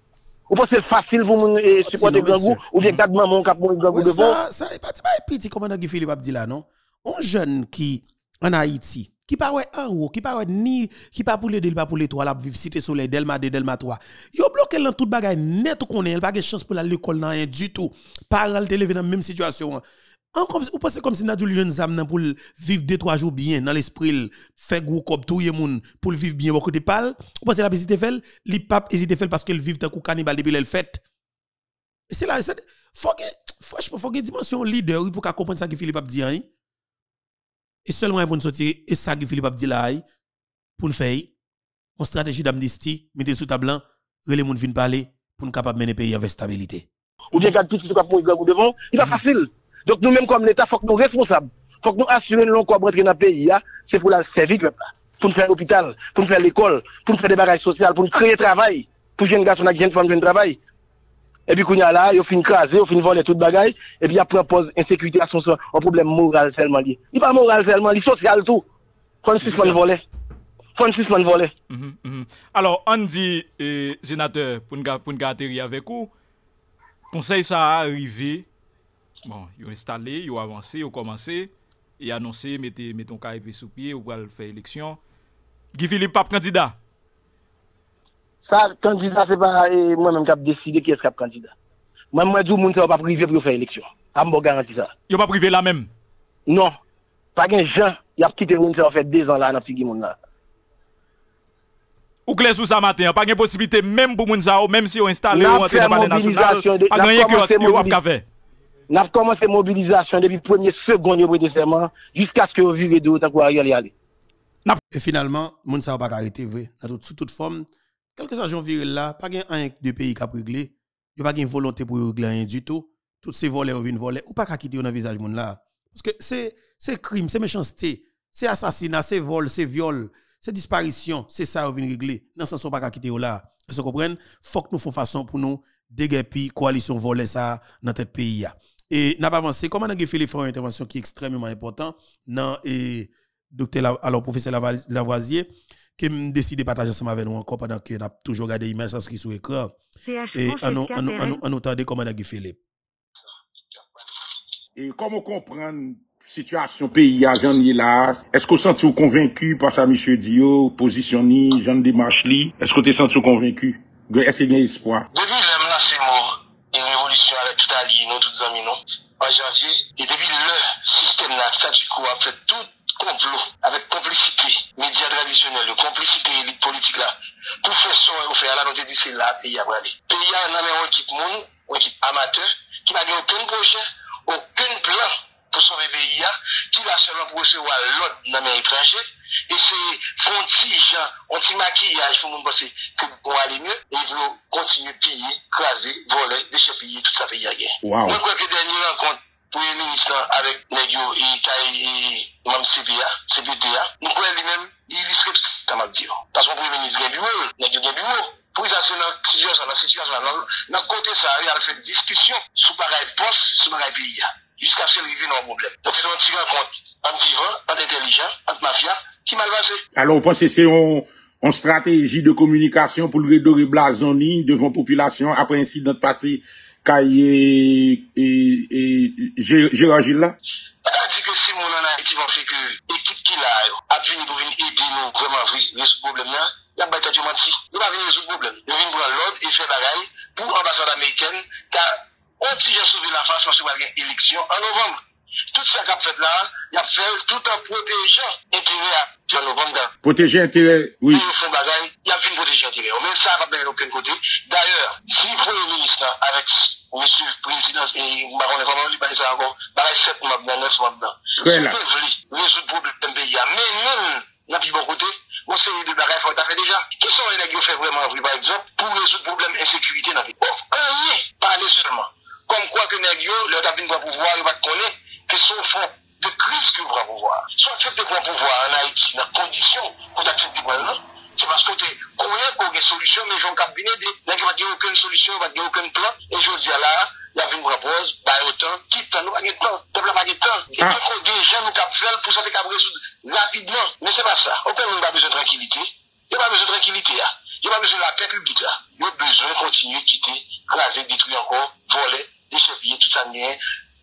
Ou pensez facile pour moun eh, supporter monsieur. ou bien quatre maman qui goût Ouais, devant. ça, ça, est pas petit commandant Guy Philippe a dit là, non? Un jeune qui, en Haïti, qui ouais en haut, qui ouais ni, qui pas pour l'aider, pas pour l'étoile, la vivre cité soleil, Delma 2, Delma 3. Yo bloqué dans toute bagaille net qu'on est, il pas de chance pour aller à l'école, rien du tout. Parents lever dans la même situation. Hein. En comme, ou pensez comme si n'a du jeune zam pour vivre deux trois jours bien dans l'esprit fait gros comme tout le monde pour vivre bien beaucoup de pal ou pensez la hésité fait li pas hésité fait parce qu'elle vivre tant coup cannibale depuis le fait c'est là, c'est- faut que, franchement, faut que dimension leader pour comprendre ça que Philippe a dit. hein. Et seulement pour nous sortir, et ça que Philippe a dit là, hein, pour nous faire une stratégie d'amnistie, mettez sous table les gens viennent parler pour nous capable de mener pays avec stabilité. ou bien petits qui mourir grand goût devant, il pas facile. Donc nous-mêmes comme l'État, faut que nous responsables. Faut que nous assurer nous qu'on rentrer dans le pays, hein. c'est pour la servir le peuple. là. Pour nous faire l'hôpital, pour nous faire l'école, pour nous faire des bagages sociaux, pour nous créer travail. Pour jeunes garçons et jeunes femmes travail. Et puis, quand y a là, ils fin craser, ils fin voler tout bagaille, et puis après, on pose insécurité à son un problème moral seulement lié. Il pas moral seulement, il social tout. Faut nous suspendre voler. Faut nous suspendre voler. Mhm, mhm. Alors, on dit, eh, sénateur, pour nous nous atterrir avec vous, conseil ça a arrivé, bon, ils ont installé, ils ont avancé, ils ont commencé, et annoncé, mettez, mettons KIP sous pied, ou va faire élection. Guy Philippe, pape candidat. Ça, candidat, c'est pas eh, moi-même qui a décidé qui est-ce qui est candidat. Moi, moi, je dis, moun, ça va pas privé pour faire élection. Je me garantis ça. Ils pas privé la même? Non. Pas qu'un gens, il a quitté moun, ça faire deux ans là, dans figi moun là. Ou clair sous ça matin, pas de possibilité même pour moun ou, même si on installé N'a ou fait dans palais national, pas commencé que mobili- avez fait. N'a commencé mobilisation depuis premier seconde jusqu'à ce que vous virez de haut tant qu'Ariel y aller. Et finalement, moun sa pas arrêter vrai. Dans toute, sous toute forme, quel que soit Jean Virel là, pas gen un de pays qui a réglé, il pas gen volonté pour régler rien du tout. Toutes ces volets ou viennent voler ou pas qu'à quitter dans visage moun là. Parce que c'est c'est crime, c'est méchanceté, c'est assassinat, c'est vol, c'est viol, c'est disparition, c'est ça ou vient régler. Dans sens on pas qu'à quitter là. Vous comprenez? Faut que nous fassions façon pour nous déguerpir coalition voler ça dans tête pays. Et n'a pas avancé. Comment on a fait l'effort d'intervention qui est extrêmement important dans et docteur alors professeur Lavoisier qui me décidé de partager ensemble avec nous encore pendant que a toujours regardé l'image qui sur l'écran. Et en attendant comment on a fait Et comment comprendre situation pays à Jean là est-ce que vous sentez convaincu par ça monsieur Dio positionné Jean démarche li est-ce que vous sentez convaincu est-ce qu'il y a espoir Depuis l'aime là c'est mort une révolution avec tout allié, nous, tous amis, non? En janvier, et depuis le système là, statu quo a fait tout complot, avec complicité, médias traditionnels, complicité élite politique là, pour faire ça, ou faire là, nous te dit c'est là, pays à aller. Pays à une équipe moun, une équipe amateur, qui n'a aucun projet, aucun plan pou sove peyi ya, ki la seman pou resewa lot nan men etranje, e se fon ti jan, on ti makiyaj pou moun bose ke bon ale mye, e vlo kontinu piye, krasi, vole, deche piye, tout sa peyi ya gen. Mwen wow. kwenke denye renkont pou yon ministran avek negyo e kaye e mam CPA, CPTA, mwen kwenye li men, li liske tout sa map diyo. Pasman pou yon ministran gen biwo, negyo gen biwo, pou yon se nan situasyon, nan situasyon, nan kote sa, yon al fè diskusyon sou bagay pos, sou bagay piye ya. Jiska se li vi nan problem. Don se don ti renkont an vivan, an entelijan, an mafya, ki malvaze. Alors, pense se yon strategi de komunikasyon pou lre dori blazoni devan populasyon apre insi dante pase kaye Gérard Gilles la? A di ke si moun an a eti van fe ke ekip ki la yo, ap vini pou vini edi nou vreman vri resou problem la, yan bayta diyo manti. Yon pa vini resou problem. Yon vini pou an lod e fe bagay pou ambasade Ameriken ka an ti jen souve la fas mase wak gen eleksyon an novem. Tout sa kap fet la, yap fel tout an proteje entere a ti an novem dan. Proteje entere, oui. Yon fon bagay, yap vin proteje entere. Omen sa pa blen lopken kote. D'ayor, si premier ministre avek monsie prezidans e maron ekonomi, ba yon sa ankon, ba yon set mabdan, net mabdan. Kwen la. Se veli, rezout problem be ya. Men men, nan pi bon kote, moun se yon de bagay fwa ta fe deja. Ki son yon ek yo fe vreman vri, par exemple, pou rezout problem ensekurite nan pe. Ou an ye, pale seulement. Kom kwa ke neg yo, lè ta bin pou pouvoir, yo bat konè, ke son fon de kriz ki yo pou pouvoir. So aksepte pou pouvoir an Haiti, nan kondisyon kon ta aksepte pou an, se paske te konè kon gen solusyon, men joun kabine de, neg yo bat gen okon solusyon, bat gen okon plan, e joun di ala, la vin propose, bay otan, kitan, nou pa gen tan, problem pa gen tan, e pou kon dejen nou kap fel pou sa te kap resoud rapidman. Men se pa sa, okon moun ba bezon tranquilite, yo ba bezon tranquilite ya, yo ba bezon la pe publika, yo bezon kontinu kite, krasi, detri ankon, vole, de chevye tout sa nye,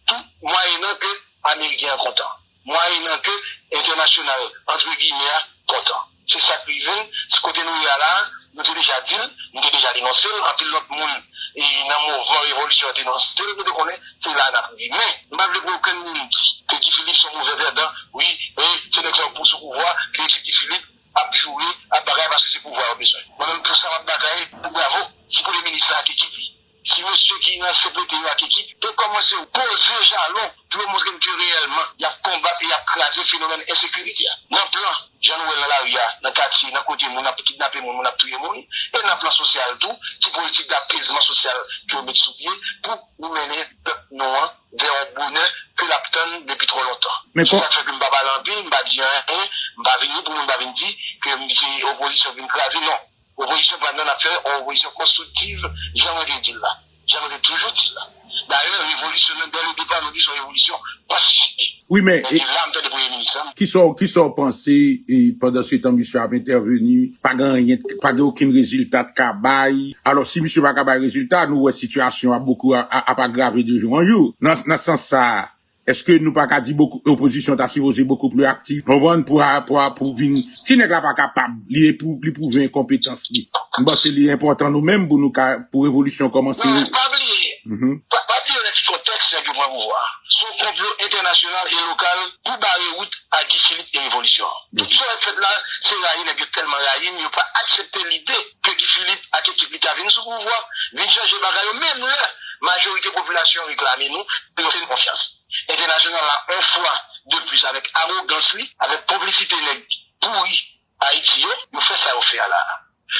tout mwayenan ke Amerikyan kontan. Mwayenan ke internasyonal, entre guimè, kontan. Se sakri ven, se kote nou yala, nou te deja dil, nou te deja denonsel, anpil lot moun, e nan mouvan evolisyon denonsel, nou te konen, se la nan pou di. Men, mbavle pou ken moun ki, ke Guy Philippe son mouve verdan, oui, e, se nek son pou sou pouvoi, ke ekse Guy Philippe ap joure, ap bagay, paske se pouvoi an besoy. Mwen an pou sa ap bagay, pou bravo, si pou le minister ak ekip li. si monsye ki nan sepote yo ak ekip, pou komanse ou pose jalon, pou yo montre mke reyelman, yap kombat, yap krasi fenomen ensekurite ya. Nan plan, jan wè nan la ou ya, nan kati, nan kote moun, ap kidnapè moun, moun ap touye moun, e nan plan sosyal tou, ki politik da pezman sosyal ki yo met soubye, pou nou mene pep nou an, ve an bonen, ke lap tan depi tro lontan. Sou sa fèk mbaba lanpil, mba diyan, mba vini pou mba vini di, ke mbi se oposisyon vini krasi, non. Oposisyon pandan ap fè, oposisyon konstruktive, jan mwen de di la. Jan mwen de toujou di la. D'ailleurs, révolutionnaire, dès le départ, nous dit son révolution pacifique. Oui, mais... Et, et là, on des premiers ministres. Hein? Qui sont, qui sont pensés, et pendant ce temps, monsieur a intervenu, pas gagné, pas d'aucun résultat de cabaye. Alors, si monsieur pas cabaye résultat, nous, la situation a beaucoup, a, a, a pas gravé de jour en jour. Dans, dans ce sens, ça, Eske nou pa ka di oposisyon ta sivoze beaucoup plou aktif? Mwen pou a, pou a, pou vin. Si neg la pa kapab, li e pou, li pou ven kompetans li. Mwen se li important nou men pou nou ka, pou revolisyon komanse. Mwen, pabliye, mhm. pabliye neti konteks negi mwen mou wa. Sou komplo internasyonal e lokal pou bare wout a Gifilip e revolisyon. Tout sou et fet la, se rayin negi telman rayin, yo pa aksepte l'ide ke Gifilip a kekip li ka vin sou pou vwa, vin chanje bagay yo, men nou la, majorite populasyon reklami nou, de nou se yon konfians. International la un fwa de plus avèk arrogans li, avèk publicite neg pouri a iti yo, yo fè sa yo fè ala.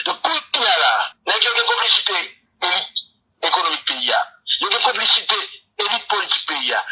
Yo kou iti ala, neg yo gen komplicite elit ekonomik peyi ya, yo gen komplicite elit politik peyi ya,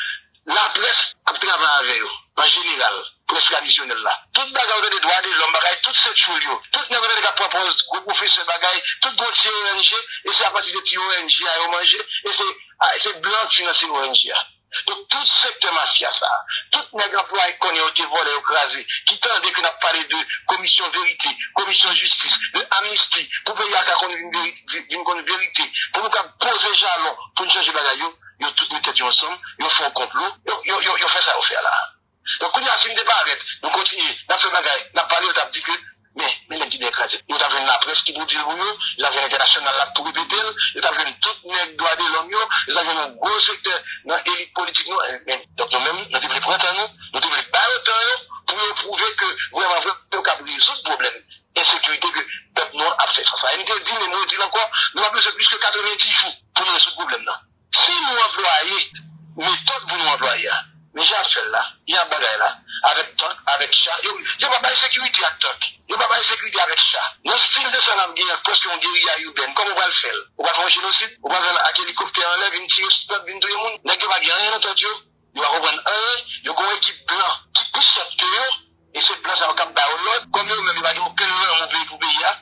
la pres ap travan avè yo, pa general, pres tradisyonel la. Tout bagay ou de douane, lom bagay, tout se choul yo, tout nan gwen de ka propos, gwen pou fè se bagay, tout gwen ti ONG, e se apati de ti ONG a yo manje, e se ah, blan tu nan se ONG a. Dok tout sekte mafya sa, tout neg anpwa e konye ote vole yo krasi, ki tan dek na pale de komisyon verite, komisyon justis, de amnisti, pou pe yaka konye vin konye verite, pou nou ka pose jalon pou nou chanje bagay yo, yo tout nou tet yo ansom, yo fon komplo, yo fè sa yo fè la. Dok kounye asim de baret, nou kontinye, na fè bagay, na pale yo tap di ke, Men, men neg ki de ekraze. Yo ta ven la pref ki bou di lou yo, la ven internasyonal la pou betel, yo ta ven tout neg doa de lom yo, yo ta ven nou gwo sekte nan elit politik nou. Eh, men, dok nou men, nou te vle prantan nou, nou te vle bayotan yo, pou yo prouve ke vreman vle pe ou ka brizout problem. Ensekurite ke pep nou ap fè fasa. En te di men nou, di lan kwa, nou ap lese plus ke 90 jou pou nou resout problem nan. Si nou ap loye, metot pou nou ap loye a. Nijan sel la, yon bagay la, avek tank, avek chan, yon pa bay sekuriti ak tank, yon pa bay sekuriti avek chan. Yon stil de san am genye, poske yon geri ya yon ben, kom ou bal fel? Ou bal fon genosid? Ou bal fel ak helikopter an le, vin tiyo spot, vin touye moun? Nèk yo pa genye an atat yo, yo a roban an, yo kon ekip blan, ki pis sot ke yo, e se blan sa wakap ba ou lot, kom yo men yo bagay ou ken lè an moun peyi pou peyi ya,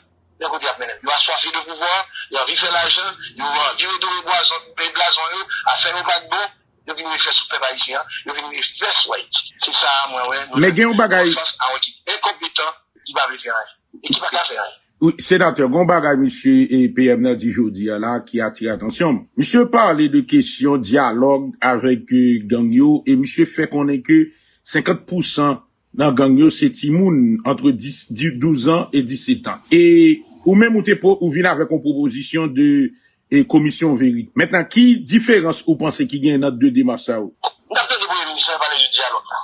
nèk ou di ap menen. Yo a swafi de pouvoan, yo a vife l'ajan, yo a vire do e, e blazon yo, a fe yo bagbo, yo vini refè sou pep Haitien, yo vini refè sou Haiti. Se sa mwen wè, nou gen yon bagay... Fos an wè ki enkompetan, ki ba refè an, e ki ba ka fè an. Sénateur, gon bagay misye PM nan di jodi a la ki atire atensyon. Misye parle de kesyon diyalog avèk gangyo e misye fè konen ke 50% nan gangyo se timoun entre 10, 12 an et 17 an. E ou mèm ou te pou, ou vin avèk an proposisyon de et komisyon veri. Mètnan, ki diferans ou panse ki gen nan de demas sa ou? Dapte de premier ministre, pale de diyalog.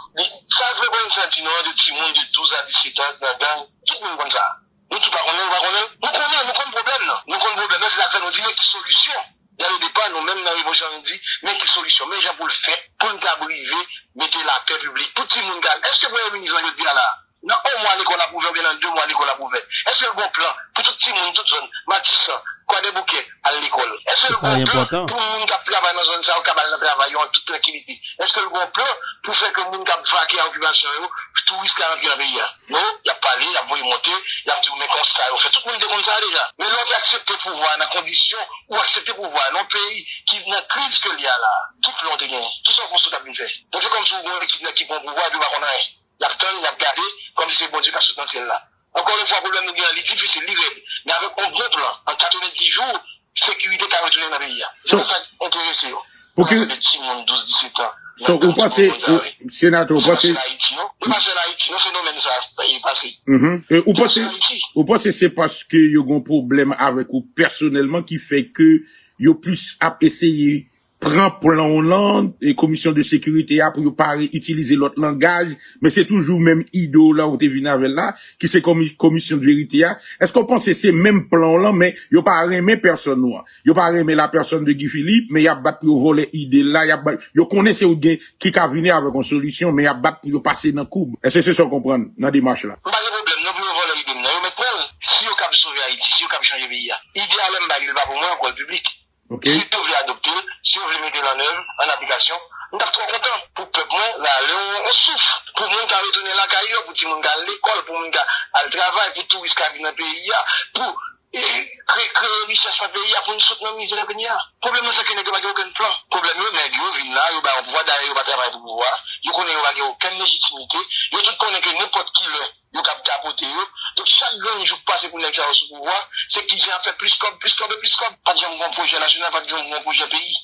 Sa vre bon sentinon de ti moun de 12 a 17 an nan gang, tout moun kon sa. Nou tout pa konen, pa konen. Nou konen, nou kon problem nan. Nou kon problem nan, se la fè nou di ne ki solusyon. Yalè de pa nou mèm nan revojan nou di, men ki solisyon, men jan pou l'fè, pou n'tabrive, mette la pè publik, pou ti moun gal. Eske mwen yon ministran yo di ala, nan 1 mwa lè kon la pouve, nan 2 mwa lè kon la pouve. Eske yon bon plan, pou tout ti moun, tout zon, matisan, bouquets à l'école? Est-ce que le plan pour le monde qui travaille dans une zone, ça, qui travaille en toute tranquillité? Est-ce que le bon plan pour faire que le monde qui vaqué à l'occupation, tout risque à rentrer dans le pays? Non, il y a parlé, il y a voulu monter, il y a dit, mais constat, on fait tout le monde comme ça déjà. Mais l'autre accepte le pouvoir dans la condition ou accepter le pouvoir dans un pays qui est dans la crise que il y a là, tout le monde est gagné. Tout ça, pour que fait. Donc c'est comme si vous avez une équipe qui prend le pouvoir. Il y a tant, il y a gardé, comme si c'est bon Dieu qui a sauté dans Ankon yon fwa problem nou gen, li difise li red. Men avek on bon plan, an 90 jou, sekurite ka retounen nan beya. Se kon sa interese yo. Ok. An de ti moun 12-17 an. So, ou pase, senato, ou pase... Ou pase la iti, nou fenomen sa, yi pase. Ou pase, ou pase se paske yo gon problem avek ou personelman ki fe ke yo plus ap eseye pran plan Hollande, e komisyon de sekurite a pou yo pare utilize lot langaj, men se toujou menm ido la ou te vinavel la, ki se komisyon de verite a, esko panse se menm plan lan, men yo pare men person nou an, yo pare men la person de Guy Philippe, men ya bat pou yo vole ide la, bat, yo kone se ou gen ki ka vine avè konsolisyon, men ya bat pou yo pase nan koub, eske se son kompran nan dimash la. Mbaze problem, nan pou yo vole ide nou, yo met prel, si yo kab souve Haiti, si yo kab chanje veya, ide alem bagil pa pou mwen kon publik, Okay. Si tou vle adopte, si ou vle mette lan ev, an aplikasyon, nou tak tro kontan. Pou pep mwen, la le ou souf. Pou moun ka retene la ka yo, pou ti moun ka l'ekol, pou moun ka al travay, pou tou iska vin nan peyi ya, pou kre riches nan peyi ya, pou nou sot nan mize nan peyi ya. Problem se ke negyo bagye oken plan. Problem yo, negyo vin la, yo ba yon pouwa, dare yo ba travay pou pouwa, yo konen yo bagye oken legitimite, yo tout konen ke nepot ki le, yo kap kapote yo, Tout chak gen jou pase pou nek sa ou sou pouwa, se ki jen fè plis kob, plis kob, plis kob, pati jen mwen proje nasyonal, pati jen mwen proje peyi.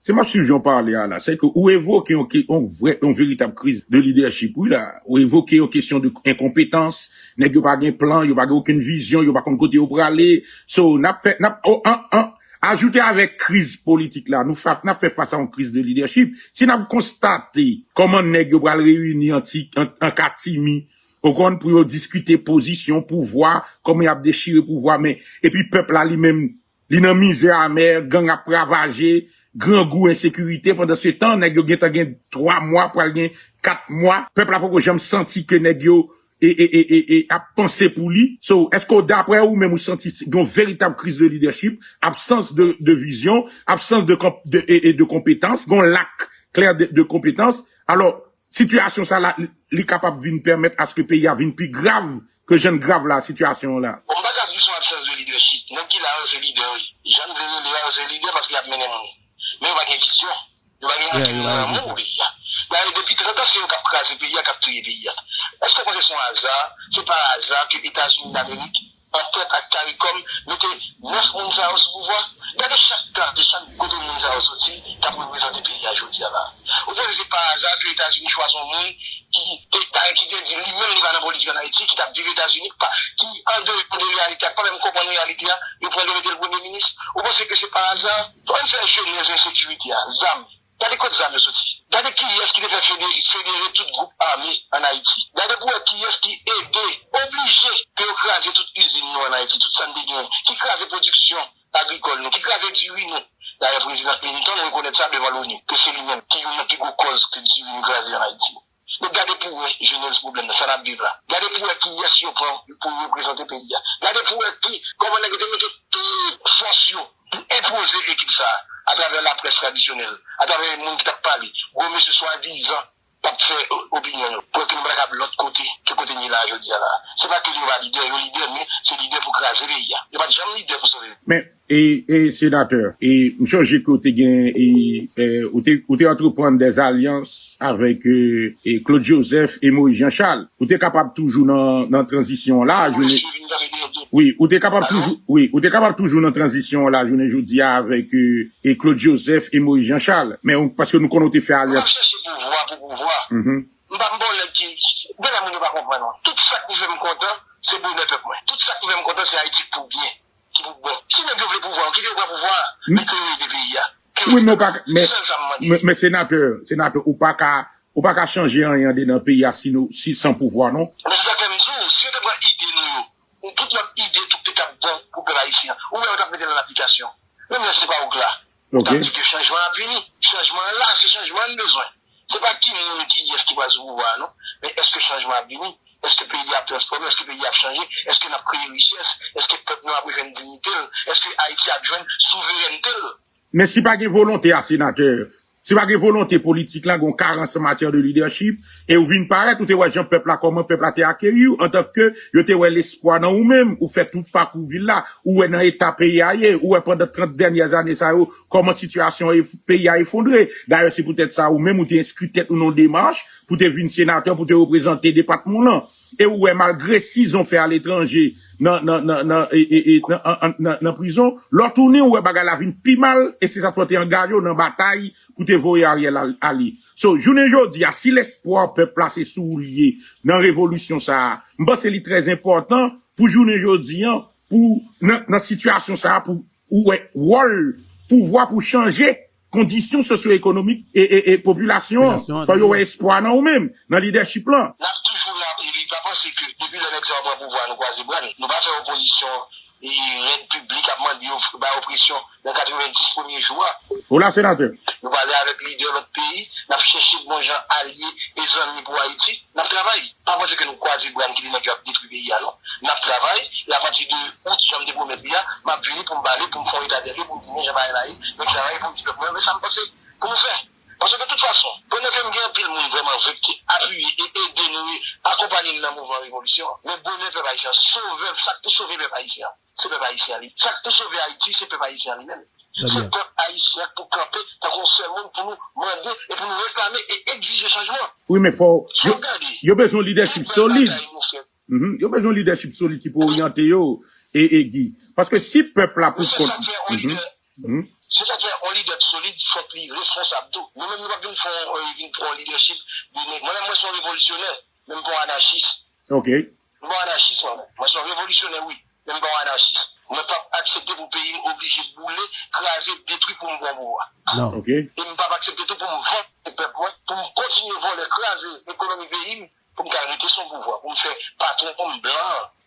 Se map soujou parle a la, se ke ou evoke yon veritab kriz de lidership ou la, ou evoke yon kesyon de inkompetans, nek yo bagen plan, yo bagen oken vizyon, yo bagen kote yo prale, so nap fè, nap, oh, an, an, Ajoute avèk kriz politik la, nou fap nap fè fasa an kriz de lidership, si nap konstate koman neg yo bral reyuni an katimi Ou kon pou yo diskute pozisyon, pouvoi, kom yo ap dechire pouvoi men. E pi pepla li men, li nan mize amer, gang ap ravaje, gran gou ensekurite. Pendan se tan, neg yo gen ta gen 3 mwa, pral gen 4 mwa. Pepla pou ko jem senti ke neg yo e, e, e, e, e ap pense pou li. So, esko dapre ou men ou senti yon veritab kriz de leadership, absens de, de vizyon, absens de, de, de kompetans, yon lak kler de kompetans. Alors, Sityasyon sa la li kapap vin permèt aske peyi avin pi grav ke jen grav la sityasyon la. On baka di son absens de lidership. Nèm ki la an se lider. Jan blè lè an se lider paske ap menen moun. Mè yon baka vizyon. Yon baka yon an moun ou li ya. Da yon depi 30 ans yon kap krasi peyi ya, kap touye peyi ya. Eske kon se son azar, se par azar ke Etats-Unis d'Amerik anket ak karikom, mette nef moun sa ou sou pouvoi, gade chak gade, chak kote moun sa ou sou ti, ta pou prezante peyi a jodi ava. Ou pou se se par azan ke l'Etats-Unis chwa son moun, ki etan ki de di li men li vanan politik an Haiti, ki tap di l'Etats-Unis, ki an de realite, ak pa men kompon realite a, yo pren do mette l'Premier Ministre, ou pou se ke se par azan, pou an se jen les insekurite a, zam, gade kote zam yo sou ti. Gade ki yes ki te fè fèdere tout group armé an Haiti. Gade pou wè ki yes ki edè, oblijè, ki yo krasè tout usine nou an Haiti, tout san de gen, ki krasè produksyon agrikol nou, ki krasè diwi nou. Dare prezident Clinton rekonèt sa devan l'ONU, ke se li men ki yon api go koz ke diwi nou krasè an Haiti. Nou gade pou wè, jenèz problem nan san ap viv la. Gade pou wè ki yes yo pran pou yo prezante pezya. Gade pou wè ki, koman nè gade mette tout fons yo pou impose ekip sa a. à travers la presse traditionnelle, à travers les gens qui t'a parlé, gros bon, monsieur soi-disant, t'a fait euh, opinion, pour que nous de l'autre côté, que côté ni là, je dis là. C'est pas que nous pas leader, leader, mais c'est leader pour craser les Il n'y a pas de leader pour sauver. Mais... E senateur, e mchange ki ou te gen, e, e, ou te entrepren des alians avèk e, Claude Joseph e Moïse Jean Charles, ou te kapab toujou nan transisyon la, oui, ou te kapab toujou, oui, ou te kapab toujou nan transisyon la, jounen joudia avèk Claude Joseph e Moïse Jean Charles, mm-hmm. men ou, paske nou konon te fè alians. Mwen fè se pou vwa, pou pou vwa, mwen bon lè di, gè la moun nou pa kompren, tout sa kou fè mou kontan, se pou mè pep mwen, tout sa kou fè mou kontan, se Haiti pou bien. ki pou bon. Si nèk yo vle pou vwa, ki te vwa pou vwa, mè te yo de peyi ya. Oui, mè pa, mè, mè senateur, senateur, ou pa ka, ou pa ka chanje an yande nan peyi ya si nou, si san pou vwa, non? Mè se ta tem zou, si yo te vwa ide nou yo, ou tout nan ide tout te kap bon pou pe la isi an, ou mè yo tap mette nan aplikasyon. Mè mè se te pa ou gla. Ok. Tanti ke chanjman apini, chanjman la, se chanjman bezwen. Se pa ki nou ki yes ki wazou vwa, non? Mè eske chanjman apini, Eske peyi ap transforme, eske peyi ap chanje, eske nap kreye wiches, eske pep nou ap wijen dinitel, eske Haiti ap jwen souverentel. Men si pa gen volonté a senateur, Se pa ge volante politik la, gon karans matèr de leadership, e ou vin paret, ou te wè jen pepla koman, pepla te akèri ou, an tak ke, yo te wè l'espoi nan ou mèm, ou fè tout pakou villa, ou wè nan eta peyi a ye, ou wè pwè de 30 denye zanè sa yo, koman situasyon peyi a effondre. Darè se pou tèt sa ou mèm, ou te inskri tèt ou nan demarche, pou te vin senatèr, pou te reprezentè depatmounan. E ou wè malgré si zon fè al etranje, nan, nan, nan, e, e, e nan prison, lor tourne ou e baga la vin pi mal, e se sa toate an garyo nan batay pou te voye a riel ali. So, jounen jodi, a si l'espoi pe plase sou liye nan revolusyon sa, mba se li trez important pou jounen jodi an, pou nan situasyon sa, pou ou e wol pou vwa pou chanje kondisyon sosyo-ekonomik e populasyon, fwa yo wè espwa nan ou mèm, nan lideship lan. Nan toujou la, li pa panse ke, depi lè nèk zè wè pou vwa nou kwa zibran, nou pa fè oposisyon, e ren publik apman di opresyon nan 90 pounye jwa. Ou la senate? Nou pa lè avèk lidè lòt peyi, nan fè chèchè bon jan alye, e zan mi pou Haiti, nan travay. Pa panse ke nou kwa zibran ki di nan ki ap detri peyi alon. nap travay, la pati de out jom de pou met biya, map vini pou mbale, pou mfon itadere, pou mdine jabay la yi, mwen travay pou mti pepman, mwen sa mpase, pou mwen fè. Pase ke tout fason, pou nou kem gen pil moun vreman vek ki apuy e ede nou akopanyen nan mouvman revolisyon, men bon nou pe pa isyan, souve, sak pou souve pe pa isyan, se pe pa isyan li. Sak pou souve Haiti, se pe pa isyan li men. Se pe pa isyan pou kape, ta konser moun pou nou mwende, e pou nou reklame e exige chanjman. Oui men fò, yo bezon lideship solide. Mm -hmm. Yo bezon leadership solid ki pou oryante yo e egi. Paske si pepl la pou konti. Se sa kè an leadership solid, fòk li responsab do. Mwen mwen mwen fòk an leadership, mwen mwen son revolutionè, mwen mwen anachist. Ok. Mwen mwen anachist mwen mwen. Mwen son revolutionè, oui. Mwen mwen anachist. Mwen pa aksepte pou peyi mwen oblige boule, krasè, detri pou mwen mwen mwen. Non, ok. Mwen pa aksepte pou mwen vòk, pou mwen kontinye vòk, krasè, ekonomi peyi mwen. Pour me garder son pouvoir, pour me faire patron homme blanc.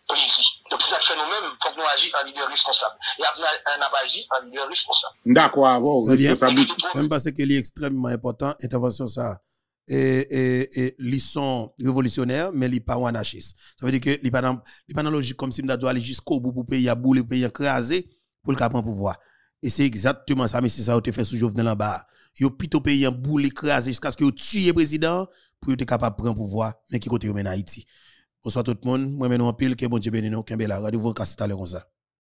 Donc, c'est ça que fait nous-mêmes, faut que nous agissions en leader responsable. Et après, on a agi en leader responsable. D'accord, bon, responsable. Même parce que c'est extrêmement important, intervention ça. Et, et, et, ils sont révolutionnaires, mais ils pas anarchistes. Ça veut dire que ils pas dans, pas dans logique comme si nous doit aller jusqu'au bout pour payer à boule, payer écrasé pour le prendre pouvoir. Et c'est exactement ça, mais c'est ça que fait sous Jovenel en bas. Yo plutôt payer un boule écrasé jusqu'à ce que vous tuez le président pour être capable de prendre pouvoir, mais qui côté en Haïti. Bonsoir tout le monde. Moi, maintenant, en pile, que bon Dieu bénisse nous, qu'un bel Rendez-vous en casse comme ça.